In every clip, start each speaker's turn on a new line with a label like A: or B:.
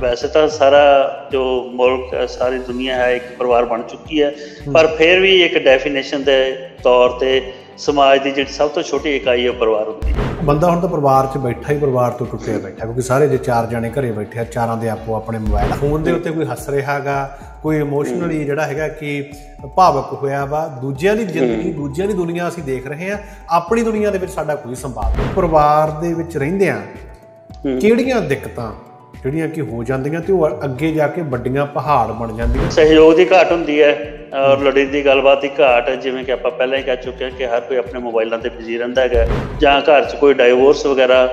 A: ਵੈਸੇ ਤਾਂ ਸਾਰਾ ਜੋ ਮੁਲਕ ਹੈ ਸਾਰੀ ਦੁਨੀਆ ਹੈ ਇੱਕ ਪਰਿਵਾਰ ਬਣ ਚੁੱਕੀ ਹੈ। ਪਰ ਫਿਰ ਵੀ ਇੱਕ ਡੈਫੀਨੇਸ਼ਨ ਦੇ ਤੌਰ ਤੇ ਸਮਾਜ ਦੀ ਜਿਹੜੀ ਸਭ ਤੋਂ ਛੋਟੀ ਇਕਾਈ ਹੈ ਪਰਿਵਾਰ ਹੁੰਦੀ ਹੈ।
B: ਬੰਦਾ ਹੁਣ ਤਾਂ ਪਰਿਵਾਰ 'ਚ ਬੈਠਾ ਹੀ ਪਰਿਵਾਰ ਤੋਂ ਟੁੱਟਿਆ ਬੈਠਾ ਕਿਉਂਕਿ ਸਾਰੇ ਜੇ ਚਾਰ ਜਣੇ ਘਰੇ ਬੈਠੇ ਆ ਚਾਰਾਂ ਦੇ ਆਪੋ ਆਪਣੇ ਮੋਬਾਈਲ ਫੋਨ ਦੇ ਉੱਤੇ ਕੋਈ ਹੱਸ ਰਿਹਾਗਾ ਕੋਈ ਇਮੋਸ਼ਨਲੀ ਜਿਹੜਾ ਹੈਗਾ ਕਿ ਭਾਵਕ ਹੋਇਆ ਵਾ ਦੂਜਿਆਂ ਦੀ ਜ਼ਿੰਦਗੀ ਦੂਜਿਆਂ ਦੀ ਦੁਨੀਆ ਅਸੀਂ ਦੇਖ ਰਹੇ ਆ ਆਪਣੀ ਦੁਨੀਆ ਦੇ ਵਿੱਚ ਸਾਡਾ ਕੋਈ ਸੰਭਾਵ ਨਹੀਂ। ਪਰਿਵਾਰ ਦੇ ਵਿੱਚ ਰਹਿੰਦੇ ਆ ਕਿਹੜੀਆਂ ਦਿੱਕਤਾਂ ਜਿਹੜੀਆਂ ਕਿ ਹੋ ਜਾਂਦੀਆਂ ਤੇ ਉਹ ਅੱਗੇ ਜਾ ਕੇ ਵੱਡੀਆਂ ਪਹਾੜ ਬਣ ਜਾਂਦੀਆਂ।
A: ਸਹਿਯੋਗ ਦੀ ਘਾਟ ਹੁੰਦੀ ਹੈ ਔਰ ਲੜੀ ਦੀ ਗੱਲਬਾਤ ਦੀ ਘਾਟ, ਜਿਵੇਂ ਕਿ ਆਪਾਂ ਪਹਿਲਾਂ ਹੀ ਕਹਿ ਚੁੱਕੇ ਹਾਂ ਕਿ ਹਰ ਕੋਈ ਆਪਣੇ ਮੋਬਾਈਲਾਂ ਤੇ ਬਿਜ਼ੀ ਰਹਿੰਦਾ ਹੈਗਾ, ਜਾਂ ਘਰ 'ਚ ਕੋਈ ਡਾਈਵੋਰਸ ਵਗੈਰਾ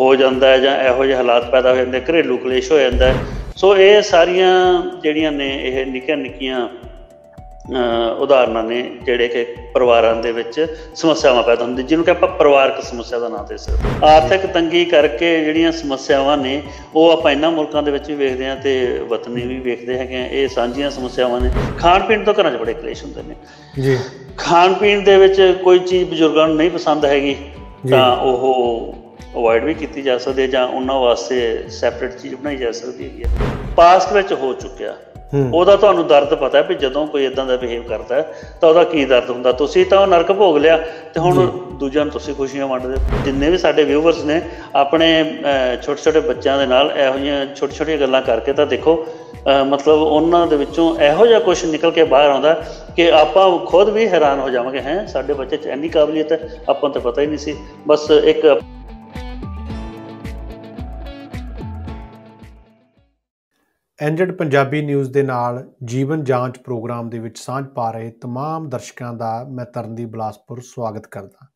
A: ਹੋ ਜਾਂਦਾ ਹੈ ਜਾਂ ਇਹੋ ਜਿਹੇ ਹਾਲਾਤ ਪੈਦਾ ਹੋ ਜਾਂਦੇ, ਘਰੇਲੂ ਕਲੇਸ਼ ਹੋ ਜਾਂਦਾ ਸੋ ਇਹ ਸਾਰੀਆਂ ਜਿਹੜੀਆਂ ਨੇ, ਇਹ ਨਿੱਕੀਆਂ ਨਿੱਕੀਆਂ ਉਦਾਹਰਨਾਂ ਨੇ ਜਿਹੜੇ ਕਿ ਪਰਿਵਾਰਾਂ ਦੇ ਵਿੱਚ ਸਮੱਸਿਆਵਾਂ ਪੈਦਾ ਹੁੰਦੀਆਂ ਜਿਹਨੂੰ ਕਿ ਆਪਾਂ ਪਰਿਵਾਰਕ ਸਮੱਸਿਆ ਦਾ ਨਾਂ ਦੇ ਸਕਦੇ ਆਰਥਿਕ ਤੰਗੀ ਕਰਕੇ ਜਿਹੜੀਆਂ ਸਮੱਸਿਆਵਾਂ ਨੇ ਉਹ ਆਪਾਂ ਇਹਨਾਂ ਮੁਲਕਾਂ ਦੇ ਵਿੱਚ ਵੀ ਵੇਖਦੇ ਹਾਂ ਤੇ ਵਤਨੀ ਵੀ ਵੇਖਦੇ ਹੈਗੇ ਆ। ਇਹ ਸਾਂਝੀਆਂ ਸਮੱਸਿਆਵਾਂ ਨੇ। ਖਾਣ ਪੀਣ ਤੋਂ ਘਰਾਂ 'ਚ ਬੜੇ ਕਲੇਸ਼ ਹੁੰਦੇ ਨੇ।
B: ਜੀ।
A: ਖਾਣ ਪੀਣ ਦੇ ਵਿੱਚ ਕੋਈ ਚੀਜ਼ ਬਜ਼ੁਰਗਾਂ ਨੂੰ ਨਹੀਂ ਪਸੰਦ ਹੈਗੀ ਤਾਂ ਉਹ ਅਵੋਇਡ ਵੀ ਕੀਤੀ ਜਾ ਸਕਦੀ ਹੈ ਜਾਂ ਉਹਨਾਂ ਵਾਸਤੇ ਸੈਪਰੇਟ ਚੀਜ਼ ਬਣਾਈ ਜਾ ਸਕਦੀ ਹੈ। ਪਾਸਟ ਵਿੱਚ ਹੋ ਚੁੱਕਿਆ। ਉਹਦਾ ਤੁਹਾਨੂੰ ਦਰਦ ਪਤਾ ਵੀ ਜਦੋਂ ਕੋਈ ਇਦਾਂ ਦਾ ਬਿਹੇਵ ਕਰਦਾ ਤਾਂ ਉਹਦਾ ਕੀ ਦਰਦ ਹੁੰਦਾ? ਤੁਸੀਂ ਤਾਂ ਉਹ ਨਰਕ ਭੋਗ ਲਿਆ ਤੇ ਹੁਣ ਦੂਜਿਆਂ ਨੂੰ ਤੁਸੀਂ ਖੁਸ਼ੀਆਂ ਵੰਡਦੇ ਜਿੰਨੇ ਵੀ ਸਾਡੇ ਵਿਊਵਰਸ ਨੇ ਆਪਣੇ ਛੋਟੇ ਛੋਟੇ ਬੱਚਿਆਂ ਦੇ ਨਾਲ ਇਹੋ ਜਿਹੀਆਂ ਛੋਟੀ ਛੋਟੀਆਂ ਗੱਲਾਂ ਕਰਕੇ ਤਾਂ ਦੇਖੋ ਮਤਲਬ ਉਹਨਾਂ ਦੇ ਵਿੱਚੋਂ ਇਹੋ ਜਿਹਾ ਕੁਝ ਨਿਕਲ ਕੇ ਬਾਹਰ ਆਉਂਦਾ ਕਿ ਆਪਾਂ ਖੁਦ ਵੀ ਹੈਰਾਨ ਹੋ ਜਾਵਾਂਗੇ ਹੈ? ਸਾਡੇ ਬੱਚੇ 'ਚ ਇੰਨੀ ਕਾਬਲੀਅਤ ਹੈ ਆਪਾਂ ਨੂੰ ਤਾਂ ਪਤਾ ਹੀ ਨਹੀਂ ਸੀ। ਬਸ ਇੱਕ
B: ਐਂਜਡ ਪੰਜਾਬੀ ਨਿਊਜ਼ ਦੇ ਨਾਲ ਜੀਵਨ ਜਾਂਚ ਪ੍ਰੋਗਰਾਮ ਦੇ ਵਿੱਚ ਸਾਂਝ ਪਾ ਰਹੇ तमाम ਦਰਸ਼ਕਾਂ ਦਾ ਮੈਂ ਤਰਨਦੀਪ ਬਲਾਸਪੁਰ ਸਵਾਗਤ ਕਰਦਾ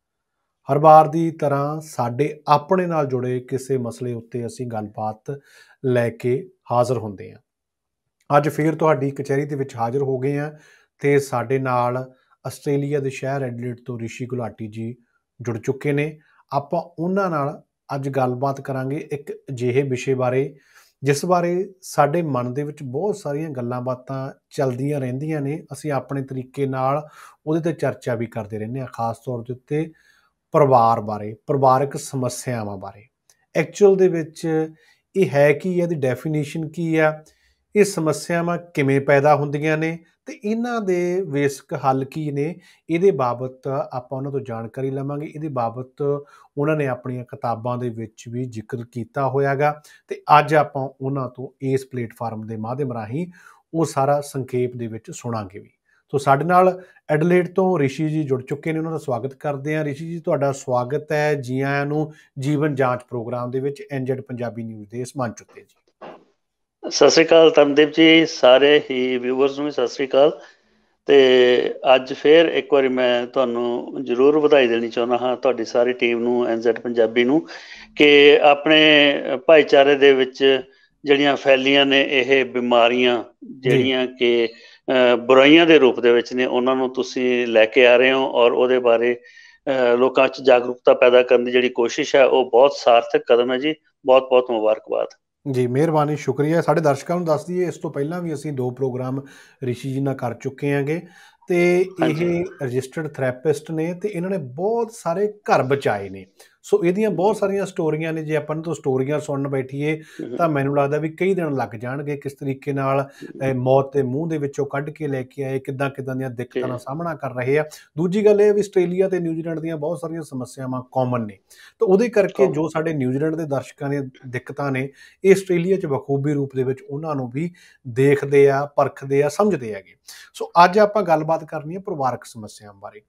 B: ਹਰ ਵਾਰ ਦੀ ਤਰ੍ਹਾਂ ਸਾਡੇ ਆਪਣੇ ਨਾਲ ਜੁੜੇ ਕਿਸੇ ਮਸਲੇ ਉੱਤੇ ਅਸੀਂ ਗੱਲਬਾਤ ਲੈ ਕੇ ਹਾਜ਼ਰ ਹੁੰਦੇ ਹਾਂ ਅੱਜ ਫੇਰ ਤੁਹਾਡੀ ਕਚਹਿਰੀ ਦੇ ਵਿੱਚ ਹਾਜ਼ਰ ਹੋ ਗਏ ਹਾਂ ਤੇ ਸਾਡੇ ਨਾਲ ਆਸਟ੍ਰੇਲੀਆ ਦੇ ਸ਼ਹਿਰ ਐਡਲੇਟ ਤੋਂ ਰਿਸ਼ੀ ਗੁਲਾਟੀ ਜੀ ਜੁੜ ਚੁੱਕੇ ਨੇ ਆਪਾਂ ਉਹਨਾਂ ਨਾਲ ਅੱਜ ਗੱਲਬਾਤ ਕਰਾਂਗੇ ਇੱਕ ਅਜਿਹੇ ਵਿਸ਼ੇ ਬਾਰੇ ਜਿਸ ਬਾਰੇ ਸਾਡੇ ਮਨ ਦੇ ਵਿੱਚ ਬਹੁਤ ਸਾਰੀਆਂ ਗੱਲਾਂ ਬਾਤਾਂ ਚੱਲਦੀਆਂ ਰਹਿੰਦੀਆਂ ਨੇ, ਅਸੀਂ ਆਪਣੇ ਤਰੀਕੇ ਨਾਲ ਉਹਦੇ ਤੇ ਚਰਚਾ ਵੀ ਕਰਦੇ ਰਹਿੰਦੇ ਹਾਂ, ਖਾਸ ਤੌਰ ਦੇ ਉੱਤੇ ਪਰਿਵਾਰ ਬਾਰੇ, ਪਰਿਵਾਰਕ ਸਮੱਸਿਆਵਾਂ ਬਾਰੇ। ਐਕਚੁਅਲ ਦੇ ਵਿੱਚ ਇਹ ਹੈ ਕੀ ਇਹਦੀ ਡੈਫੀਨੇਸ਼ਨ ਕੀ ਆ ਇਹ ਸਮੱਸਿਆਵਾਂ ਕਿਵੇਂ ਪੈਦਾ ਹੁੰਦੀਆਂ ਨੇ ਤੇ ਇਹਨਾਂ ਦੇ ਵੇਸਕ ਹੱਲ ਕੀ ਨੇ, ਇਹਦੇ ਬਾਬਤ ਆਪਾਂ ਉਹਨਾਂ ਤੋਂ ਜਾਣਕਾਰੀ ਲਵਾਂਗੇ। ਇਹਦੇ ਬਾਬਤ ਉਹਨਾਂ ਨੇ ਆਪਣੀਆਂ ਕਿਤਾਬਾਂ ਦੇ ਵਿੱਚ ਵੀ ਜ਼ਿਕਰ ਕੀਤਾ ਹੋਇਆਗਾ ਤੇ ਅੱਜ ਆਪਾਂ ਉਹਨਾਂ ਤੋਂ ਇਸ ਪਲੇਟਫਾਰਮ ਦੇ ਮਾਧਿਅਮ ਰਾਹੀਂ ਉਹ ਸਾਰਾ ਸੰਖੇਪ ਦੇ ਵਿੱਚ ਸੁਣਾਂਗੇ ਵੀ। ਸੋ ਸਾਡੇ ਨਾਲ ਐਡਲੇਟ ਤੋਂ ਰਿਸ਼ੀ ਜੀ ਜੁੜ ਚੁੱਕੇ ਨੇ, ਉਹਨਾਂ ਦਾ ਸਵਾਗਤ ਕਰਦੇ ਹਾਂ। ਰਿਸ਼ੀ ਜੀ, ਤੁਹਾਡਾ ਸਵਾਗਤ ਹੈ ਜੀ ਆਇਆਂ ਨੂੰ ਜੀਵਨ ਜਾਂਚ ਪ੍ਰੋਗਰਾਮ ਦੇ ਵਿੱਚ ਐਨਜੈਡ ਪੰਜਾਬੀ ਨਿਊਜ਼ ਦੇ ਇਸ ਮੰਚ ਉੱਤੇ ਜੀ।
A: ਸਤਿ ਸ੍ਰੀ ਅਕਾਲ ਤਨਦੀਪ ਜੀ ਸਾਰੇ ਹੀ ਵਿਊਅਰਸ ਨੂੰ ਸਤਿ ਸ੍ਰੀ ਅਕਾਲ। ਤੇ ਅੱਜ ਫੇਰ ਇੱਕ ਵਾਰੀ ਮੈਂ ਤੁਹਾਨੂੰ ਜ਼ਰੂਰ ਵਧਾਈ ਦੇਣੀ ਚਾਹੁੰਦਾ ਹਾਂ ਤੁਹਾਡੀ ਸਾਰੀ ਟੀਮ ਨੂੰ ਐਨਜ਼ੈਡ ਪੰਜਾਬੀ ਨੂੰ ਕਿ ਆਪਣੇ ਭਾਈਚਾਰੇ ਦੇ ਵਿੱਚ ਜਿਹੜੀਆਂ ਫੈਲੀਆਂ ਨੇ ਇਹ ਬਿਮਾਰੀਆਂ ਜਿਹੜੀਆਂ ਕਿ ਬੁਰਾਈਆਂ ਦੇ ਰੂਪ ਦੇ ਵਿੱਚ ਨੇ ਉਹਨਾਂ ਨੂੰ ਤੁਸੀਂ ਲੈ ਕੇ ਆ ਰਹੇ ਹੋ ਔਰ ਉਹਦੇ ਬਾਰੇ ਲੋਕਾਂ 'ਚ ਜਾਗਰੂਕਤਾ ਪੈਦਾ ਕਰਨ ਦੀ ਜਿਹੜੀ ਕੋਸ਼ਿਸ਼ ਹੈ ਉਹ ਬਹੁਤ ਸਾਰਥਕ ਕਦਮ ਹੈ ਜੀ। ਬਹੁਤ ਬਹੁਤ ਮੁਬਾਰਕਬਾਦ।
B: ਜੀ ਮਿਹਰਬਾਨੀ ਸ਼ੁਕਰੀਆ। ਸਾਡੇ ਦਰਸ਼ਕਾਂ ਨੂੰ ਦੱਸ ਦਈਏ ਇਸ ਤੋਂ ਪਹਿਲਾਂ ਵੀ ਅਸੀਂ ਦੋ ਪ੍ਰੋਗਰਾਮ ਰਿਸ਼ੀ ਜੀ ਨਾਲ ਕਰ ਚੁੱਕੇ ਆਂਗੇ ਤੇ ਇਹ ਰਜਿਸਟਰਡ ਥੈਰੇਪਿਸਟ ਨੇ ਤੇ ਇਹਨਾਂ ਨੇ ਬਹੁਤ ਸਾਰੇ ਘਰ ਬਚਾਏ ਨੇ। ਸੋ ਇਹਦੀਆਂ ਬਹੁਤ ਸਾਰੀਆਂ ਸਟੋਰੀਆਂ ਨੇ ਜੇ ਆਪਾਂ ਨੂੰ ਤੋਂ ਸਟੋਰੀਆਂ ਸੁਣਨ ਬੈਠੀਏ ਤਾਂ ਮੈਨੂੰ ਲੱਗਦਾ ਵੀ ਕਈ ਦਿਨ ਲੱਗ ਜਾਣਗੇ ਕਿਸ ਤਰੀਕੇ ਨਾਲ ਮੌਤ ਦੇ ਮੂੰਹ ਦੇ ਵਿੱਚੋਂ ਕੱਢ ਕੇ ਲੈ ਕੇ ਆਏ ਕਿੱਦਾਂ ਕਿੱਦਾਂ ਦੀਆਂ ਦਿੱਕਤਾਂ ਦਾ ਸਾਹਮਣਾ ਕਰ ਰਹੇ ਆ। ਦੂਜੀ ਗੱਲ ਇਹ ਵੀ ਆਸਟ੍ਰੇਲੀਆ ਤੇ ਨਿਊਜ਼ੀਲੈਂਡ ਦੀਆਂ ਬਹੁਤ ਸਾਰੀਆਂ ਸਮੱਸਿਆਵਾਂ ਕਾਮਨ ਨੇ। ਤਾਂ ਉਹਦੇ ਕਰਕੇ ਜੋ ਸਾਡੇ ਨਿਊਜ਼ੀਲੈਂਡ ਦੇ ਦਰਸ਼ਕਾਂ ਨੇ ਦਿੱਕਤਾਂ ਨੇ ਇਹ ਆਸਟ੍ਰੇਲੀਆ 'ਚ ਬਖੂਬੀ ਰੂਪ ਦੇ ਵਿੱਚ ਉਹਨਾਂ ਨੂੰ ਵੀ ਦੇਖਦੇ ਆ ਪਰਖਦੇ ਆ ਸਮਝਦੇ ਆਗੇ ਸੋ ਅੱਜ ਆਪਾਂ ਗੱਲਬਾਤ ਕਰਨੀ ਹੈ ਪਰਿਵਾਰਕ ਸਮੱਸਿਆਵਾਂ ਬਾਰੇ।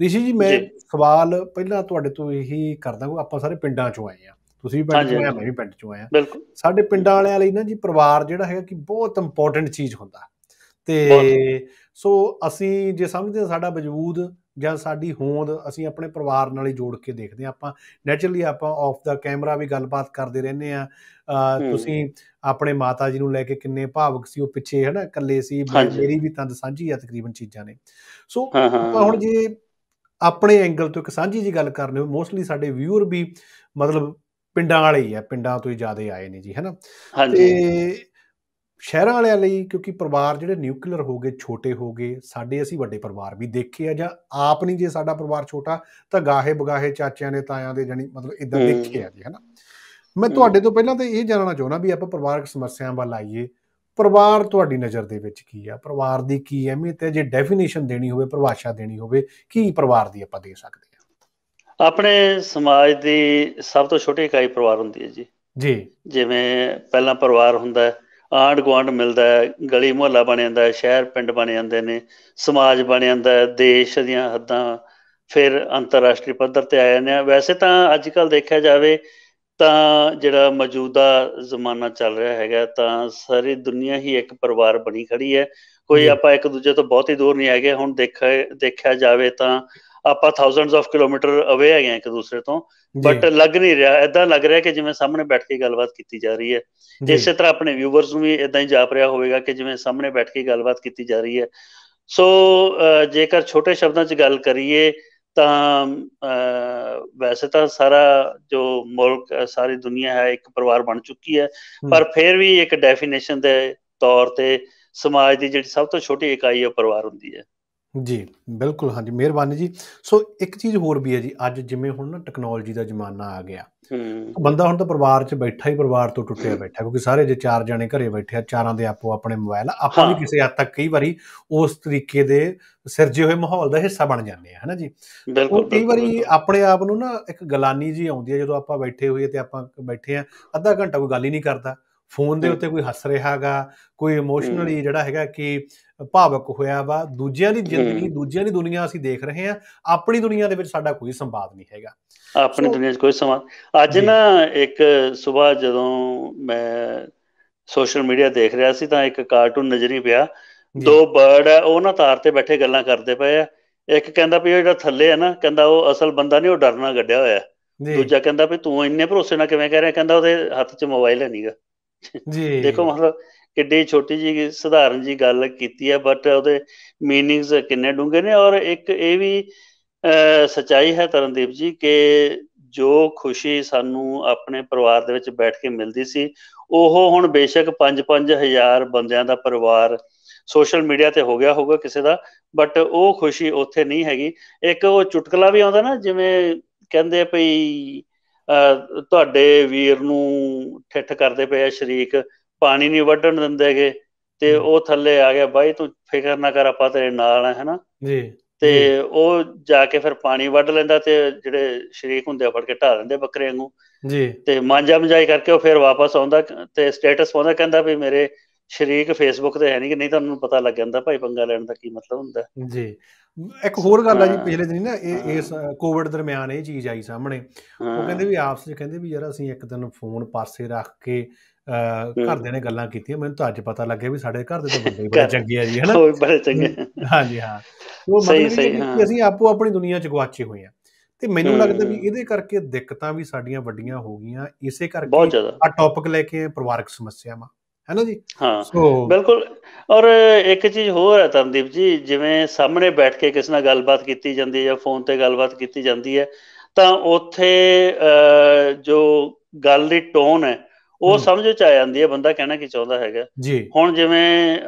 B: ਰਿਸ਼ੀ ਜੀ ਮੈਂ ਸਵਾਲ ਪਹਿਲਾਂ ਤੁਹਾਡੇ ਤੋਂ ਇਹੀ ਕਰਦਾ ਕਿ ਆਪਾਂ ਸਾਰੇ ਪਿੰਡਾਂ ਚੋਂ ਆਏ ਆ ਤੁਸੀਂ ਵੀ ਪਿੰਡ ਚੋਂ ਆਏ ਮੈਂ ਵੀ ਪਿੰਡ ਚੋਂ ਆਇਆ। ਸਾਡੇ ਪਿੰਡਾਂ ਵਾਲਿਆਂ ਲਈ ਨਾ ਜੀ ਪਰਿਵਾਰ ਜਿਹੜਾ ਹੈਗਾ ਕਿ ਬਹੁਤ ਇੰਪੋਰਟੈਂਟ ਚੀਜ਼ ਹੁੰਦਾ। ਤੇ ਸੋ ਅਸੀਂ ਜੇ ਸਮਝਦੇ ਸਾਡਾ ਵਜੂਦ ਜਾਂ ਸਾਡੀ ਹੋਂਦ ਅਸੀਂ ਆਪਣੇ ਪਰਿਵਾਰ ਨਾਲ ਹੀ ਜੋੜ ਕੇ ਦੇਖਦੇ ਆ ਆਪਾਂ ਨੇਚਰਲੀ ਆਪਾਂ ਆਫ ਦਾ ਕੈਮਰਾ ਵੀ ਗੱਲਬਾਤ ਕਰਦੇ ਰਹਿੰਦੇ ਆ ਤੁਸੀਂ ਆਪਣੇ ਮਾਤਾ ਜੀ ਨੂੰ ਲੈ ਕੇ ਕਿੰਨੇ ਭਾਵਕ ਸੀ ਉਹ ਪਿੱਛੇ ਹਨਾ ਇਕੱਲੇ ਸੀ ਮੇਰੀ ਵੀ ਤੰਦ ਸਾਂਝੀ ਆ ਤਕਰੀਬਨ ਚੀਜ਼ਾਂ ਨੇ। ਸੋ ਹੁਣ ਜੇ ਆਪਣੇ ਐਂਗਲ ਤੋਂ ਇੱਕ ਸਾਂਝੀ ਜੀ ਗੱਲ ਕਰਨੇ ਹੋ ਮੋਸਟਲੀ ਸਾਡੇ ਵਿਊਅਰ ਵੀ ਮਤਲਬ ਪਿੰਡਾਂ ਵਾਲੇ ਹੀ ਆ ਪਿੰਡਾਂ ਤੋਂ ਹੀ ਜ਼ਿਆਦਾ ਆਏ ਨੇ ਜੀ ਹੈਨਾ? ਤੇ ਸ਼ਹਿਰਾਂ ਵਾਲਿਆਂ ਲਈ ਕਿਉਂਕਿ ਪਰਿਵਾਰ ਜਿਹੜੇ ਨਿਊਕਲੀਅਰ ਹੋ ਗਏ ਛੋਟੇ ਹੋ ਗਏ ਸਾਡੇ ਅਸੀਂ ਵੱਡੇ ਪਰਿਵਾਰ ਵੀ ਦੇਖੇ ਆ ਜਾਂ ਆਪ ਨਹੀਂ ਜੇ ਸਾਡਾ ਪਰਿਵਾਰ ਛੋਟਾ ਤਾਂ ਗਾਹੇ ਬਗਾਹੇ ਚਾਚਿਆਂ ਦੇ ਤਾਇਆਂ ਦੇ ਜਣੀ ਮਤਲਬ ਇਦਾਂ ਦੇਖੇ ਆ ਜੀ ਹੈਨਾ? ਮੈਂ ਤੁਹਾਡੇ ਤੋਂ ਪਹਿਲਾਂ ਤਾਂ ਇਹ ਜਾਣਨਾ ਚਾਹੁੰਦਾ ਵੀ ਆਪਾਂ ਪਰਿਵਾਰਕ ਸਮੱਸਿਆਵਾਂ ਵੱਲ ਆਈਏ ਪਰਿਵਾਰ ਤੁਹਾਡੀ ਨਜ਼ਰ ਦੇ ਵਿੱਚ ਕੀ ਆ? ਪਰਿਵਾਰ ਦੀ ਕੀ ਅਹਿਮੀਅਤ ਹੈ? ਜੇ ਡੈਫੀਨੇਸ਼ਨ ਦੇਣੀ ਹੋਵੇ ਪਰਿਭਾਸ਼ਾ ਦੇਣੀ ਹੋਵੇ ਕੀ ਪਰਿਵਾਰ ਦੀ ਆਪਾਂ ਦੇ ਸਕਦੇ
A: ਹਾਂ? ਆਪਣੇ ਸਮਾਜ ਦੀ ਸਭ ਤੋਂ ਛੋਟੀ ਇਕਾਈ ਪਰਿਵਾਰ ਹੁੰਦੀ ਹੈ ਜੀ।
B: ਜੀ।
A: ਜਿਵੇਂ ਪਹਿਲਾਂ ਪਰਿਵਾਰ ਹੁੰਦਾ ਹੈ ਆਂਡ ਗਵਾਂਡ ਮਿਲਦਾ ਹੈ ਗਲੀ ਮੁਹੱਲਾ ਬਣ ਜਾਂਦਾ ਹੈ ਸ਼ਹਿਰ ਪਿੰਡ ਬਣ ਜਾਂਦੇ ਨੇ ਸਮਾਜ ਬਣ ਜਾਂਦਾ ਹੈ ਦੇਸ਼ ਦੀਆਂ ਹੱਦਾਂ ਫਿਰ ਅੰਤਰਰਾਸ਼ਟਰੀ ਪੱਧਰ ਤੇ ਆ ਜਾਂਦੇ ਆ। ਵੈਸੇ ਤਾਂ ਅੱਜ ਕੱਲ ਦੇਖਿਆ ਜਾਵੇ ਤਾਂ ਜਿਹੜਾ ਮੌਜੂਦਾ ਜ਼ਮਾਨਾ ਚੱਲ ਰਿਹਾ ਹੈਗਾ ਤਾਂ ਸਾਰੀ ਦੁਨੀਆ ਹੀ ਇੱਕ ਪਰਿਵਾਰ ਬਣੀ ਖੜੀ ਹੈ। ਕੋਈ ਆਪਾਂ ਇੱਕ ਦੂਜੇ ਤੋਂ ਬਹੁਤ ਹੀ ਦੂਰ ਨਹੀਂ ਹੈਗੇ। ਹੁਣ ਦੇਖਿਆ ਦੇਖਿਆ ਜਾਵੇ ਤਾਂ ਆਪਾਂ ਥਾਊਜ਼ੈਂਡਸ ਆਫ ਕਿਲੋਮੀਟਰ ਅਵੇ ਹੈਗੇ ਇੱਕ ਦੂਸਰੇ ਤੋਂ। ਬਟ ਲੱਗ ਨਹੀਂ ਰਿਹਾ। ਐਦਾਂ ਲੱਗ ਰਿਹਾ ਕਿ ਜਿਵੇਂ ਸਾਹਮਣੇ ਬੈਠ ਕੇ ਗੱਲਬਾਤ ਕੀਤੀ ਜਾ ਰਹੀ ਹੈ। ਇਸੇ ਤਰ੍ਹਾਂ ਆਪਣੇ ਵਿਊਵਰਸ ਨੂੰ ਵੀ ਇਦਾਂ ਹੀ ਜਾਪ ਰਿਹਾ ਹੋਵੇਗਾ ਕਿ ਜਿਵੇਂ ਸਾਹਮਣੇ ਬੈਠ ਕੇ ਗੱਲਬਾਤ ਕੀਤੀ ਜਾ ਰਹੀ ਹੈ। ਸੋ ਜੇਕਰ ਛੋਟੇ ਸ਼ਬਦਾਂ 'ਚ ਗੱਲ ਕਰੀਏ ਤਾਂ ਵੈਸੇ ਤਾਂ ਸਾਰਾ ਜੋ ਮੁਲਕ ਸਾਰੀ ਦੁਨੀਆ ਹੈ ਇੱਕ ਪਰਿਵਾਰ ਬਣ ਚੁੱਕੀ ਹੈ। ਪਰ ਫਿਰ ਵੀ ਇੱਕ ਡੈਫੀਨੇਸ਼ਨ ਦੇ ਤੌਰ ਤੇ ਸਮਾਜ ਦੀ ਜਿਹੜੀ ਸਭ ਤੋਂ ਛੋਟੀ ਇਕਾਈ ਹੈ ਪਰਿਵਾਰ ਹੁੰਦੀ ਹੈ।
B: ਜੀ ਬਿਲਕੁਲ ਹਾਂਜੀ ਮਿਹਰਬਾਨੀ ਜੀ। ਸੋ ਇੱਕ ਚੀਜ਼ ਹੋਰ ਵੀ ਹੈ ਜੀ ਅੱਜ ਜਿਵੇਂ ਹੁਣ ਨਾ ਟੈਕਨੋਲੋਜੀ ਦਾ ਜ਼ਮਾਨਾ ਆ ਗਿਆ। ਬੰਦਾ ਹੁਣ ਤਾਂ ਪਰਿਵਾਰ 'ਚ ਬੈਠਾ ਹੀ ਪਰਿਵਾਰ ਤੋਂ ਟੁੱਟਿਆ ਬੈਠਾ ਕਿਉਂਕਿ ਸਾਰੇ ਜੇ ਚਾਰ ਜਣੇ ਘਰੇ ਬੈਠੇ ਆ ਚਾਰਾਂ ਦੇ ਆਪੋ ਆਪਣੇ ਮੋਬਾਈਲ ਆਪਾਂ ਵੀ ਕਿਸੇ ਹੱਦ ਤੱਕ ਕਈ ਵਾਰੀ ਉਸ ਤਰੀਕੇ ਦੇ ਸਿਰਜੇ ਹੋਏ ਮਾਹੌਲ ਦਾ ਹਿੱਸਾ ਬਣ ਜਾਂਦੇ ਆ ਹਨਾ ਜੀ?
A: ਬਿਲਕੁਲ
B: ਕਈ ਵਾਰੀ ਆਪਣੇ ਆਪ ਨੂੰ ਨਾ ਇੱਕ ਗਲਾਨੀ ਜੀ ਆਉਂਦੀ ਹੈ ਜਦੋਂ ਆਪਾਂ ਬੈਠੇ ਹੋਈਏ ਤੇ ਆਪਾਂ ਬੈਠੇ ਆ ਅੱਧਾ ਘੰਟਾ ਕੋਈ ਗੱਲ ਹੀ ਨਹੀਂ ਕਰਦਾ। ਫੋਨ ਦੇ ਉੱਤੇ ਕੋਈ ਹੱਸ ਰਿਹਾਗਾ ਕੋਈ ਇਮੋਸ਼ਨਲੀ ਜਿਹੜਾ ਹੈਗਾ ਕਿ ਭਾਵਕ ਹੋਇਆ ਵਾ ਦੂਜਿਆਂ ਦੀ ਜ਼ਿੰਦਗੀ ਦੂਜਿਆਂ ਦੀ ਦੁਨੀਆ ਅਸੀਂ ਦੇਖ ਰਹੇ ਹਾਂ ਆਪਣੀ ਦੁਨੀਆ ਦੇ ਵਿੱਚ ਸਾਡਾ ਕੋਈ ਸੰਵਾਦ ਨਹੀਂ ਹੈਗਾ।
A: ਆਪਣੀ ਦੁਨੀਆ 'ਚ ਕੋਈ ਸੰਵਾਦ ਅੱਜ ਨਾ ਇੱਕ ਸਵੇਰ ਜਦੋਂ ਮੈਂ ਸੋਸ਼ਲ ਮੀਡੀਆ ਦੇਖ ਰਿਹਾ ਸੀ ਤਾਂ ਇੱਕ ਕਾਰਟੂਨ ਨਜ਼ਰੀ ਪਿਆ। ਦੋ ਬਰਡ ਹੈ ਉਹ ਨਾ ਤਾਰ ਤੇ ਬੈਠੇ ਗੱਲਾਂ ਕਰਦੇ ਪਏ ਆ। ਇੱਕ ਕਹਿੰਦਾ ਵੀ ਉਹ ਜਿਹੜਾ ਥੱਲੇ ਹੈ ਨਾ ਕਹਿੰਦਾ ਉਹ ਅਸਲ ਬੰਦਾ ਨਹੀਂ ਉਹ ਡਰਨਾ ਗੱਡਿਆ ਹੋਇਆ। ਦੂਜਾ ਕਹਿੰਦਾ ਵੀ ਤੂੰ ਇੰਨੇ ਭਰੋਸੇ ਨਾਲ ਕਿਵੇਂ ਕਹਿ ਰਿਹਾ ਕਹਿੰਦਾ ਉਹਦੇ ਹੱਥ 'ਚ ਮੋਬਾਈਲ ਹੈ ਨਹੀਂਗਾ
B: ਜੀ।
A: ਦੇਖੋ ਮਤਲਬ ਕਿੱਡੀ ਛੋਟੀ ਜੀ ਸਧਾਰਨ ਜੀ ਗੱਲ ਕੀਤੀ ਹੈ ਬਟ ਉਹਦੇ ਮੀਨਿੰਗਸ ਕਿੰਨੇ ਡੂੰਘੇ ਨੇ ਔਰ ਇੱਕ ਇਹ ਵੀ ਸਚਾਈ ਹੈ ਤਰਨਦੀਪ ਜੀ ਕਿ ਜੋ ਖੁਸ਼ੀ ਸਾਨੂੰ ਆਪਣੇ ਪਰਿਵਾਰ ਦੇ ਵਿੱਚ ਬੈਠ ਕੇ ਮਿਲਦੀ ਸੀ, ਉਹ ਹੁਣ ਬੇਸ਼ੱਕ 5-5000 ਬੰਦਿਆਂ ਦਾ ਪਰਿਵਾਰ ਸੋਸ਼ਲ ਮੀਡੀਆ ਤੇ ਹੋ ਗਿਆ ਹੋਊਗਾ ਕਿਸੇ ਦਾ ਬਟ ਉਹ ਖੁਸ਼ੀ ਉੱਥੇ ਨਹੀਂ ਹੈਗੀ। ਇੱਕ ਉਹ ਚੁਟਕਲਾ ਵੀ ਆਉਂਦਾ ਨਾ, ਜਿਵੇਂ ਕਹਿੰਦੇ ਭਈ ਤੁਹਾਡੇ ਵੀਰ ਨੂੰ ਠਿੱਠ ਕਰਦੇ ਪਏ ਆ ਸ਼ਰੀਕ ਪਾਣੀ ਨਹੀਂ ਵੱਢਣ ਦਿੰਦੇਗੇ ਤੇ ਉਹ ਥੱਲੇ ਆ ਗਿਆ ਬਾਈ ਤੂੰ ਫਿਕਰ ਨਾ ਕਰ ਆਪਾਂ ਤੇਰੇ ਨਾਲ ਆ ਹੈਨਾ?
B: ਜੀ
A: ਤੇ ਉਹ ਜਾ ਕੇ ਫਿਰ ਪਾਣੀ ਵੱਢ ਲੈਂਦਾ ਤੇ ਜਿਹੜੇ ਸ਼ਰੀਕ ਹੁੰਦੇ ਆ ਫੜ ਕੇ ਢਾ ਲੈਂਦੇ ਬੱਕਰੇ ਵਾਂਗੂ।
B: ਜੀ।
A: ਤੇ ਮਾਂਜਾ ਮਜਾਈ ਕਰਕੇ ਉਹ ਫਿਰ ਵਾਪਸ ਆਉਂਦਾ ਤੇ ਸਟੇਟਸ ਪਾਉਂਦਾ ਕਹਿੰਦਾ ਵੀ ਮੇਰੇ ਸ਼ਰੀਕ ਫੇਸਬੁੱਕ ਤੇ ਹੈ ਨਹੀਂ ਕਿ ਨਹੀਂ ਤੁਹਾਨੂੰ ਪਤਾ ਲੱਗ ਜਾਂਦਾ ਭਾਈ ਪੰਗਾ ਲੈਣ ਦਾ ਕੀ ਮਤਲਬ ਹੁੰਦਾ।
B: ਜੀ। ਇੱਕ ਹੋਰ ਗੱਲ ਆ ਜੀ ਪਿਛਲੇ ਦਿਨ ਨਾ ਇਹ ਇਸ ਕੋਵਿਡ ਦਰਮਿਆਨ ਇਹ ਚੀਜ਼ ਆਈ ਸਾਹਮਣੇ। ਉਹ ਕਹਿੰਦੇ ਵੀ ਆਪਸ ਵਿੱਚ ਕਹਿੰਦੇ ਵੀ ਯਾਰ ਅਸੀਂ ਇੱਕ ਦਿਨ ਫੋਨ ਪਾਸੇ ਰੱਖ ਕੇ ਘਰਦਿਆਂ ਨੇ ਗੱਲਾਂ ਕੀਤੀਆਂ। ਮੈਨੂੰ ਤਾਂ ਅੱਜ ਪਤਾ ਲੱਗਿਆ ਵੀ ਸਾਡੇ ਘਰ ਦੇ ਤਾਂ ਬੰਦੇ ਬੜੇ ਚੰਗੇ ਆ ਜੀ ਹਨਾ?
A: ਉਹ ਬੜੇ ਚੰਗੇ।
B: ਹਾਂਜੀ ਹਾਂ। ਉਹ
A: ਹਾਂ।
B: ਅਸੀਂ ਆਪੋ ਆਪਣੀ ਦੁਨੀਆ 'ਚ ਗਵਾਚੇ ਹੋਏ ਆ। ਤੇ ਮੈਨੂੰ ਲੱਗਦਾ ਵੀ ਇਹਦੇ ਕਰਕੇ ਦਿੱਕਤਾਂ ਵੀ ਸਾਡੀਆਂ ਵੱਡੀਆਂ ਹੋ ਗਈਆਂ। ਇਸੇ ਕਰਕੇ ਆ ਟੌਪਿਕ ਲੈ ਕੇ ਪਰਿਵਾਰਕ ਸਮੱਸਿਆਵਾਂ। ਹੈ ਨਾ ਜੀ?
A: ਹਾਂ ਬਿਲਕੁਲ। ਔਰ ਇੱਕ ਚੀਜ਼ ਹੋਰ ਹੈ ਤਰਨਦੀਪ ਜੀ ਜਿਵੇਂ ਸਾਹਮਣੇ ਬੈਠ ਕੇ ਕਿਸੇ ਨਾਲ ਗੱਲਬਾਤ ਕੀਤੀ ਜਾਂਦੀ ਹੈ ਜਾਂ ਫੋਨ ਤੇ ਗੱਲਬਾਤ ਕੀਤੀ ਜਾਂਦੀ ਹੈ ਤਾਂ ਉੱਥੇ ਜੋ ਗੱਲ ਦੀ ਟੋਨ ਹੈ ਉਹ ਸਮਝ ਚ ਆ ਜਾਂਦੀ ਹੈ ਬੰਦਾ ਕਹਿਣਾ ਕੀ ਚਾਹੁੰਦਾ ਹੈਗਾ। ਹੁਣ ਜਿਵੇਂ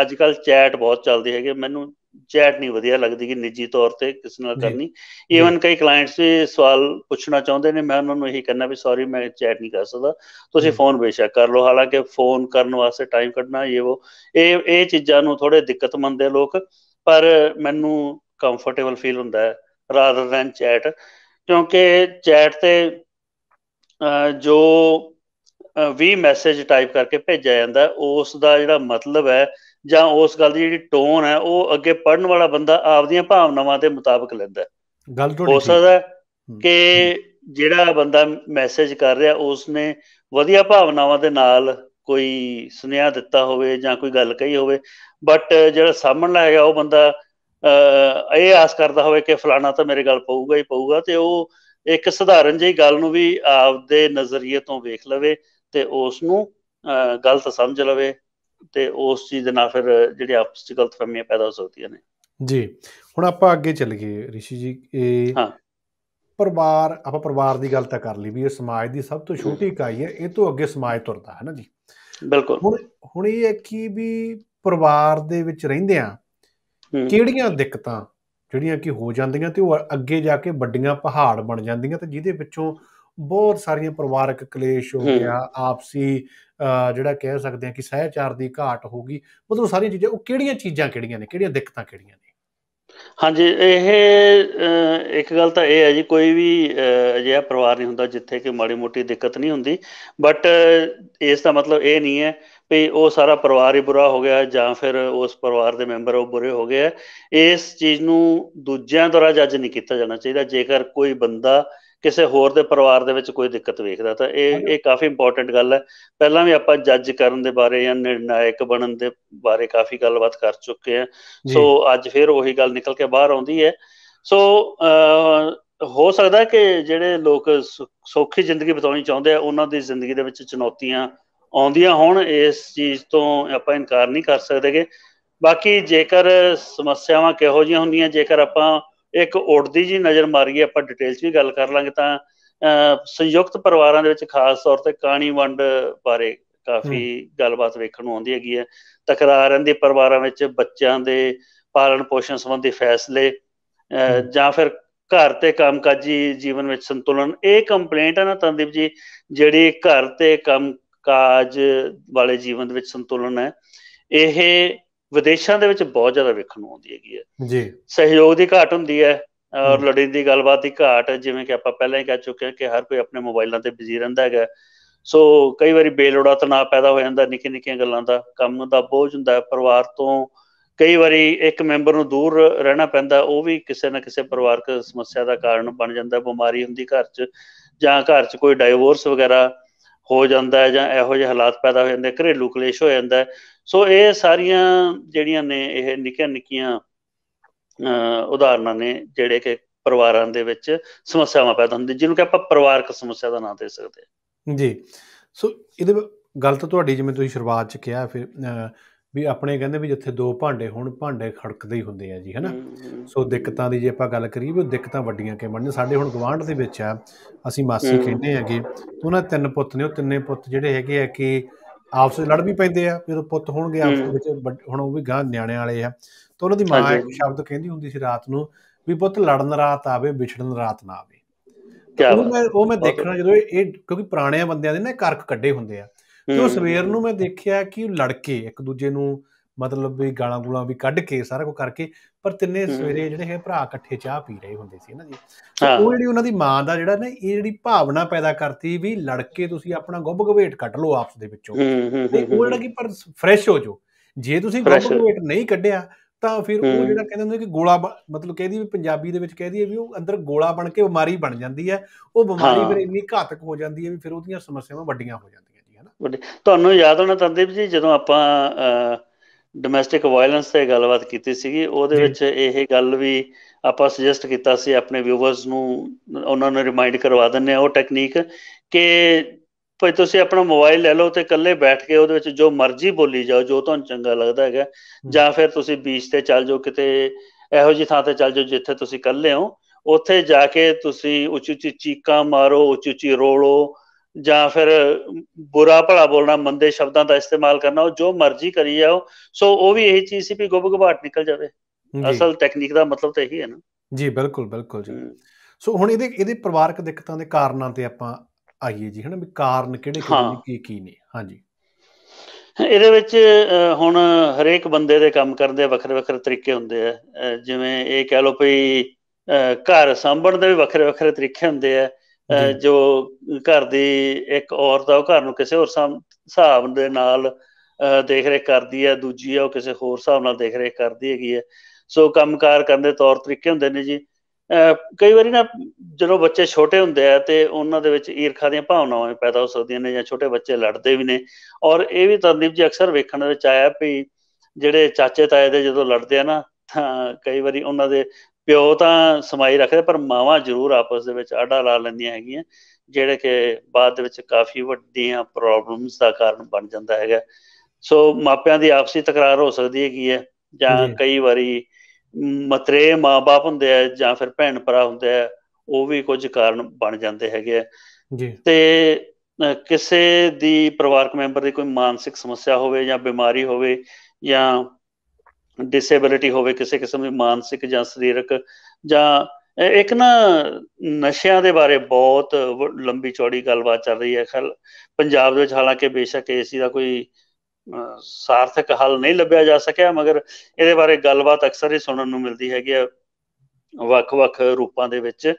A: ਅੱਜ ਕੱਲ ਚੈਟ ਬਹੁਤ ਚੱਲਦੀ ਹੈਗੇ ਮੈਨੂੰ ਚੈਟ ਨਹੀਂ ਵਧੀਆ ਲੱਗਦੀ ਕਿ ਨਿੱਜੀ ਤੌਰ ਤੇ ਕਿਸੇ ਨਾਲ ਕਰਨੀ। ਈਵਨ ਕਈ ਕਲਾਇੰਟਸ ਵੀ ਸਵਾਲ ਪੁੱਛਣਾ ਚਾਹੁੰਦੇ ਨੇ ਮੈਂ ਉਹਨਾਂ ਨੂੰ ਇਹੀ ਕਹਿੰਦਾ ਵੀ ਸੌਰੀ ਮੈਂ ਚੈਟ ਨਹੀਂ ਕਰ ਸਕਦਾ। ਤੁਸੀਂ ਫੋਨ ਬੇਸ਼ੱਕ ਕਰ ਲਓ। ਹਾਲਾਂਕਿ ਫੋਨ ਕਰਨ ਵਾਸਤੇ ਟਾਈਮ ਕੱਢਣਾ ਇਹ ਉਹ ਇਹ ਇਹ ਚੀਜ਼ਾਂ ਨੂੰ ਥੋੜੇ ਦਿੱਕਤ ਮੰਨਦੇ ਲੋਕ ਪਰ ਮੈਨੂੰ ਕੰਫਰਟੇਬਲ ਫੀਲ ਹੁੰਦਾ ਹੈ ਰਾਦਰ ਦੈਨ ਚੈਟ ਕਿਉਂਕਿ ਚੈਟ ਤੇ ਜੋ ਵੀ ਮੈਸੇਜ ਟਾਈਪ ਕਰਕੇ ਭੇਜਿਆ ਜਾਂਦਾ ਉਸ ਦਾ ਜਿਹੜਾ ਮਤਲਬ ਹੈ ਜਾਂ ਉਸ ਗੱਲ ਦੀ ਜਿਹੜੀ ਟੋਨ ਹੈ ਉਹ ਅੱਗੇ ਪੜਨ ਵਾਲਾ ਬੰਦਾ ਆਪਦੀਆਂ ਭਾਵਨਾਵਾਂ ਦੇ ਮੁਤਾਬਕ ਲੈਂਦਾ
B: ਗੱਲ
A: ਹੋ ਸਕਦਾ ਕਿ ਜਿਹੜਾ ਬੰਦਾ ਮੈਸੇਜ ਕਰ ਰਿਹਾ ਉਸ ਨੇ ਵਧੀਆ ਭਾਵਨਾਵਾਂ ਦੇ ਨਾਲ ਕੋਈ ਸੁਨੇਹਾ ਦਿੱਤਾ ਹੋਵੇ ਜਾਂ ਕੋਈ ਗੱਲ ਕਹੀ ਹੋਵੇ ਬਟ ਜਿਹੜਾ ਸਾਹਮਣਾ ਹੈਗਾ ਉਹ ਬੰਦਾ ਇਹ ਆਸ ਕਰਦਾ ਹੋਵੇ ਕਿ ਫਲਾਣਾ ਤਾਂ ਮੇਰੇ ਗੱਲ ਪਊਗਾ ਹੀ ਪਊਗਾ ਤੇ ਉਹ ਇੱਕ ਸਧਾਰਨ ਜਿਹੀ ਗੱਲ ਨੂੰ ਵੀ ਆਪਦੇ ਨਜ਼ਰੀਏ ਤੋਂ ਵੇਖ ਲਵੇ ਤੇ ਉਸ ਨੂੰ ਗਲਤ ਸਮਝ ਲਵੇ। ਤੇ ਉਸ ਚੀਜ਼ ਦੇ ਨਾਲ ਫਿਰ ਜਿਹੜੀ ਆਪਸ ਗਲਤਫਹਿਮੀਆਂ ਪੈਦਾ ਹੋ ਸਕਦੀਆਂ ਨੇ।
B: ਜੀ ਹੁਣ ਆਪਾਂ ਅੱਗੇ ਚੱਲ ਗਏ ਰਿਸ਼ੀ ਜੀ ਇਹ
A: ਹਾਂ।
B: ਪਰਿਵਾਰ ਆਪਾਂ ਪਰਿਵਾਰ ਦੀ ਗੱਲ ਤਾਂ ਕਰ ਲਈ ਵੀ ਇਹ ਸਮਾਜ ਦੀ ਸਭ ਤੋਂ ਛੋਟੀ ਇਕਾਈ ਹੈ ਇਹ ਤੋਂ ਅੱਗੇ ਸਮਾਜ ਤੁਰਦਾ ਹੈ ਨਾ ਜੀ।
A: ਬਿਲਕੁਲ।
B: ਹੁਣ ਹੁਣ ਇਹ ਹੈ ਕਿ ਵੀ ਪਰਿਵਾਰ ਦੇ ਵਿੱਚ ਰਹਿੰਦੇ ਆ ਕਿਹੜੀਆਂ ਦਿੱਕਤਾਂ ਜਿਹੜੀਆਂ ਕਿ ਹੋ ਜਾਂਦੀਆਂ ਤੇ ਉਹ ਅੱਗੇ ਜਾ ਕੇ ਵੱਡੀਆਂ ਪਹਾੜ ਬਣ ਜਾਂਦੀਆਂ ਤੇ ਜਿਹਦੇ ਵਿੱਚੋਂ ਬਹੁਤ ਸਾਰੀਆਂ ਪਰਿਵਾਰਕ ਕਲੇਸ਼ ਹੋ। ਗਿਆ ਆਪਸੀ ਜਿਹੜਾ ਕਹਿ ਸਕਦੇ ਆ ਕਿ ਸਹਿਚਾਰ ਦੀ ਘਾਟ ਹੋ ਮਤਲਬ ਸਾਰੀਆਂ ਚੀਜ਼ਾਂ, ਉਹ ਕਿਹੜੀਆਂ ਚੀਜ਼ਾਂ ਕਿਹੜੀਆਂ ਨੇ, ਕਿਹੜੀਆਂ ਦਿੱਕਤਾਂ ਕਿਹੜੀਆਂ ਨੇ?
A: ਹਾਂਜੀ, ਇਹ ਇੱਕ ਗੱਲ ਤਾਂ ਇਹ ਹੈ ਜੀ, ਕੋਈ ਵੀ ਅਜਿਹਾ ਪਰਿਵਾਰ ਨਹੀਂ ਹੁੰਦਾ ਜਿੱਥੇ ਕਿ ਮਾੜੀ ਮੋਟੀ ਦਿੱਕਤ ਨਹੀਂ ਹੁੰਦੀ, ਬਟ ਇਸ ਦਾ ਮਤਲਬ ਇਹ ਨਹੀਂ ਹੈ ਵੀ ਉਹ ਸਾਰਾ ਪਰਿਵਾਰ ਹੀ ਬੁਰਾ ਹੋ ਗਿਆ ਜਾਂ ਫਿਰ ਉਸ ਪਰਿਵਾਰ ਦੇ ਮੈਂਬਰ ਉਹ ਬੁਰੇ ਹੋ ਗਏ ਇਸ ਚੀਜ਼ ਨੂੰ ਦੂਜਿਆਂ ਦੁਆਰਾ ਜੱਜ ਨਹੀਂ ਕੀਤਾ ਜਾਣਾ ਚਾਹੀਦਾ, ਜੇਕਰ ਕੋਈ ਬੰਦਾ ਕਿਸੇ ਹੋਰ ਦੇ ਪਰਿਵਾਰ ਦੇ ਵਿੱਚ ਕੋਈ ਦਿੱਕਤ ਵੇਖਦਾ ਤਾਂ ਇਹ ਇਹ ਕਾਫੀ ਇੰਪੋਰਟੈਂਟ ਗੱਲ ਹੈ। ਪਹਿਲਾਂ ਵੀ ਆਪਾਂ ਜੱਜ ਕਰਨ ਦੇ ਬਾਰੇ ਜਾਂ ਨਿਰਣਾਇਕ ਬਣਨ ਦੇ ਬਾਰੇ ਕਾਫੀ ਗੱਲਬਾਤ ਕਰ ਚੁੱਕੇ ਆ ਸੋ ਅੱਜ ਫਿਰ ਉਹੀ ਗੱਲ ਨਿਕਲ ਕੇ ਬਾਹਰ ਆਉਂਦੀ ਹੈ। ਸੋ ਹੋ ਸਕਦਾ ਕਿ ਜਿਹੜੇ ਲੋਕ ਸੌਖੀ ਜ਼ਿੰਦਗੀ ਬਿਤਾਉਣੀ ਚਾਹੁੰਦੇ ਆ ਉਹਨਾਂ ਦੀ ਜ਼ਿੰਦਗੀ ਦੇ ਵਿੱਚ ਚੁਣੌਤੀਆਂ ਆਉਂਦੀਆਂ ਹੋਣ। ਇਸ ਚੀਜ਼ ਤੋਂ ਆਪਾਂ ਇਨਕਾਰ ਨਹੀਂ ਕਰ ਸਕਦੇਗੇ। ਬਾਕੀ ਜੇਕਰ ਸਮੱਸਿਆਵਾਂ ਕਿਹੋ ਜੀਆਂ ਹੁੰਦੀਆਂ ਜੇਕਰ ਆਪਾਂ ਇੱਕ ਉੜਦੀ ਜੀ ਨਜ਼ਰ ਮਾਰੀਏ ਆਪਾਂ ਡਿਟੇਲ 'ਚ ਵੀ ਗੱਲ ਕਰ ਲਾਂਗੇ ਤਾਂ ਸੰਯੁਕਤ ਪਰਿਵਾਰਾਂ ਦੇ ਵਿੱਚ ਖਾਸ ਤੌਰ ਤੇ ਕਾਣੀ ਵੰਡ ਬਾਰੇ ਕਾਫੀ ਗੱਲਬਾਤ ਵੇਖਣ ਨੂੰ ਆਉਂਦੀ ਹੈਗੀ ਹੈ। ਤਕਰਾਰਾਂ ਦੀ ਪਰਿਵਾਰਾਂ ਵਿੱਚ ਬੱਚਿਆਂ ਦੇ ਪਾਲਣ ਪੋਸ਼ਣ ਸੰਬੰਧੀ ਫੈਸਲੇ ਜਾਂ ਫਿਰ ਘਰ ਤੇ ਕੰਮਕਾਜੀ ਜੀਵਨ ਵਿੱਚ ਸੰਤੁਲਨ ਇਹ ਕੰਪਲੇਂਟ ਹੈ ਨਾ ਤੰਦੀਪ ਜੀ ਜਿਹੜੀ ਘਰ ਤੇ ਕੰਮ ਕਾਜ ਵਾਲੇ ਜੀਵਨ ਦੇ ਵਿੱਚ ਸੰਤੁਲਨ ਹੈ। ਇਹ ਵਿਦੇਸ਼ਾਂ ਦੇ ਵਿੱਚ ਬਹੁਤ ਜ਼ਿਆਦਾ ਵੇਖਣ ਨੂੰ ਆਉਂਦੀ ਹੈਗੀ ਹੈ।
B: ਜੀ।
A: ਸਹਿਯੋਗ ਦੀ ਘਾਟ ਹੁੰਦੀ ਹੈ ਔਰ ਲੜੀ ਦੀ ਗੱਲਬਾਤ ਦੀ ਘਾਟ ਜਿਵੇਂ ਕਿ ਆਪਾਂ ਪਹਿਲਾਂ ਹੀ ਕਹਿ ਚੁੱਕੇ ਹਾਂ ਕਿ ਹਰ ਕੋਈ ਆਪਣੇ ਮੋਬਾਈਲਾਂ ਤੇ ਬਿਜ਼ੀ ਰਹਿੰਦਾ ਹੈਗਾ। ਸੋ ਕਈ ਵਾਰੀ ਬੇਲੋੜਾ ਤਣਾਅ ਪੈਦਾ ਹੋ ਜਾਂਦਾ ਨਿੱਕੀ ਨਿੱਕੀਆਂ ਗੱਲਾਂ ਦਾ ਕੰਮ ਦਾ ਬੋਝ ਹੁੰਦਾ ਹੈ ਪਰਿਵਾਰ ਤੋਂ ਕਈ ਵਾਰੀ ਇੱਕ ਮੈਂਬਰ ਨੂੰ ਦੂਰ ਰਹਿਣਾ ਪੈਂਦਾ ਉਹ ਵੀ ਕਿਸੇ ਨਾ ਕਿਸੇ ਪਰਿਵਾਰਕ ਸਮੱਸਿਆ ਦਾ ਕਾਰਨ ਬਣ ਜਾਂਦਾ ਬਿਮਾਰੀ ਹੁੰਦੀ ਘਰ 'ਚ ਜਾਂ ਘਰ 'ਚ ਕੋਈ ਡਾਈਵੋਰਸ ਵਗੈਰਾ ਹੋ ਜਾਂਦਾ ਹੈ ਜਾਂ ਇਹੋ ਜਿਹੇ ਹਾਲਾਤ ਪੈਦਾ ਹੋ ਜਾਂਦੇ ਘਰੇਲੂ ਕਲੇਸ਼ ਹੋ ਜਾਂਦਾ। ਸੋ ਇਹ ਸਾਰੀਆਂ ਜਿਹੜੀਆਂ ਨੇ ਇਹ ਨਿੱਕੀਆਂ ਨਿੱਕੀਆਂ ਉਦਾਹਰਨਾਂ ਨੇ ਜਿਹੜੇ ਕਿ ਪਰਿਵਾਰਾਂ ਦੇ ਵਿੱਚ ਸਮੱਸਿਆਵਾਂ ਪੈਦਾ ਹੁੰਦੀਆਂ ਜਿਹਨੂੰ ਕਿ ਆਪਾਂ ਪਰਿਵਾਰਕ ਸਮੱਸਿਆ ਦਾ ਨਾਂ ਦੇ ਸਕਦੇ
B: ਜੀ। ਸੋ ਇਹਦੇ ਗੱਲ ਤਾਂ ਤੁਹਾਡੀ ਜਿਵੇਂ ਤੁਸੀਂ ਸ਼ੁਰੂਆਤ 'ਚ ਕਿਹਾ ਫਿਰ ਵੀ ਆਪਣੇ ਕਹਿੰਦੇ ਵੀ ਜਿੱਥੇ ਦੋ ਭਾਂਡੇ ਹੋਣ ਭਾਂਡੇ ਖੜਕਦੇ ਹੀ ਹੁੰਦੇ ਆ ਜੀ ਹੈਨਾ? ਸੋ ਦਿੱਕਤਾਂ ਦੀ ਜੇ ਆਪਾਂ ਗੱਲ ਕਰੀਏ ਵੀ ਦਿੱਕਤਾਂ ਵੱਡੀਆਂ ਕਿ ਬਣਨ ਸਾਡੇ ਹੁਣ ਗਵਾਂਢ ਦੇ ਵਿੱਚ ਆ ਅਸੀਂ ਮਾਸੀ ਕਹਿੰਦੇ ਹੈਗੇ ਉਹਨਾਂ ਤਿੰਨ ਪੁੱਤ ਨੇ ਉਹ ਤਿੰਨੇ ਪੁੱਤ ਜਿਹੜੇ ਹੈਗੇ ਆ ਕਿ ਆਪਸ ਵਿੱਚ ਲੜ ਵੀ ਪੈਂਦੇ ਆ ਜਦੋਂ ਪੁੱਤ ਹੋਣਗੇ ਆਪਸ ਵਿੱਚ ਹੁਣ ਉਹ ਵੀ ਗਾਂ ਨਿਆਣਿਆਂ ਵਾਲੇ ਆ ਤਾਂ ਉਹਨਾਂ ਦੀ ਮਾਂ ਇੱਕ ਸ਼ਬਦ ਕਹਿੰਦੀ ਹੁੰਦੀ ਸੀ ਰਾਤ ਨੂੰ ਵੀ ਪੁੱਤ ਲੜਨ ਰਾਤ ਆਵੇ ਵਿਛੜਨ ਰਾਤ ਨਾ ਆਵੇ। ਉਹ ਮੈਂ ਉਹ ਮੈਂ ਦੇਖਣਾ ਜਦੋਂ ਇਹ ਕਿਉਂਕਿ ਪੁਰਾਣਿਆਂ ਬੰਦਿਆਂ ਦੇ ਨਾ ਕਰਕ ਕੱਢੇ ਹੁੰਦੇ ਆ। ਤੇ ਉਹ ਸਵੇਰ ਨੂੰ ਮੈਂ ਦੇਖਿਆ ਕਿ ਲੜਕੇ ਇੱਕ ਦੂਜੇ ਨੂੰ ਮਤਲਬ ਵੀ ਗਾਲਾਂ ਗੂਲਾਂ ਵੀ ਕੱਢ ਕੇ ਸਾਰਾ ਕੁਝ ਕਰਕੇ ਪਰ ਤਿੰਨੇ ਸਵੇਰੇ ਜਿਹੜੇ ਹੈ ਭਰਾ ਇਕੱਠੇ ਚਾਹ ਪੀ ਰਹੇ ਹੁੰਦੇ ਸੀ ਨਾ ਜੀ। ਉਹ ਜਿਹੜੀ ਉਹਨਾਂ ਦੀ ਮਾਂ ਦਾ ਜਿਹੜਾ ਨਾ ਇਹ ਜਿਹੜੀ ਭਾਵਨਾ ਪੈਦਾ ਕਰਤੀ ਵੀ ਲੜਕੇ ਤੁਸੀਂ ਆਪਣਾ ਗੁੱਬ ਗਵੇਟ ਕੱਢ ਲਓ ਆਪਸ ਦੇ ਵਿੱਚੋਂ। ਤੇ ਉਹ ਜਿਹੜਾ ਕਿ ਪਰ ਫਰੈਸ਼ ਹੋ ਜੋ ਜੇ ਤੁਸੀਂ ਗੁੱਬ ਗਵੇਟ ਨਹੀਂ ਕੱਢਿਆ ਤਾਂ ਫਿਰ ਉਹ ਜਿਹੜਾ ਕਹਿੰਦੇ ਹੁੰਦੇ ਕਿ ਗੋਲਾ ਮਤਲਬ ਕਹਿੰਦੀ ਵੀ ਪੰਜਾਬੀ ਦੇ ਵਿੱਚ ਕਹਿੰਦੀ ਹੈ ਵੀ ਉਹ ਅੰਦਰ ਗੋਲਾ ਬਣ ਕੇ ਬਿਮਾਰੀ ਬਣ ਜਾਂਦੀ ਹੈ। ਉਹ ਬਿਮਾਰੀ ਫਿਰ ਇੰਨੀ ਘਾਤਕ ਹੋ ਜਾਂਦੀ ਹੈ ਵੀ ਫਿਰ ਉਹਦੀਆਂ ਸਮੱਸਿਆਵਾਂ ਵੱਡੀਆਂ ਹੋ ਜਾਂਦੀਆਂ ਜੀ ਹਨਾ।
A: ਤੁਹਾਨੂੰ ਯਾਦ ਹੋਣਾ ਤੰਦੀਪ ਜੀ ਜਦੋਂ ਆਪਾਂ ਡੋਮੈਸਟਿਕ ਵਾਇਲੈਂਸ ਤੇ ਗੱਲਬਾਤ ਕੀਤੀ ਸੀਗੀ ਉਹਦੇ ਵਿੱਚ ਇਹ ਗੱਲ ਵੀ ਆਪਾਂ ਸੁਜੈਸਟ ਕੀਤਾ ਸੀ ਆਪਣੇ ਵਿਊਵਰਸ ਨੂੰ ਉਹਨਾਂ ਨੂੰ ਰਿਮਾਈਂਡ ਕਰਵਾ ਦਿੰਨੇ ਆ ਉਹ ਟੈਕਨੀਕ ਕਿ ਭਾਈ ਤੁਸੀਂ ਆਪਣਾ ਮੋਬਾਈਲ ਲੈ ਲਓ ਤੇ ਇਕੱਲੇ ਬੈਠ ਕੇ ਉਹਦੇ ਵਿੱਚ ਜੋ ਮਰਜ਼ੀ ਬੋਲੀ ਜਾਓ ਜੋ ਤੁਹਾਨੂੰ ਚੰਗਾ ਲੱਗਦਾ ਹੈਗਾ ਜਾਂ ਫਿਰ ਤੁਸੀਂ ਬੀਚ ਤੇ ਚੱਲ ਜਾਓ ਕਿਤੇ ਇਹੋ ਜਿਹੀ ਥਾਂ ਤੇ ਚੱਲ ਜਾਓ ਜਿੱਥੇ ਤੁਸੀਂ ਇਕੱਲੇ ਹੋ ਉੱਥੇ ਜਾ ਕੇ ਤੁਸੀਂ ਉੱਚੀ ਉੱਚੀ ਚੀਕਾਂ ਮਾਰੋ ਉੱਚੀ ਉੱਚੀ ਰੋਲੋ ਜਾਂ ਫਿਰ ਬੁਰਾ ਭਲਾ ਬੋਲਣਾ ਮੰਦੇ ਸ਼ਬਦਾਂ ਦਾ ਇਸਤੇਮਾਲ ਕਰਨਾ ਉਹ ਜੋ ਮਰਜ਼ੀ ਕਰੀ ਜਾਓ। ਸੋ ਉਹ ਵੀ ਇਹੀ ਚੀਜ਼ ਸੀ ਵੀ ਗੁੱਬ ਗੁਬਾਟ ਨਿਕਲ ਜਾਵੇ। ਅਸਲ ਟੈਕਨੀਕ ਦਾ ਮਤਲਬ ਤਾਂ ਇਹੀ ਹੈ ਨਾ।
B: ਜੀ ਬਿਲਕੁਲ ਬਿਲਕੁਲ ਜੀ। ਸੋ ਹੁਣ ਇਹਦੇ ਇਹਦੇ ਪਰਿਵਾਰਕ ਦਿੱਕਤਾਂ ਦੇ ਕਾਰਨਾਂ ਤੇ ਆਪਾਂ ਆਈਏ ਜੀ ਹਨਾ ਵੀ ਕਾਰਨ ਕਿਹੜੇ ਕਿਹੜੇ ਕੀ ਕੀ ਨੇ? ਹਾਂਜੀ।
A: ਇਹਦੇ ਵਿੱਚ ਹੁਣ ਹਰੇਕ ਬੰਦੇ ਦੇ ਕੰਮ ਕਰਨ ਦੇ ਵੱਖਰੇ ਵੱਖਰੇ ਤਰੀਕੇ ਹੁੰਦੇ ਆ। ਜਿਵੇਂ ਇਹ ਕਹਿ ਲਓ ਭਈ ਘਰ ਸੰਭਣ ਦੇ ਵੀ ਵੱਖਰੇ ਵੱਖਰੇ ਤਰੀਕੇ ਹੁੰਦੇ ਆ। ਜੋ। ਘਰ ਦੀ ਇੱਕ ਔਰਤ ਆ ਉਹ ਘਰ ਨੂੰ ਕਿਸੇ ਹੋਰ ਹਿਸਾਬ ਦੇ ਨਾਲ ਦੇਖ ਰੇਖ ਕਰਦੀ ਹੈ ਦੂਜੀ ਆ ਉਹ ਕਿਸੇ ਹੋਰ ਹਿਸਾਬ ਨਾਲ ਦੇਖ ਰੇਖ ਕਰਦੀ ਹੈਗੀ ਹੈ ਸੋ ਕੰਮਕਾਰ ਕਰਨ ਦੇ ਤੌਰ ਤਰੀਕੇ ਹੁੰਦੇ ਨੇ ਜੀ। ਕਈ ਵਾਰੀ ਨਾ ਜਦੋਂ ਬੱਚੇ ਛੋਟੇ ਹੁੰਦੇ ਆ ਤੇ ਉਹਨਾਂ ਦੇ ਵਿੱਚ ਈਰਖਾ ਦੀਆਂ ਭਾਵਨਾਵਾਂ ਪੈਦਾ ਹੋ ਸਕਦੀਆਂ ਨੇ ਜਾਂ ਛੋਟੇ ਬੱਚੇ ਲੜਦੇ ਵੀ ਨੇ। ਔਰ ਇਹ ਵੀ ਤਰਦੀਪ ਜੀ ਅਕਸਰ ਵੇਖਣ ਦੇ ਵਿੱਚ ਆਇਆ ਵੀ ਜਿਹੜੇ ਚਾਚੇ ਤਾਏ ਦੇ ਜਦੋਂ ਲੜਦੇ ਆ ਨਾ ਤਾਂ ਕਈ ਵਾਰੀ ਉਹਨਾਂ ਦੇ ਪਿਓ ਤਾਂ ਸਮਾਈ ਰੱਖਦੇ ਪਰ ਮਾਵਾਂ ਜ਼ਰੂਰ ਆਪਸ ਦੇ ਵਿੱਚ ਆਡਾ ਲਾ ਲੈਂਦੀਆਂ ਹੈਗੀਆਂ ਜਿਹੜੇ ਕਿ ਬਾਅਦ ਦੇ ਵਿੱਚ ਕਾਫੀ ਵੱਡੀਆਂ ਪ੍ਰੋਬਲਮਸ ਦਾ ਕਾਰਨ ਬਣ ਜਾਂਦਾ ਹੈਗਾ। ਸੋ ਮਾਪਿਆਂ ਦੀ ਆਪਸੀ ਤਕਰਾਰ ਹੋ ਸਕਦੀ ਹੈਗੀ ਹੈ? ਜਾਂ ਕਈ ਵਾਰੀ ਮਤਰੇ ਮਾਪੇ ਹੁੰਦੇ ਆ ਜਾਂ ਫਿਰ ਭੈਣ ਭਰਾ ਹੁੰਦੇ ਆ ਉਹ ਵੀ ਕੁਝ ਕਾਰਨ ਬਣ ਜਾਂਦੇ ਹੈਗੇ ਆ।
B: ਜੀ।
A: ਤੇ ਕਿਸੇ ਦੀ ਪਰਿਵਾਰਕ ਮੈਂਬਰ ਦੀ ਕੋਈ ਮਾਨਸਿਕ ਸਮੱਸਿਆ ਹੋਵੇ ਜਾਂ ਬਿਮਾਰੀ ਹੋਵੇ ਜਾਂ ਡਿਸੇਬਿਲਿਟੀ ਹੋਵੇ, ਕਿਸੇ ਕਿਸਮ ਦੀ ਮਾਨਸਿਕ ਜਾਂ ਸਰੀਰਕ ਜਾਂ ਇੱਕ ਨਾ ਨਸ਼ਿਆਂ ਦੇ ਬਾਰੇ ਬਹੁਤ ਲੰਬੀ ਚੌੜੀ ਗੱਲਬਾਤ ਚੱਲ ਰਹੀ ਹੈ। ਖਲ ਪੰਜਾਬ ਦੇ ਵਿੱਚ ਹਾਲਾਂਕਿ ਬੇਸ਼ੱਕ ਏਸੀ ਦਾ ਕੋਈ ਸਾਰਥਕ ਹੱਲ ਨਹੀਂ ਲੱਭਿਆ ਜਾ ਸਕਿਆ, ਮਗਰ ਇਹਦੇ ਬਾਰੇ ਗੱਲਬਾਤ ਅਕਸਰ ਹੀ ਸੁਣਨ ਨੂੰ ਮਿਲਦੀ ਹੈਗੀ ਆ ਵੱਖ-ਵੱਖ ਰੂਪਾਂ ਦੇ ਵਿੱਚ।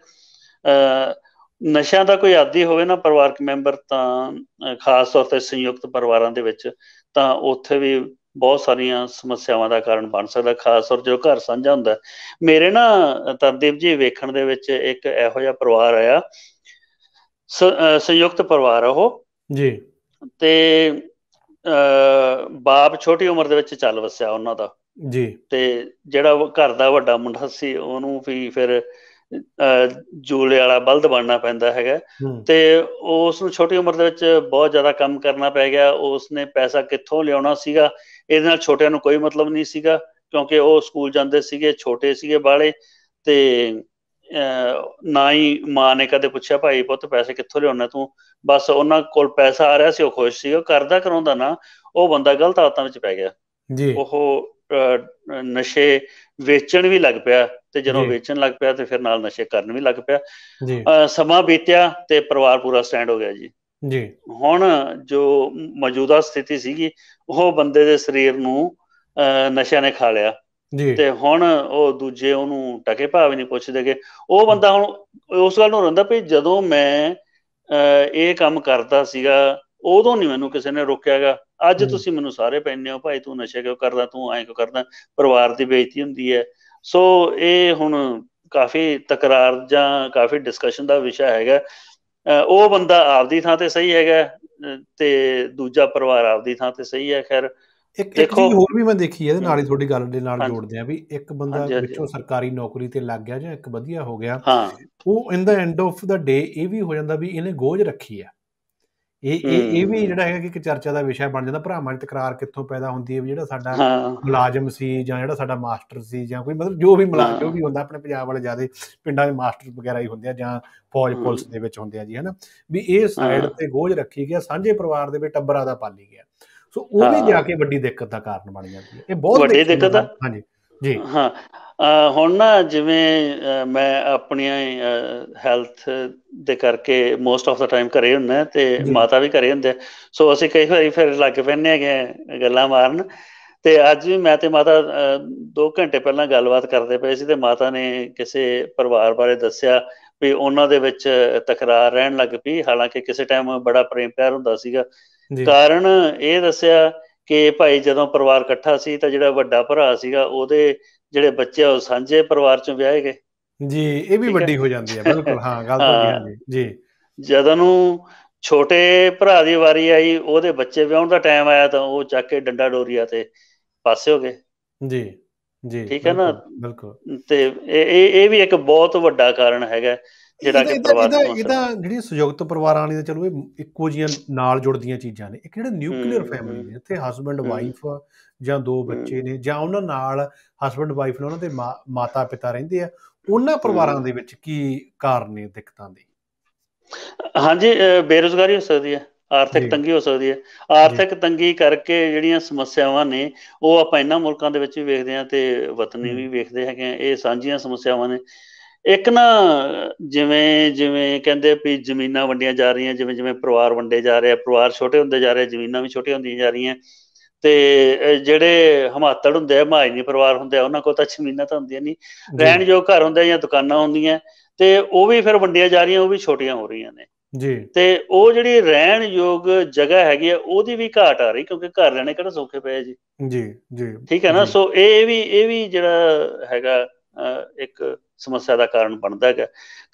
A: ਨਸ਼ਿਆਂ ਦਾ ਕੋਈ ਆਦੀ ਹੋਵੇ ਨਾ ਪਰਿਵਾਰਕ ਮੈਂਬਰ ਤਾਂ ਖਾਸ ਤੌਰ ਤੇ ਸੰਯੁਕਤ ਪਰਿਵਾਰਾਂ ਦੇ ਵਿੱਚ, ਤਾਂ ਉੱਥੇ ਵੀ ਬਹੁਤ ਸਾਰੀਆਂ ਸਮੱਸਿਆਵਾਂ ਦਾ ਕਾਰਨ ਬਣ ਸਕਦਾ ਖਾਸ ਤੌਰ ਜੋ ਘਰ ਸਾਂਝਾ ਹੁੰਦਾ ਮੇਰੇ ਨਾ ਤਰਦੀਪ ਜੀ ਵੇਖਣ ਦੇ ਵਿੱਚ ਇੱਕ ਇਹੋ ਜਿਹਾ ਪਰਿਵਾਰ ਆਇਆ। ਸੰਯੁਕਤ ਪਰਿਵਾਰ ਆ ਉਹ।
B: ਜੀ।
A: ਤੇ ਬਾਪ ਛੋਟੀ ਉਮਰ ਦੇ ਵਿੱਚ ਚੱਲ ਵਸਿਆ ਉਹਨਾਂ ਦਾ।
B: ਜੀ।
A: ਤੇ ਜਿਹੜਾ ਘਰ ਦਾ ਵੱਡਾ ਮੁੰਡਾ ਸੀ ਉਹਨੂੰ ਵੀ ਫਿਰ ਜੂਲੇ ਵਾਲਾ ਬਲਦ ਬਣਨਾ ਪੈਂਦਾ ਹੈਗਾ। ਤੇ ਉਸ ਨੂੰ ਛੋਟੀ ਉਮਰ ਦੇ ਵਿੱਚ ਬਹੁਤ ਜ਼ਿਆਦਾ ਕੰਮ ਕਰਨਾ ਪੈ ਗਿਆ। ਉਸ ਨੇ ਪੈਸਾ ਕਿੱਥੋਂ ਲਿਆਉਣਾ ਸੀਗਾ? ਇਹਦੇ ਨਾਲ ਛੋਟਿਆਂ ਨੂੰ ਕੋਈ ਮਤਲਬ ਨਹੀਂ ਸੀਗਾ ਕਿਉਂਕਿ ਉਹ ਸਕੂਲ ਜਾਂਦੇ ਸੀਗੇ ਛੋਟੇ ਸੀਗੇ ਬਾਲੇ ਤੇ ਨਾ ਹੀ ਮਾਂ ਨੇ ਕਦੇ ਪੁੱਛਿਆ ਭਾਈ ਪੁੱਤ ਪੈਸੇ ਕਿੱਥੋਂ ਲਿਆਉਣਾ ਤੂੰ? ਬਸ ਉਹਨਾਂ ਕੋਲ ਪੈਸਾ ਆ ਰਿਹਾ ਸੀ ਉਹ ਖੁਸ਼ ਸੀ ਉਹ ਕਰਦਾ ਕਰਾਉਂਦਾ ਨਾ ਉਹ ਬੰਦਾ ਗਲਤ ਆਦਤਾਂ ਵਿੱਚ ਪੈ ਗਿਆ।
B: ਜੀ।
A: ਉਹ ਨਸ਼ੇ ਵੇਚਣ ਵੀ ਲੱਗ ਪਿਆ ਤੇ ਜਦੋਂ ਵੇਚਣ ਲੱਗ ਪਿਆ ਤੇ ਫਿਰ ਨਾਲ ਨਸ਼ੇ ਕਰਨ ਵੀ ਲੱਗ ਪਿਆ।
B: ਜੀ।
A: ਸਮਾਂ ਬੀਤਿਆ ਤੇ ਪਰਿਵਾਰ ਪੂਰਾ ਸਟੈਂਡ ਹੋ ਗਿਆ ਜੀ।
B: ਜੀ।
A: ਹੁਣ ਜੋ ਮੌਜੂਦਾ ਸਥਿਤੀ ਸੀਗੀ ਉਹ ਬੰਦੇ ਦੇ ਸਰੀਰ ਨੂੰ ਨਸ਼ਿਆਂ ਨੇ ਖਾ ਲਿਆ।
B: ਜੀ।
A: ਤੇ ਹੁਣ ਉਹ ਦੂਜੇ ਉਹਨੂੰ ਟਕੇ ਭਾਵ ਨਹੀਂ ਪੁੱਛਦੇਗੇ ਉਹ ਬੰਦਾ ਹੁਣ ਉਸ ਗੱਲ ਨੂੰ ਰਹਿੰਦਾ ਵੀ ਜਦੋਂ ਮੈਂ ਇਹ ਕੰਮ ਕਰਦਾ ਸੀਗਾ ਉਦੋਂ ਨਹੀਂ ਮੈਨੂੰ ਕਿਸੇ ਨੇ ਰੋਕਿਆਗਾ ਅੱਜ ਤੁਸੀਂ ਮੈਨੂੰ ਸਾਰੇ ਪੈਣੇ ਹੋ ਭਾਈ ਤੂੰ ਨਸ਼ਾ ਕਿਉਂ ਕਰਦਾ ਤੂੰ ਐਂ ਕਿਉਂ ਕਰਦਾ? ਪਰਿਵਾਰ ਦੀ ਬੇਇੱਜ਼ਤੀ ਹੁੰਦੀ ਹੈ। ਸੋ ਇਹ ਹੁਣ ਕਾਫੀ ਤਕਰਾਰ ਜਾਂ ਕਾਫੀ ਡਿਸਕਸ਼ਨ ਦਾ ਵਿਸ਼ਾ ਹੈਗਾ। ਉਹ ਬੰਦਾ ਆਪਦੀ ਥਾਂ ਤੇ ਸਹੀ ਹੈਗਾ ਤੇ ਦੂਜਾ ਪਰਿਵਾਰ ਆਪਦੀ ਥਾਂ ਤੇ ਸਹੀ ਹੈ ਖੈਰ।
B: ਇੱਕ ਇੱਕ ਚੀਜ਼ ਹੋਰ ਵੀ ਮੈਂ ਦੇਖੀ ਇਹਦੇ ਨਾਲ ਹੀ ਤੁਹਾਡੀ ਗੱਲ ਦੇ ਨਾਲ ਜੋੜਦੇ ਆ ਵੀ ਇੱਕ ਬੰਦਾ ਵਿੱਚੋਂ ਸਰਕਾਰੀ ਨੌਕਰੀ ਤੇ ਲੱਗ ਗਿਆ ਜਾਂ ਇੱਕ ਵਧੀਆ ਹੋ ਗਿਆ
A: ਹਾਂ।
B: ਉਹ ਇਨ ਦਾ ਐਂਡ ਆਫ ਦਾ ਡੇ ਇਹ ਵੀ ਹੋ ਜਾਂਦਾ ਵੀ ਇਹਨੇ ਗੋਝ ਰੱਖੀ ਆ ਇਹ ਇਹ ਇਹ ਵੀ ਜਿਹੜਾ ਹੈਗਾ ਕਿ ਇੱਕ ਚਰਚਾ ਦਾ ਵਿਸ਼ਾ ਬਣ ਜਾਂਦਾ ਭਰਾਵਾਂ ਦੀ ਤਕਰਾਰ ਕਿੱਥੋਂ ਪੈਦਾ ਹੁੰਦੀ ਹੈ ਵੀ ਜਿਹੜਾ ਸਾਡਾ ਮੁਲਾਜ਼ਮ ਸੀ ਜਾਂ ਜਿਹੜਾ ਸਾਡਾ ਮਾਸਟਰ ਸੀ ਜਾਂ ਕੋਈ ਮਤਲਬ ਜੋ ਵੀ ਮੁਲਾਜ਼ਮ ਜੋ ਵੀ ਹੁੰਦਾ ਆਪਣੇ ਪੰਜਾਬ ਵਾਲੇ ਜਿਆਦੇ ਪਿੰਡਾਂ ਦੇ ਮਾਸਟਰ ਵਗੈਰਾ ਹੀ ਹੁੰਦੇ ਆ ਜਾਂ ਫੌਜ ਪੁਲਿਸ ਦੇ ਵਿੱਚ ਹੁੰਦੇ ਆ ਜੀ ਹਨਾ? ਵੀ ਇਹ ਸਾਈਡ ਤੇ ਗੋਝ ਰੱਖੀ ਗਿਆ ਸਾਂਝੇ ਪਰਿਵਾਰ ਦੇ ਵਿੱਚ ਟੱਬਰਾਂ ਦਾ ਪਾਲੀ ਗਿਆ। ਸੋ ਉਹ ਵੀ ਜਾ ਕੇ ਵੱਡੀ ਦਿੱਕਤ ਦਾ ਕਾਰਨ ਬਣ ਜਾਂਦੀ ਹੈ। ਇਹ ਬਹੁਤ
A: ਵੱਡੀ ਦਿੱਕਤ
B: ਹਾਂਜੀ। ਜੀ।
A: ਹਾਂ ਹੁਣ ਨਾ ਜਿਵੇਂ ਮੈਂ ਆਪਣੀਆਂ ਹੈਲਥ ਦੇ ਕਰਕੇ ਮੋਸਟ ਆਫ ਦਾ ਟਾਈਮ ਘਰੇ ਹੁੰਨਾ ਤੇ ਮਾਤਾ ਵੀ ਘਰੇ ਹੁੰਦੇ ਸੋ ਅਸੀਂ ਕਈ ਵਾਰੀ ਫਿਰ ਲੱਗ ਪੈਨੇ ਹੈਗੇ ਗੱਲਾਂ ਮਾਰਨ। ਤੇ ਅੱਜ ਵੀ ਮੈਂ ਤੇ ਮਾਤਾ 2 ਘੰਟੇ ਪਹਿਲਾਂ ਗੱਲਬਾਤ ਕਰਦੇ ਪਏ ਸੀ ਤੇ ਮਾਤਾ ਨੇ ਕਿਸੇ ਪਰਿਵਾਰ ਬਾਰੇ ਦੱਸਿਆ ਵੀ ਉਹਨਾਂ ਦੇ ਵਿੱਚ ਤਕਰਾਰ ਰਹਿਣ ਲੱਗ ਪਈ। ਹਾਲਾਂਕਿ ਕਿਸੇ ਟਾਈਮ ਬੜਾ ਪ੍ਰੇਮ ਪਿਆਰ ਹੁੰਦਾ ਸੀਗਾ। ਕਾਰਨ ਇਹ ਦੱਸਿਆ ਕਿ ਭਾਈ ਜਦੋਂ ਪਰਿਵਾਰ ਇਕੱਠਾ ਸੀ ਤਾਂ ਜਿਹੜਾ ਵੱਡਾ ਭਰਾ ਸੀਗਾ ਉਹਦੇ ਜਿਹੜੇ ਬੱਚੇ ਉਹ ਸਾਂਝੇ ਪਰਿਵਾਰ ਚੋਂ ਵਿਆਹੇ ਗਏ।
B: ਜੀ ਇਹ ਵੀ ਵੱਡੀ ਹੋ ਜਾਂਦੀ ਹੈ ਬਿਲਕੁਲ ਹਾਂ ਗੱਲ ਤਾਂ ਜੀ ਜੀ।
A: ਜਦੋਂ ਨੂੰ ਛੋਟੇ ਭਰਾ ਦੀ ਵਾਰੀ ਆਈ ਉਹਦੇ ਬੱਚੇ ਵਿਆਹਣ ਦਾ ਟਾਈਮ ਆਇਆ ਤਾਂ ਉਹ ਚੱਕ ਕੇ ਡੰਡਾ ਡੋਰੀਆ ਤੇ ਪਾਸੇ ਹੋ ਗਏ।
B: ਜੀ ਜੀ
A: ਠੀਕ ਹੈ ਨਾ?
B: ਬਿਲਕੁਲ
A: ਤੇ ਇਹ ਇਹ ਵੀ ਇੱਕ ਬਹੁਤ ਵੱਡਾ ਕਾਰਨ ਹੈਗਾ। ਜਿਹੜਾ ਕਿ ਪਰਿਵਾਰ
B: ਦਾ ਇਹਦਾ ਜਿਹੜੀ ਸੰਯੁਕਤ ਪਰਿਵਾਰਾਂ ਵਾਲੀ ਤਾਂ ਚਲੋ ਇਹ ਇੱਕੋ ਜੀਆਂ ਨਾਲ ਜੁੜਦੀਆਂ ਚੀਜ਼ਾਂ ਨੇ। ਇੱਕ ਜਿਹੜਾ ਨਿਊਕਲੀਅਰ ਫੈਮਿਲੀ ਨੇ ਇੱਥੇ ਹਸਬੰਡ ਵਾਈਫ ਜਾਂ ਦੋ ਬੱਚੇ ਨੇ ਜਾਂ ਉਹਨਾਂ ਨਾਲ ਹਸਬੰਡ ਵਾਈਫ ਨੇ ਉਹਨਾਂ ਦੇ ਮਾਤਾ ਪਿਤਾ ਰਹਿੰਦੇ ਆ ਉਹਨਾਂ ਪਰਿਵਾਰਾਂ ਦੇ ਵਿੱਚ ਕੀ ਕਾਰਨ ਨੇ ਦਿੱਕਤਾਂ ਦੇ?
A: ਹਾਂਜੀ ਬੇਰੋਜ਼ਗਾਰੀ ਹੋ ਸਕਦੀ ਹੈ ਆਰਥਿਕ ਤੰਗੀ ਹੋ ਸਕਦੀ ਹੈ। ਆਰਥਿਕ ਤੰਗੀ ਕਰਕੇ ਜਿਹੜੀਆਂ ਸਮੱਸਿਆਵਾਂ ਨੇ ਉਹ ਆਪਾਂ ਇਹਨਾਂ ਮੁਲਕਾਂ ਦੇ ਵਿੱਚ ਵੀ ਵੇਖਦੇ ਆ ਤੇ ਵਤਨੀ ਵੀ ਵੇਖਦੇ ਹੈਗੇ ਆ। ਇਹ ਸਾਂਝੀਆਂ ਸਮੱਸਿਆਵਾਂ ਨੇ। ਇੱਕ ਨਾ ਜਿਵੇਂ ਜਿਵੇਂ ਕਹਿੰਦੇ ਵੀ ਜ਼ਮੀਨਾਂ ਵੰਡੀਆਂ ਜਾ ਰਹੀਆਂ ਜਿਵੇਂ ਜਿਵੇਂ ਪਰਿਵਾਰ ਵੰਡੇ ਜਾ ਰਹੇ ਆ ਪਰਿਵਾਰ ਛੋਟੇ ਹੁੰਦੇ ਜਾ ਰਹੇ ਜ਼ਮੀਨਾਂ ਵੀ ਛੋਟੀਆਂ ਹੁੰਦੀਆਂ ਜਾ ਰਹੀਆਂ। ਤੇ ਜਿਹੜੇ ਹਮਾਤੜ ਹੁੰਦੇ ਆ ਮਾਇਨੀ ਪਰਿਵਾਰ ਹੁੰਦੇ ਆ ਉਹਨਾਂ ਕੋਲ ਤਾਂ ਜ਼ਮੀਨਾਂ ਤਾਂ ਹੁੰਦੀਆਂ ਨਹੀਂ। ਰਹਿਣ ਜੋ ਘਰ ਹੁੰਦੇ ਜਾਂ ਦੁਕਾਨਾਂ ਹੁੰਦੀਆਂ ਤੇ ਉਹ ਵੀ ਫਿਰ ਵੰਡੀਆਂ ਜਾ ਰਹੀਆਂ ਉਹ ਵੀ ਛੋਟੀਆਂ ਹੋ ਰਹੀਆਂ ਨੇ।
B: ਜੀ।
A: ਤੇ ਉਹ ਜਿਹੜੀ ਰਹਿਣ ਯੋਗ ਜਗ੍ਹਾ ਹੈਗੀ ਆ ਉਹਦੀ ਵੀ ਘਾਟ ਆ ਰਹੀ ਕਿਉਂਕਿ ਘਰ ਲੈਣੇ ਕਿਹੜਾ ਸੌਖੇ ਪਏ ਜੀ।
B: ਜੀ ਜੀ।
A: ਠੀਕ ਹੈ ਨਾ? ਸੋ ਇਹ ਵੀ ਇਹ ਵੀ ਜਿਹੜਾ ਹੈਗਾ ਇੱਕ ਸਮੱਸਿਆ ਦਾ ਕਾਰਨ ਬਣਦਾ ਹੈਗਾ।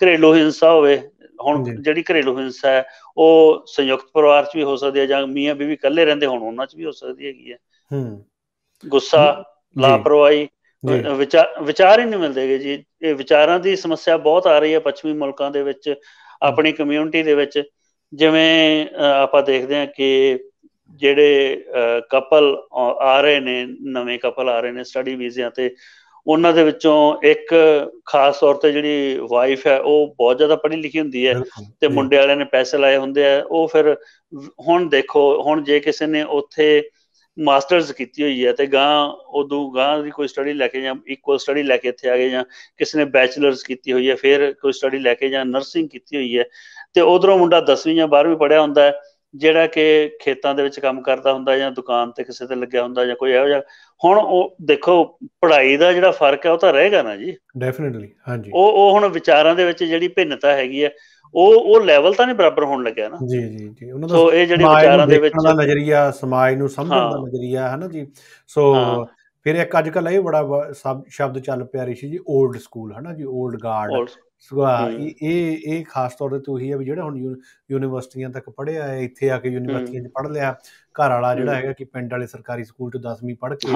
A: ਘਰੇਲੂ ਹਿੰਸਾ ਹੋਵੇ ਹੁਣ ਜਿਹੜੀ ਘਰੇਲੂ ਹਿੰਸਾ ਹੈ ਉਹ ਸੰਯੁਕਤ ਪਰਿਵਾਰ 'ਚ ਵੀ ਹੋ ਸਕਦੀ ਹੈ ਜਾਂ ਮੀਆਂ ਬੀਵੀ ਇਕੱਲੇ ਰਹਿੰਦੇ ਹੋਣ ਉਹਨਾਂ 'ਚ ਵੀ ਹੋ ਸਕਦੀ ਹੈਗੀ ਹੈ।
B: ਹੂੰ।
A: ਗੁੱਸਾ ਲਾਪਰਵਾਹੀ ਵਿਚਾਰ ਵਿਚਾਰ ਹੀ ਨਹੀਂ ਮਿਲਦੇਗੇ ਜੀ। ਇਹ ਵਿਚਾਰਾਂ ਦੀ ਸਮੱਸਿਆ ਬਹੁਤ ਆ ਰਹੀ ਹੈ ਪੱਛਮੀ ਮੁਲਕਾਂ ਦੇ ਵਿੱਚ ਆਪਣੀ ਕਮਿਊਨਿਟੀ ਦੇ ਵਿੱਚ। ਜਿਵੇਂ ਆਪਾਂ ਦੇਖਦੇ ਹਾਂ ਕਿ ਜਿਹੜੇ ਕਪਲ ਆ ਰਹੇ ਨੇ ਨਵੇਂ ਕਪਲ ਆ ਰਹੇ ਨੇ ਸਟੱਡੀ ਵੀਜ਼ਿਆਂ ਤੇ ਉਹਨਾਂ ਦੇ ਵਿੱਚੋਂ ਇੱਕ ਖਾਸ ਤੌਰ ਤੇ ਜਿਹੜੀ ਵਾਈਫ ਹੈ ਉਹ ਬਹੁਤ ਜ਼ਿਆਦਾ ਪੜ੍ਹੀ ਲਿਖੀ ਹੁੰਦੀ ਹੈ ਤੇ ਮੁੰਡੇ ਵਾਲਿਆਂ ਨੇ ਪੈਸੇ ਲਾਏ ਹੁੰਦੇ ਆ ਉਹ ਫਿਰ ਹੁਣ ਦੇਖੋ ਹੁਣ ਜੇ ਕਿਸੇ ਨੇ ਉੱਥੇ ਮਾਸਟਰਸ ਕੀਤੀ ਹੋਈ ਹੈ ਤੇ ਗਾਂ ਉਦੋਂ ਗਾਂ ਦੀ ਕੋਈ ਸਟੱਡੀ ਲੈ ਕੇ ਜਾਂ ਇਕੁਅਲ ਸਟੱਡੀ ਲੈ ਕੇ ਇੱਥੇ ਆ ਗਏ ਜਾਂ ਕਿਸੇ ਨੇ ਬੈਚਲਰਸ ਕੀਤੀ ਹੋਈ ਹੈ ਫਿਰ ਕੋਈ ਸਟੱਡੀ ਲੈ ਕੇ ਜਾਂ ਨਰਸਿੰਗ ਕੀਤੀ ਹੋਈ ਹੈ ਤੇ ਉਧਰੋਂ ਮੁੰਡਾ 10ਵੀਂ ਜਾਂ 12ਵੀਂ ਪੜਿਆ ਹੁੰਦਾ ਹੈ ਜਿਹੜਾ ਕਿ ਖੇਤਾਂ ਦੇ ਵਿੱਚ ਕੰਮ ਕਰਦਾ ਹੁੰਦਾ ਜਾਂ ਦੁਕਾਨ ਤੇ ਕਿਸੇ ਤੇ ਲੱਗਿਆ ਹੁੰਦਾ ਜਾਂ ਕੋਈ ਇਹੋ ਜਿਹਾ ਹੁਣ ਉਹ ਦੇਖੋ ਪੜ੍ਹਾਈ ਦਾ ਜਿਹੜਾ ਫ਼ਰਕ ਹੈ ਉਹ ਤਾਂ ਰਹੇਗਾ ਨਾ ਜੀ।
B: ਡੈਫੀਨਿਟਲੀ ਹਾਂਜੀ।
A: ਉਹ ਉਹ ਹੁਣ ਵਿਚਾਰਾਂ ਦੇ ਵਿੱਚ ਜਿਹੜੀ ਭਿੰਨਤਾ ਹੈਗੀ ਹੈ ਉਹ ਉਹ ਲੈਵਲ ਤਾਂ ਨਹੀਂ ਬਰਾਬਰ ਹੋਣ ਲੱਗਿਆ ਨਾ।
B: ਜੀ ਜੀ ਜੀ। ਉਹਨਾਂ ਦਾ
A: ਸੋ ਇਹ ਜਿਹੜੀ ਵਿਚਾਰਾਂ ਦੇ ਵਿੱਚ
B: ਦਾ ਨਜ਼ਰੀਆ ਸਮਾਜ ਨੂੰ ਸਮਝਣ ਦਾ। ਨਜ਼ਰੀਆ ਹੈ ਨਾ ਜੀ? ਸੋ। ਫਿਰ ਇੱਕ ਅੱਜ ਕੱਲ ਇਹ ਬੜਾ ਸ਼ਬਦ ਚੱਲ ਪਿਆ ਰਿਸ਼ੀ ਜੀ 올ਡ ਸਕੂਲ ਹਨਾ ਜੀ 올ਡ ਗਾਰਡ ਇਹ ਇਹ ਖਾਸ ਤੌਰ ਤੇ ਉਹੀ ਹੈ ਵੀ ਜਿਹੜਾ ਹੁਣ ਯੂਨੀਵਰਸਿਟੀਆਂ ਤੱਕ ਪੜ੍ਹਿਆ ਹੈ ਇੱਥੇ ਆ ਕੇ ਯੂਨੀਵਰਸਿਟੀਆਂ 'ਚ ਪੜ੍ਹ ਲਿਆ ਘਰ ਵਾਲਾ ਜਿਹੜਾ ਹੈਗਾ ਕਿ ਪਿੰਡ ਵਾਲੇ ਸਰਕਾਰੀ ਸਕੂਲ 'ਚ 10ਵੀਂ ਪੜ੍ਹ ਕੇ